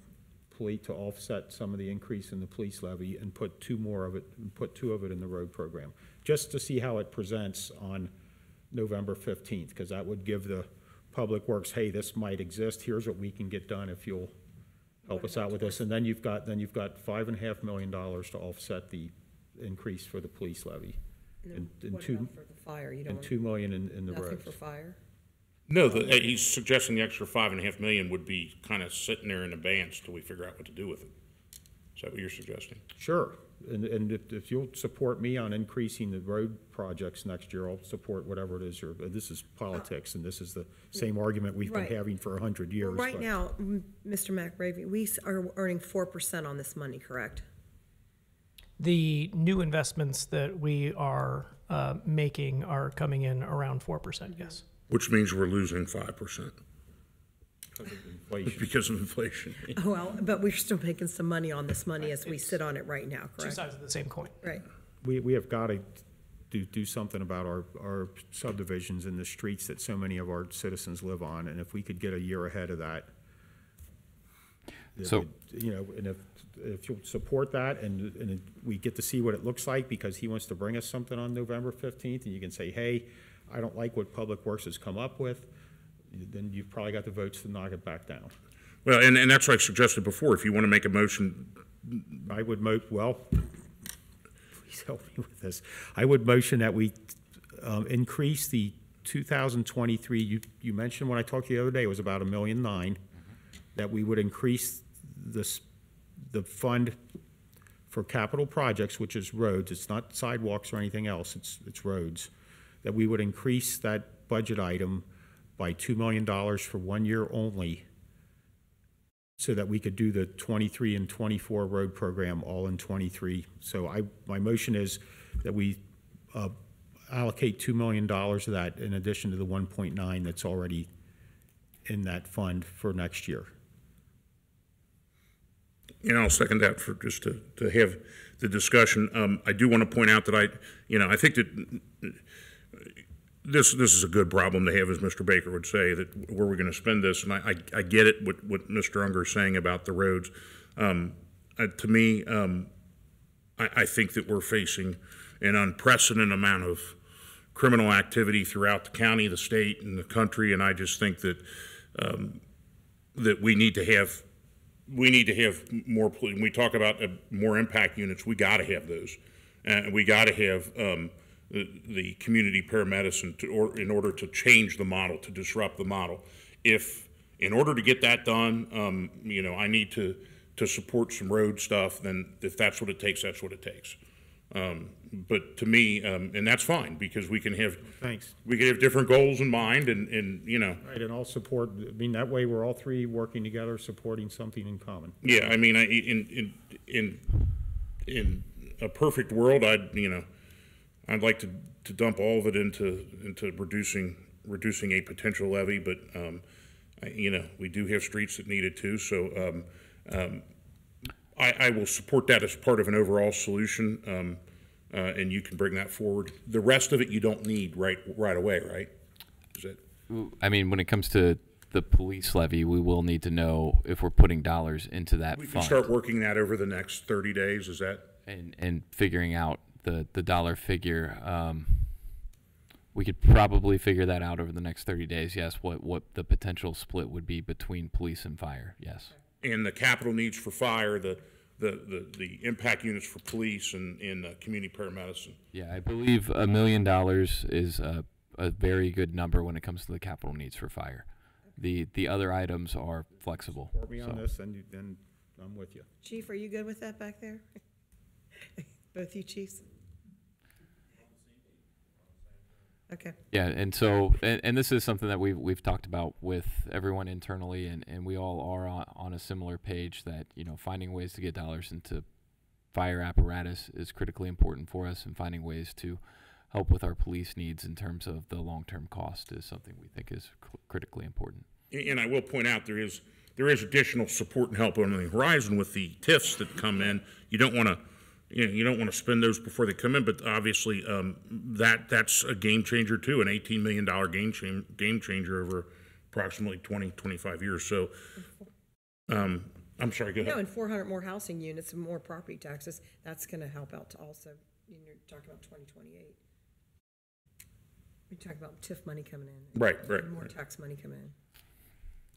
police to offset some of the increase in the police levy and put two more of it, and put two of it in the road program? Just to see how it presents on November fifteenth, because that would give the Public Works, hey, this might exist, here's what we can get done if you'll help us out with this. And then you've got, then you've got five and a half million dollars to offset the increase for the police levy. And, and What two, about for the fire? You don't and want two million in, in the nothing roads. for fire? No, the, uh, he's suggesting the extra five and a half million would be kind of sitting there in abeyance till we figure out what to do with it. Is that what you're suggesting? Sure, and, and if, if you'll support me on increasing the road projects next year, I'll support whatever it is, or, this is politics, and this is the same argument we've been having for a hundred years. Right but- now, Mr. McRaven, we are earning four percent on this money, correct? The new investments that we are uh, making are coming in around 4%, yes. Which means we're losing five percent Because of inflation. because of inflation. Well, but we're still making some money on this money as we sit on it right now, Two correct? sides of the same coin. Right. We, we have got to, do, do something about our, our subdivisions and the streets that so many of our citizens live on, and if we could get a year ahead of that. that So- would- You know, and if, if you'll support that, and, and we get to see what it looks like, because he wants to bring us something on November fifteenth, and you can say, hey, I don't like what Public Works has come up with, then you've probably got the votes to knock it back down. Well, and, and that's what I suggested before, if you want to make a motion, I would mo, well, please help me with this. I would motion that we um, increase the 2023, you, you mentioned when I talked to you the other day, it was about a million nine, that we would increase this, the fund for capital projects, which is roads, it's not sidewalks or anything else, it's, it's roads, that we would increase that budget item by $2 million for one year only, so that we could do the 23 and 24 road program all in 23. So I, my motion is that we uh, allocate $2 million of that in addition to the 1.9 that's already in that fund for next year. And I'll second that for, just to, to have the discussion. Um, I do want to point out that I, you know, I think that this, this is a good problem to have, as Mr. Baker would say, that where we're going to spend this, and I, I, I get it, what, what Mr. Unger is saying about the roads. Um, uh, to me, um, I, I think that we're facing an unprecedented amount of criminal activity throughout the county, the state, and the country, and I just think that, um, that we need to have we need to have more, when we talk about uh, more impact units, we got to have those. And we got to have um, the, the community paramedicine to, or, in order to change the model, to disrupt the model. If, in order to get that done, um, you know, I need to, to support some road stuff, then if that's what it takes, that's what it takes. Um, But to me, um, and that's fine, because we can have, Thanks. we can have different goals in mind and, and, you know, Right, and I'll support, I mean, that way we're all three working together, supporting something in common. Yeah, I mean, I, in, in, in, in a perfect world, I'd, you know, I'd like to, to dump all of it into, into reducing, reducing a potential levy, but, um, I, you know, we do have streets that need it too, so, um, um, I, I will support that as part of an overall solution, um, uh, and you can bring that forward. The rest of it you don't need right, right away, right? Is it? I mean, when it comes to the police levy, we will need to know if we're putting dollars into that We can fund start working that over the next thirty days, is that? and, and figuring out the, the dollar figure. Um, we could probably figure that out over the next 30 days. Yes, what, what the potential split would be between police and fire. Yes. and the capital needs for fire, the, the, the, the impact units for police and, and uh, community paramedicine. Yeah, I believe a million dollars is a, a very good number when it comes to the capital needs for fire. The the other items are flexible. Support me on this, and you- then I'm with you. Chief, are you good with that back there? Both you chiefs? Okay. Yeah, and so and, and this is something that we've we've talked about with everyone internally, and, and we all are on, on a similar page that you know finding ways to get dollars into fire apparatus is critically important for us, and finding ways to help with our police needs in terms of the long term cost is something we think is cr- critically important. And I will point out, there is, there is additional support and help on the horizon with the TIFs that come in. You don't want to, you know, you don't want to spend those before they come in, but obviously, um, that, that's a game changer too, an eighteen million dollar game cham, game changer over approximately 20, 25 years, so, um, I'm sorry, go No, ahead. and four hundred more housing units and more property taxes, that's gonna help out to also, you know, you're talking about twenty twenty-eight. We talk about TIF money coming in. Right, right, More right. tax money coming in.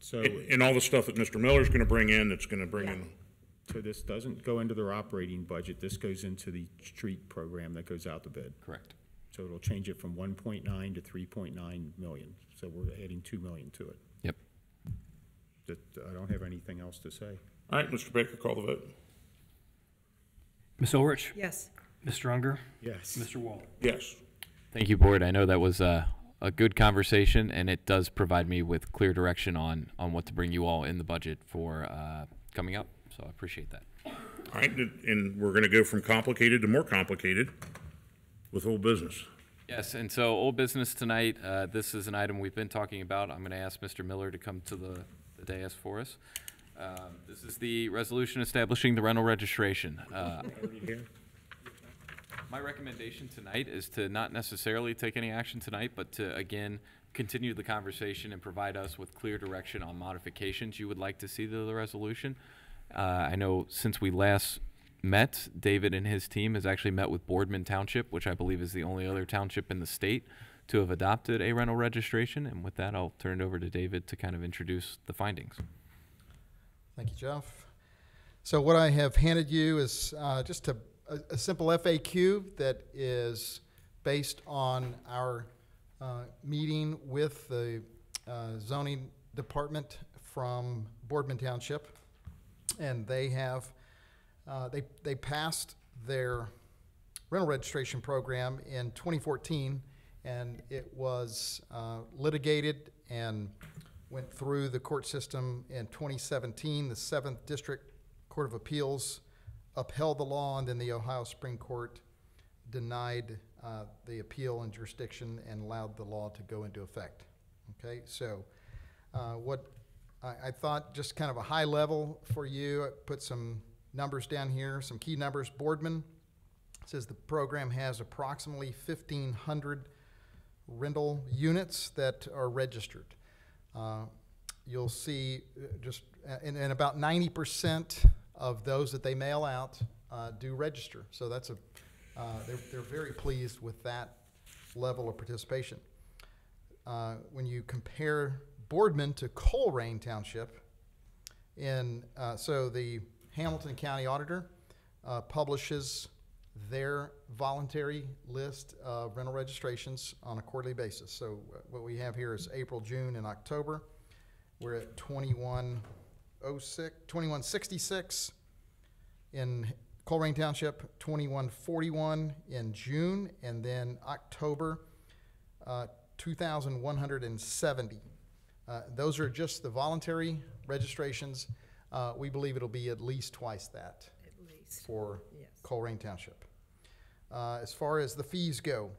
So, And, and all the stuff that Mr. Miller's gonna bring in, that's gonna bring in, so this doesn't go into their operating budget, this goes into the street program that goes out to bid. Correct. So it'll change it from one point nine to three point nine million, so we're adding two million to it. Yep. That, I don't have anything else to say. all right, Mr. Baker, call the vote. Ms. Ulrich? Yes. Mr. Unger? Yes. Mr. Wall? Yes. Thank you, board. I know that was a, a good conversation, and it does provide me with clear direction on, on what to bring you all in the budget for uh, coming up. So I appreciate that. All right, and- we're gonna go from complicated to more complicated with old business. Yes, and so old business tonight. Uh, this is an item we've been talking about. I'm going to ask Mr. Miller to come to the, the dais for us. Um, this is the resolution establishing the rental registration. Uh, My recommendation tonight is to not necessarily take any action tonight, but to, again, continue the conversation and provide us with clear direction on modifications you would like to see to the resolution. Uh, I know since we last met, David and his team has actually met with Boardman Township, which I believe is the only other township in the state to have adopted a rental registration. And with that, I'll turn it over to David to kind of introduce the findings. Thank you, Jeff. So what I have handed you is uh, just a, a, a simple FAQ that is based on our uh, meeting with the uh, zoning department from Boardman Township. And they have, uh, they, they passed their rental registration program in 2014, and it was uh, litigated and went through the court system in 2017. The Seventh District Court of Appeals upheld the law, and then the Ohio Supreme Court denied uh, the appeal and jurisdiction and allowed the law to go into effect. Okay, so uh, what I, I thought, just kind of a high level for you, I put some numbers down here, some key numbers. Boardman says the program has approximately 1,500 rental units that are registered. Uh, You'll see uh, just, uh, and, and about 90% of those that they mail out uh, do register. So that's a, uh, they're, they're very pleased with that level of participation. Uh, When you compare Boardman to Colerain Township, in, uh, so the Hamilton County Auditor uh, publishes their voluntary list of rental registrations on a quarterly basis. So what we have here is April, June, and October. We're at 2106, 2166 in Colerain Township, 2141 in June, and then October, uh, 2,170. Uh, Those are just the voluntary registrations. Uh, We believe it'll be at least twice that At least, for yes. Colerain Township. Uh, As far as the fees go,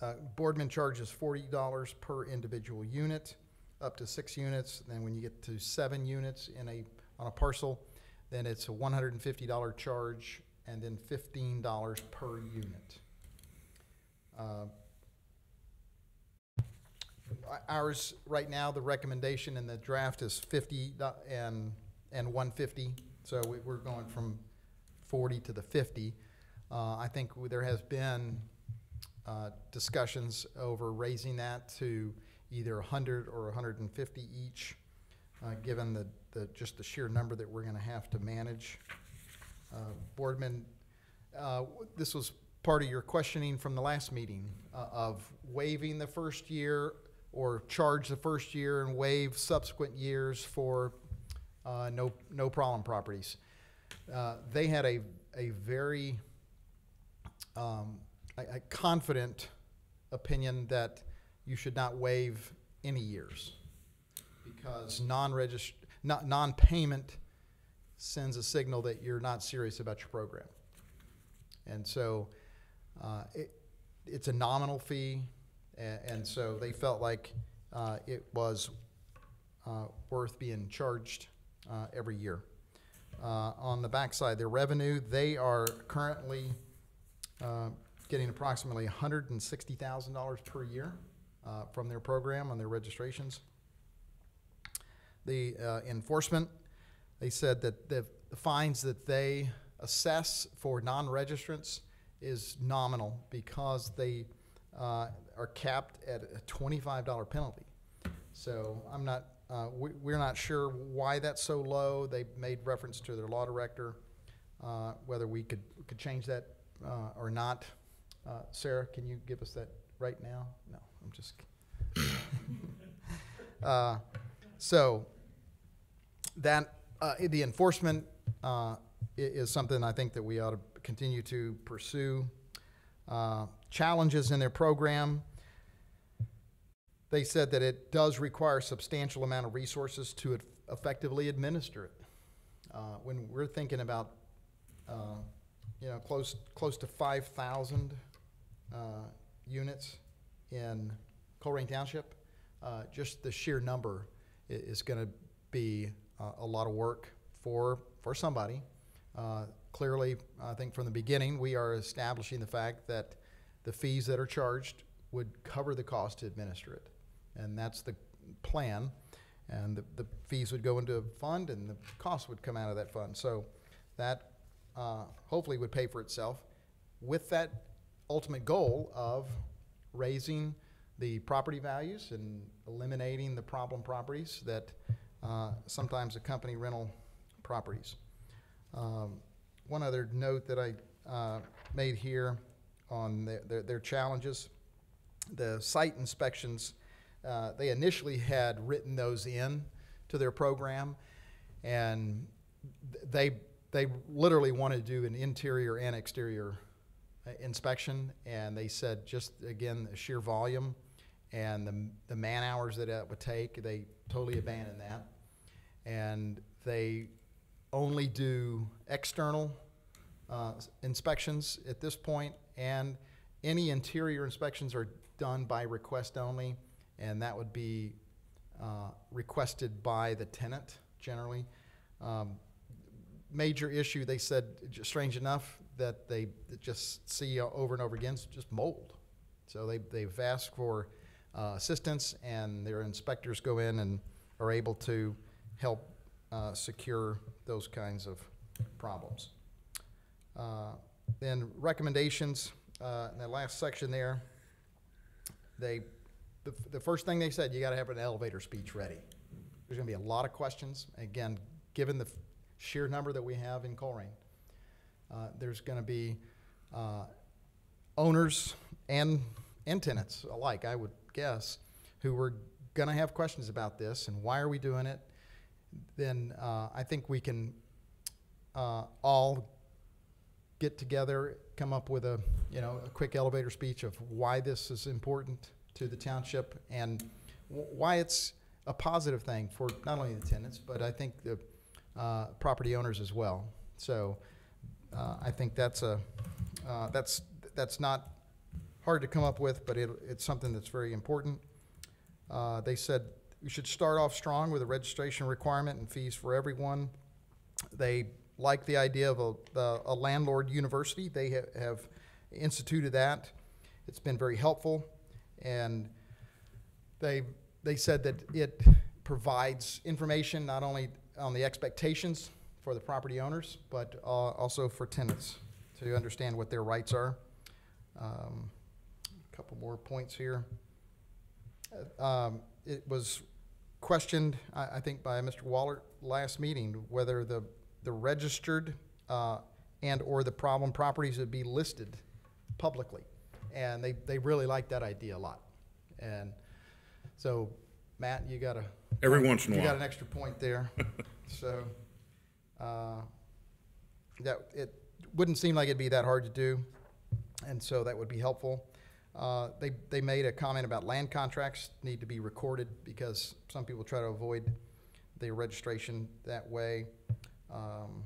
uh, Boardman charges forty dollars per individual unit, up to six units. Then when you get to seven units in a, on a parcel, then it's a one hundred and fifty dollar charge, and then fifteen dollars per unit. Ours, right now, the recommendation in the draft is fifty do- and, and one fifty. So we- we're going from forty to the fifty. Uh, I think there has been, uh, discussions over raising that to either hundred or hundred and fifty each, uh, given the, the, just the sheer number that we're gonna have to manage. Uh, Boardman, uh, this was part of your questioning from the last meeting, uh, of waiving the first year or charge the first year and waive subsequent years for, uh, no, no problem properties. Uh, They had a, a very, um, a, a confident opinion that you should not waive any years because non-regist, not, non-payment sends a signal that you're not serious about your program. And so, uh, it, it's a nominal fee, and, so they felt like, uh, it was, uh, worth being charged, uh, every year. Uh, on the backside, their revenue, they are currently, uh, getting approximately hundred and sixty thousand dollars per year, uh, from their program on their registrations. The, enforcement, they said that the the fines that they assess for non-registrants is nominal because they uh, are capped at a twenty-five dollar penalty. So I'm not, uh, we, we're not sure why that's so low. They made reference to their law director, uh, whether we could, could change that uh, or not. Uh, Sarah, can you give us that right now? No, I'm just. Uh, So that, the enforcement is something I think that we ought to continue to pursue. Uh, Challenges in their program, they said that it does require a substantial amount of resources to ef- effectively administer it. Uh, When we're thinking about, uh, you know, close, close to five thousand uh, units in Colerain Township, uh, just the sheer number is gonna be uh, a lot of work for, for somebody. Clearly, I think from the beginning, we are establishing the fact that the fees that are charged would cover the cost to administer it. And that's the plan. And the, the fees would go into a fund and the cost would come out of that fund. So that uh, hopefully would pay for itself with that ultimate goal of raising the property values and eliminating the problem properties that uh, sometimes accompany rental properties. Um, One other note that I uh, made here on their- their their challenges, the site inspections, uh, they initially had written those in to their program, and they, they literally wanted to do an interior and exterior uh, inspection, and they said just, again, the sheer volume and the, the man hours that it would take, they totally abandoned that. And they only do external uh, inspections at this point, and any interior inspections are done by request only, and that would be uh, requested by the tenant generally. Um, Major issue, they said, strange enough, that they just see over and over again, is just mold. So they, they've asked for uh, assistance, and their inspectors go in and are able to help uh, secure those kinds of problems. Uh, Then recommendations, uh, in the last section there, they, the, the first thing they said, you gotta have an elevator speech ready. There's gonna be a lot of questions, again, given the sheer number that we have in Colerain. Uh, there's gonna be, uh, owners and, and tenants alike, I would guess, who were gonna have questions about this and why are we doing it? Then, uh, I think we can, uh, all get together, come up with a, you know, a quick elevator speech of why this is important to the township and wh- why it's a positive thing for not only the tenants, but I think the uh, property owners as well. So uh, I think that's a, uh, that's, that's not hard to come up with, but it, it's something that's very important. Uh, They said we should start off strong with a registration requirement and fees for everyone. They like the idea of a, a landlord university. They ha- have instituted that. It's been very helpful. And they, they said that it provides information not only on the expectations for the property owners, but uh, also for tenants to understand what their rights are. Um, Couple more points here. Uh, um, It was questioned, I, I think by Mr. Wahlert last meeting, whether the, the registered uh, and/or the problem properties would be listed publicly. And they, they really like that idea a lot. And so, Matt, you got a. Every once in a while You got an extra point there. So, uh, that, it wouldn't seem like it'd be that hard to do, and so that would be helpful. Uh, They, they made a comment about land contracts need to be recorded because some people try to avoid the registration that way. Um,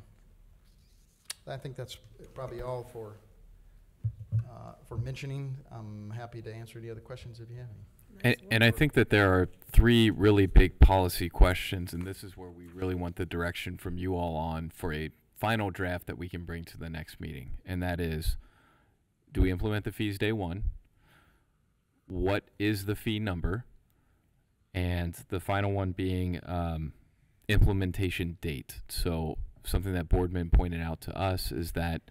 I think that's probably all for, uh, for mentioning. I'm happy to answer any other questions if you have any. And, and I think that there are three really big policy questions, and this is where we really want the direction from you all on for a final draft that we can bring to the next meeting. And that is, do we implement the fees day one? What is the fee number? And the final one being um, implementation date. So something that Boardman pointed out to us is that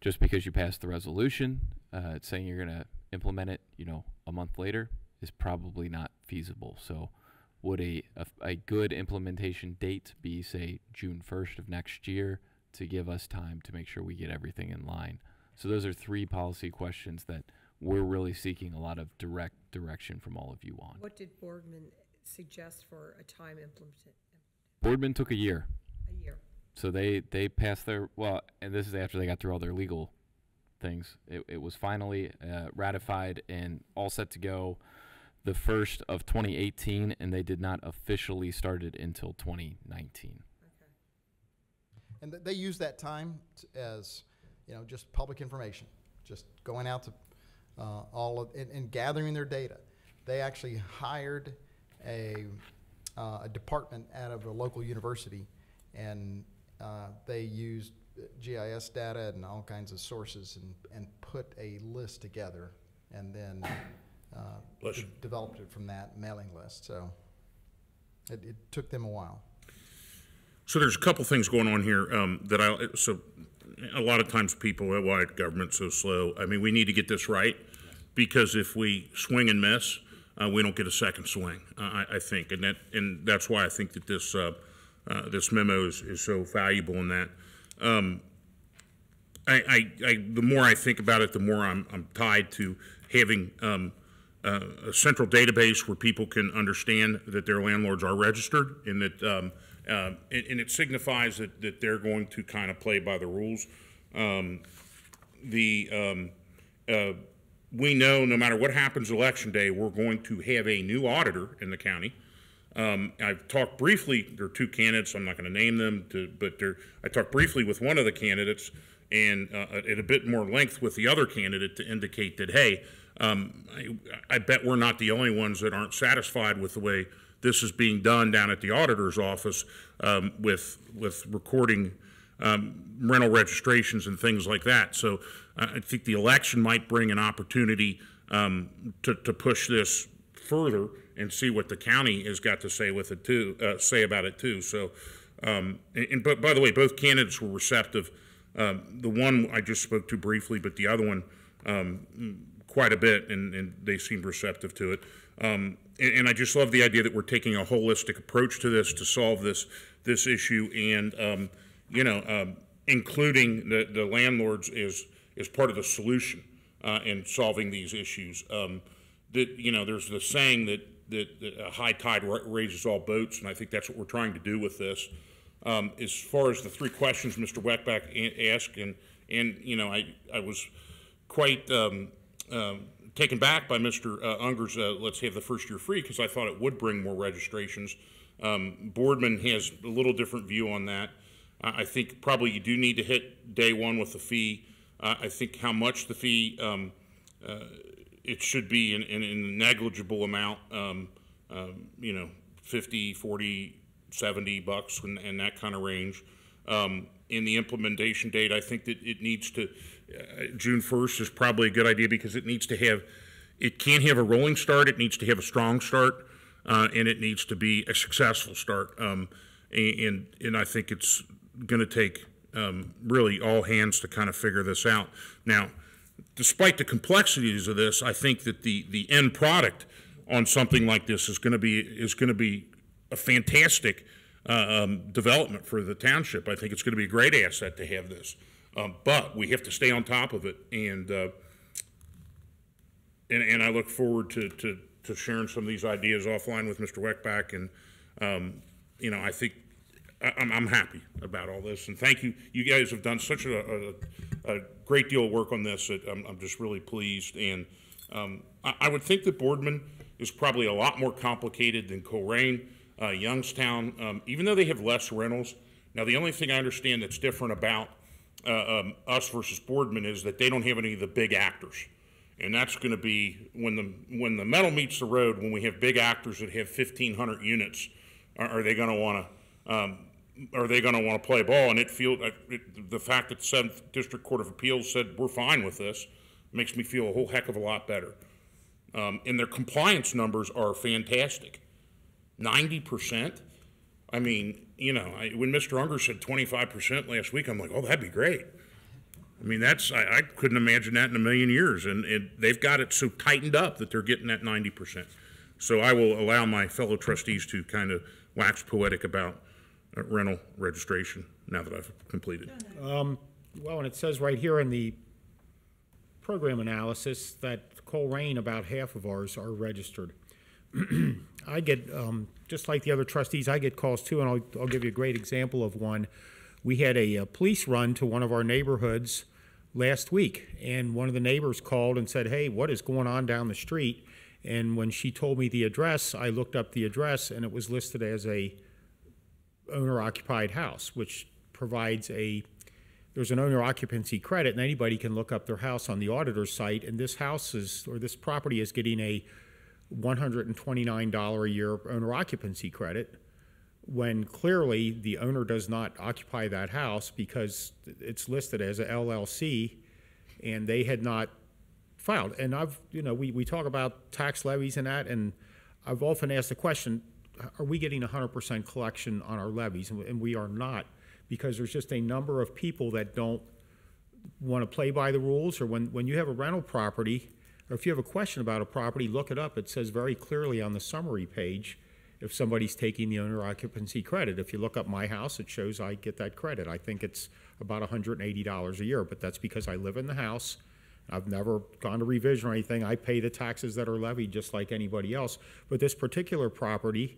just because you pass the resolution, uh, saying you're going to implement it, you know, a month later is probably not feasible. So would a, a, a good implementation date be, say, June 1st of next year to give us time to make sure we get everything in line? So those are three policy questions that we're really seeking a lot of direct direction from all of you on. What did Boardman suggest for a time implement, Boardman took a year. a year? So they they passed their well, and this is after they got through all their legal things. It, it was finally uh, ratified and all set to go the first of 2018, and they did not officially start it until 2019. Okay. And th- they use that time t- as, you know, just public information, just going out to uh, all of, and, and gathering their data. They actually hired a, uh, a department out of a local university, and uh, they used GIS data and all kinds of sources and, and put a list together and then uh, de- developed it from that mailing list. So it, it took them a while. So there's a couple things going on here um, that I, so a lot of times people, "Oh, why government's so slow? I mean, we need to get this right because if we swing and miss, uh, we don't get a second swing, uh, I, I think. And that, and that's why I think that this, uh, uh, this memo is, is so valuable in that. Um, I, I, I, the more I think about it, the more I'm, I'm tied to having um, uh, a central database where people can understand that their landlords are registered and that, um, uh, and, and it signifies that, that they're going to kind of play by the rules. Um, the, um, uh, we know no matter what happens election day, we're going to have a new auditor in the county. Um, I've talked briefly, there are two candidates, I'm not going to name them, to, but I talked briefly with one of the candidates and uh, at a bit more length with the other candidate to indicate that, hey, um, I, I bet we're not the only ones that aren't satisfied with the way this is being done down at the auditor's office um, with, with recording um, rental registrations and things like that. So I think the election might bring an opportunity um, to, to push this further and see what the county has got to say with it too, uh, say about it too. So, um, and, and but by the way, both candidates were receptive. Um, the one I just spoke to briefly, but the other one um, quite a bit, and, and they seemed receptive to it. Um, and, and I just love the idea that we're taking a holistic approach to this to solve this this issue, and um, you know, um, including the, the landlords is is part of the solution uh, in solving these issues. Um, that you know, there's the saying that that, that a high tide ra- raises all boats, and I think that's what we're trying to do with this. Um, as far as the three questions Mr. Weckbach asked, and and you know, I I was quite um, um, taken back by Mr. Uh, Unger's uh, let's have the first year free because I thought it would bring more registrations. Um, Boardman has a little different view on that. I I think probably you do need to hit day one with the fee. Uh, I think how much the fee, um, uh, it should be in, in, in a negligible amount, um, um, you know, 50, 40, 70 bucks and, and that kind of range. Um, in the implementation date, I think that it needs to, uh, June 1st is probably a good idea because it needs to have, it can't have a rolling start, it needs to have a strong start, uh, and it needs to be a successful start. Um, and, and I think it's going to take um, really all hands to kind of figure this out. Now, despite the complexities of this, I think that the, the end product on something like this is going to be is going to be a fantastic uh, um, development for the township. I think it's going to be a great asset to have this, um, but we have to stay on top of it, and uh, and, and I look forward to, to, to sharing some of these ideas offline with Mr. Weckbach, and um, you know I think I- I'm, I'm happy about all this, and thank you. You guys have done such a, a, a great deal of work on this. That I'm, I'm just really pleased, and um, I, I would think that Boardman is probably a lot more complicated than Colerain, uh, Youngstown, um, even though they have less rentals. Now, the only thing I understand that's different about uh, um, us versus Boardman is that they don't have any of the big actors. And that's going to be when the when the metal meets the road. When we have big actors that have 1,500 units, are, are they going to want to um, are they going to want to play ball? And it feel uh, the fact that the Seventh District Court of Appeals said we're fine with this makes me feel a whole heck of a lot better. Um, and their compliance numbers are fantastic. 90 percent. I mean, you know, I, when Mr. Unger said 25 percent last week, I'm like, oh, that'd be great. I mean, that's I, I couldn't imagine that in a million years, and, and they've got it so tightened up that they're getting that 90 percent. So I will allow my fellow trustees to kind of wax poetic about uh, rental registration now that I've completed. Um, well, and it says right here in the program analysis that Colerain, about half of ours are registered. I get, um, just like the other trustees, I get calls too, and I'll, I'll give you a great example of one. We had a, uh police run to one of our neighborhoods last week, and one of the neighbors called and said, "Hey, what is going on down the street?" And when she told me the address, I looked up the address, and it was listed as a owner-occupied house, which provides a there's an owner occupancy credit, and anybody can look up their house on the auditor's site. And this house is, or this property is getting a $129 a year owner occupancy credit, when clearly the owner does not occupy that house because it's listed as a LLC and they had not filed. And I've, you know, we, we talk about tax levies and that, and I've often asked the question, are we getting hundred percent collection on our levies? And we are not, because there's just a number of people that don't want to play by the rules, or when, when you have a rental property, or if you have a question about a property, look it up. It says very clearly on the summary page if somebody's taking the owner occupancy credit. If you look up my house, it shows I get that credit. I think it's about hundred and eighty dollars a year, but that's because I live in the house. I've never gone to revision or anything. I pay the taxes that are levied just like anybody else. But this particular property,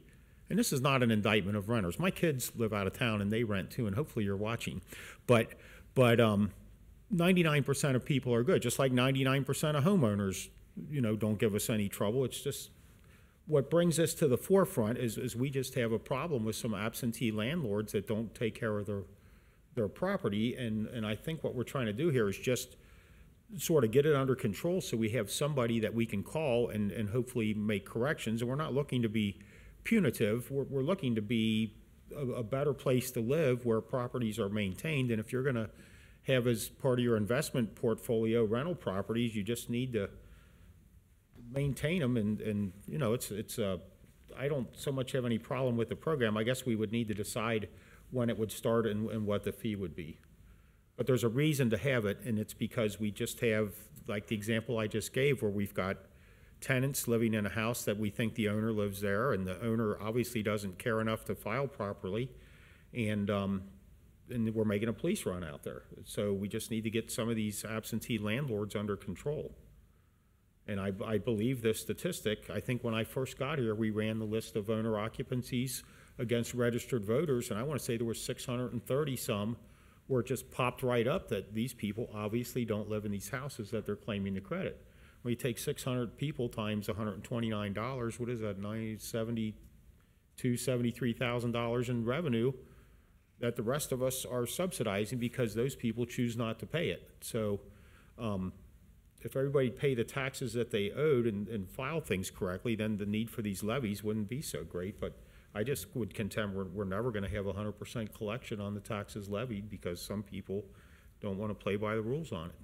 and this is not an indictment of renters. My kids live out of town and they rent too, and hopefully you're watching. But, but, um, ninety-nine percent of people are good, just like ninety-nine percent of homeowners, you know, don't give us any trouble. It's just, what brings us to the forefront is, is we just have a problem with some absentee landlords that don't take care of their, their property. And, and I think what we're trying to do here is just sort of get it under control so we have somebody that we can call and, and hopefully make corrections. And we're not looking to be punitive. We're, we're looking to be a, a better place to live where properties are maintained. And if you're gonna have as part of your investment portfolio rental properties, you just need to maintain them and, and, you know, it's, it's, uh, I don't so much have any problem with the program. I guess we would need to decide when it would start and, and what the fee would be. But there's a reason to have it, and it's because we just have, like the example I just gave, where we've got tenants living in a house that we think the owner lives there, and the owner obviously doesn't care enough to file properly, and, um, and we're making a police run out there. So we just need to get some of these absentee landlords under control. And I, I believe this statistic, I think when I first got here, we ran the list of owner occupancies against registered voters, and I want to say there were six hundred and thirty some, where it just popped right up that these people obviously don't live in these houses that they're claiming the credit. When you take six hundred people times hundred and twenty-nine dollars, what is that, ninety, seventy-two, seventy-three thousand dollars in revenue that the rest of us are subsidizing because those people choose not to pay it. So, um, if everybody paid the taxes that they owed and, and filed things correctly, then the need for these levies wouldn't be so great. But I just would contend we're, we're never gonna have hundred percent collection on the taxes levied because some people don't wanna play by the rules on it.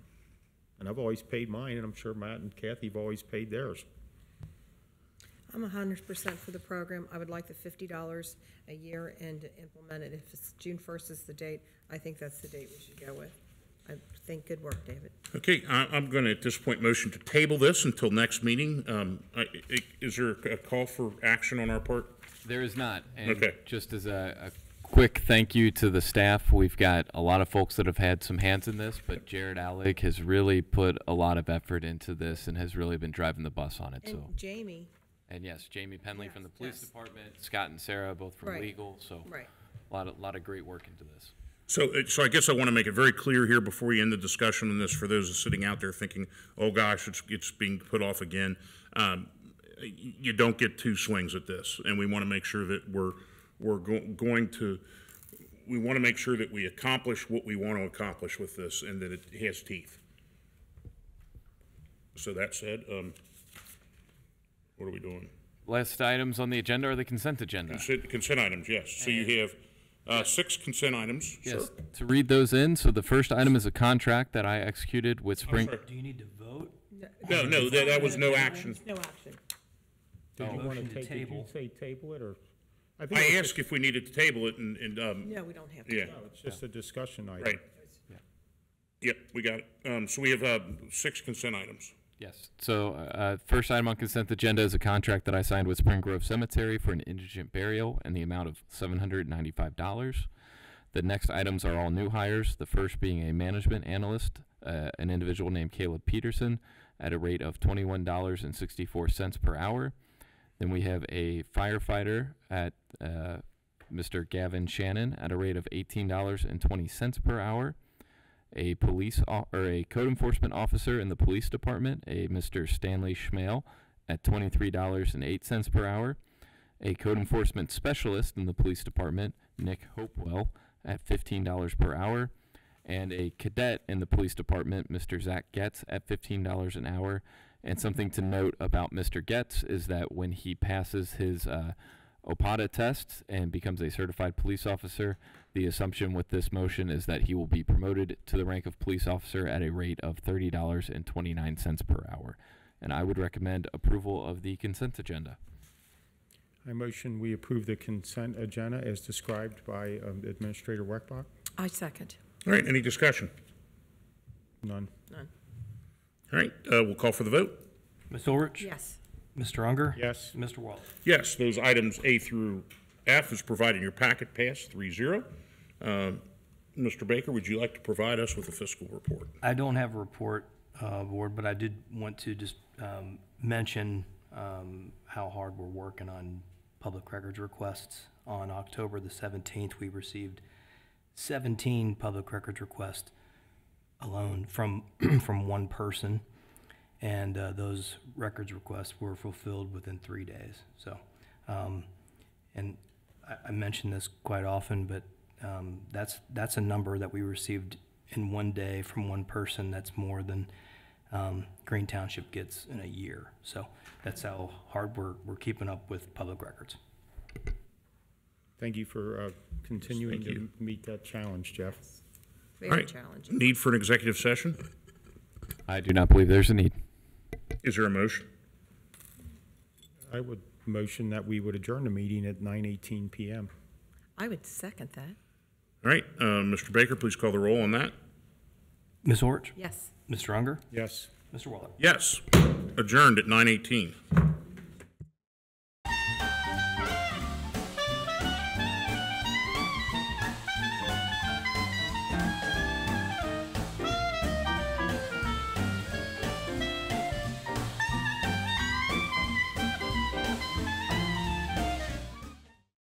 And I've always paid mine, and I'm sure Matt and Kathy have always paid theirs. I'm hundred percent for the program. I would like the fifty dollars a year and to implement it. If it's June first is the date, I think that's the date we should go with. I think good work, David. Okay, I, I'm going to, at this point, motion to table this until next meeting. Um, I, I- is there a call for action on our part? There is not. And Okay. just as a, a quick thank you to the staff, we've got a lot of folks that have had some hands in this, but Jared Alec has really put a lot of effort into this and has really been driving the bus on it. And So, Jamie, and yes, Jamie Penley from the Yes, police yes. department, Scott and Sarah both from Right. legal. So, Right. a lot of lot of great work into this. So, uh, so I guess I want to make it very clear here before we end the discussion on this, for those sitting out there thinking, oh gosh, it's, it's being put off again. Um, y- you don't get two swings at this, and we want to make sure that we're, we're go- going to, we want to make sure that we accomplish what we want to accomplish with this and that it has teeth. So that said, um, what are we doing? Last items on the agenda are the consent agenda. Consent, consent items, yes. So you have, uh, six consent items. Yes, Sure. to read those in. So the first item is a contract that I executed with Spring. sorry. Do you need to vote? No, no, that, that was no action. no action. Did you wanna Motion to take, did you table. say table it, or? think I it's asked if we needed to table it and, and, um, No, we don't have to. yeah, just- It's just a discussion item. right. Yep, we got it. Um, so we have, uh, six consent items. Yes. So, uh, first item on consent agenda is a contract that I signed with Spring Grove Cemetery for an indigent burial in the amount of seven hundred ninety-five dollars. The next items are all new hires. The first being a management analyst, uh, an individual named Caleb Peterson, at a rate of twenty-one dollars and sixty-four cents per hour. Then we have a firefighter at uh, Mr. Gavin Shannon at a rate of eighteen dollars and twenty cents per hour a police o- or a code enforcement officer in the police department, a Mr. Stanley Schmale, at twenty-three dollars and eight cents per hour, a code enforcement specialist in the police department, Nick Hopewell, at fifteen dollars per hour, and a cadet in the police department, Mr. Zach Getz, at fifteen dollars an hour. And something to note about Mr. Getz is that when he passes his uh, OPOTA test and becomes a certified police officer. The assumption with this motion is that he will be promoted to the rank of police officer at a rate of $30.29 per hour. And I would recommend approval of the consent agenda. I motion we approve the consent agenda as described by um, Administrator Weckbach. I second. All right, any discussion? None. None. All right, uh, we'll call for the vote. Ms. Ulrich? Yes. Mr. Unger? Yes. Mr. Wahlert? Yes, those items A through F is provided in your packet, passed 3-0. Um, Mr. Baker, would you like to provide us with a fiscal report? I don't have a report, uh, Board, but I did want to just um, mention um, how hard we're working on public records requests. On October the 17th, we received 17 public records requests alone from, from one person, and uh, those records requests were fulfilled within three days. So, um, and I, I mention this quite often, but um, that's that's a number that we received in one day from one person. That's more than um, Green Township gets in a year. So that's how hard we're we're keeping up with public records. Thank you for uh, continuing Thank to you. meet that challenge, Jeff. Very right. challenging. Need for an executive session? I do not believe there's a need. Is there a motion? I would motion that we would adjourn the meeting at 9:18 PM. I would second that. All right, uh, Mr. Baker, please call the roll on that. Ms. Orch? Yes. Mr. Unger? Yes. Mr. Wahlert? Yes, adjourned at 9:18.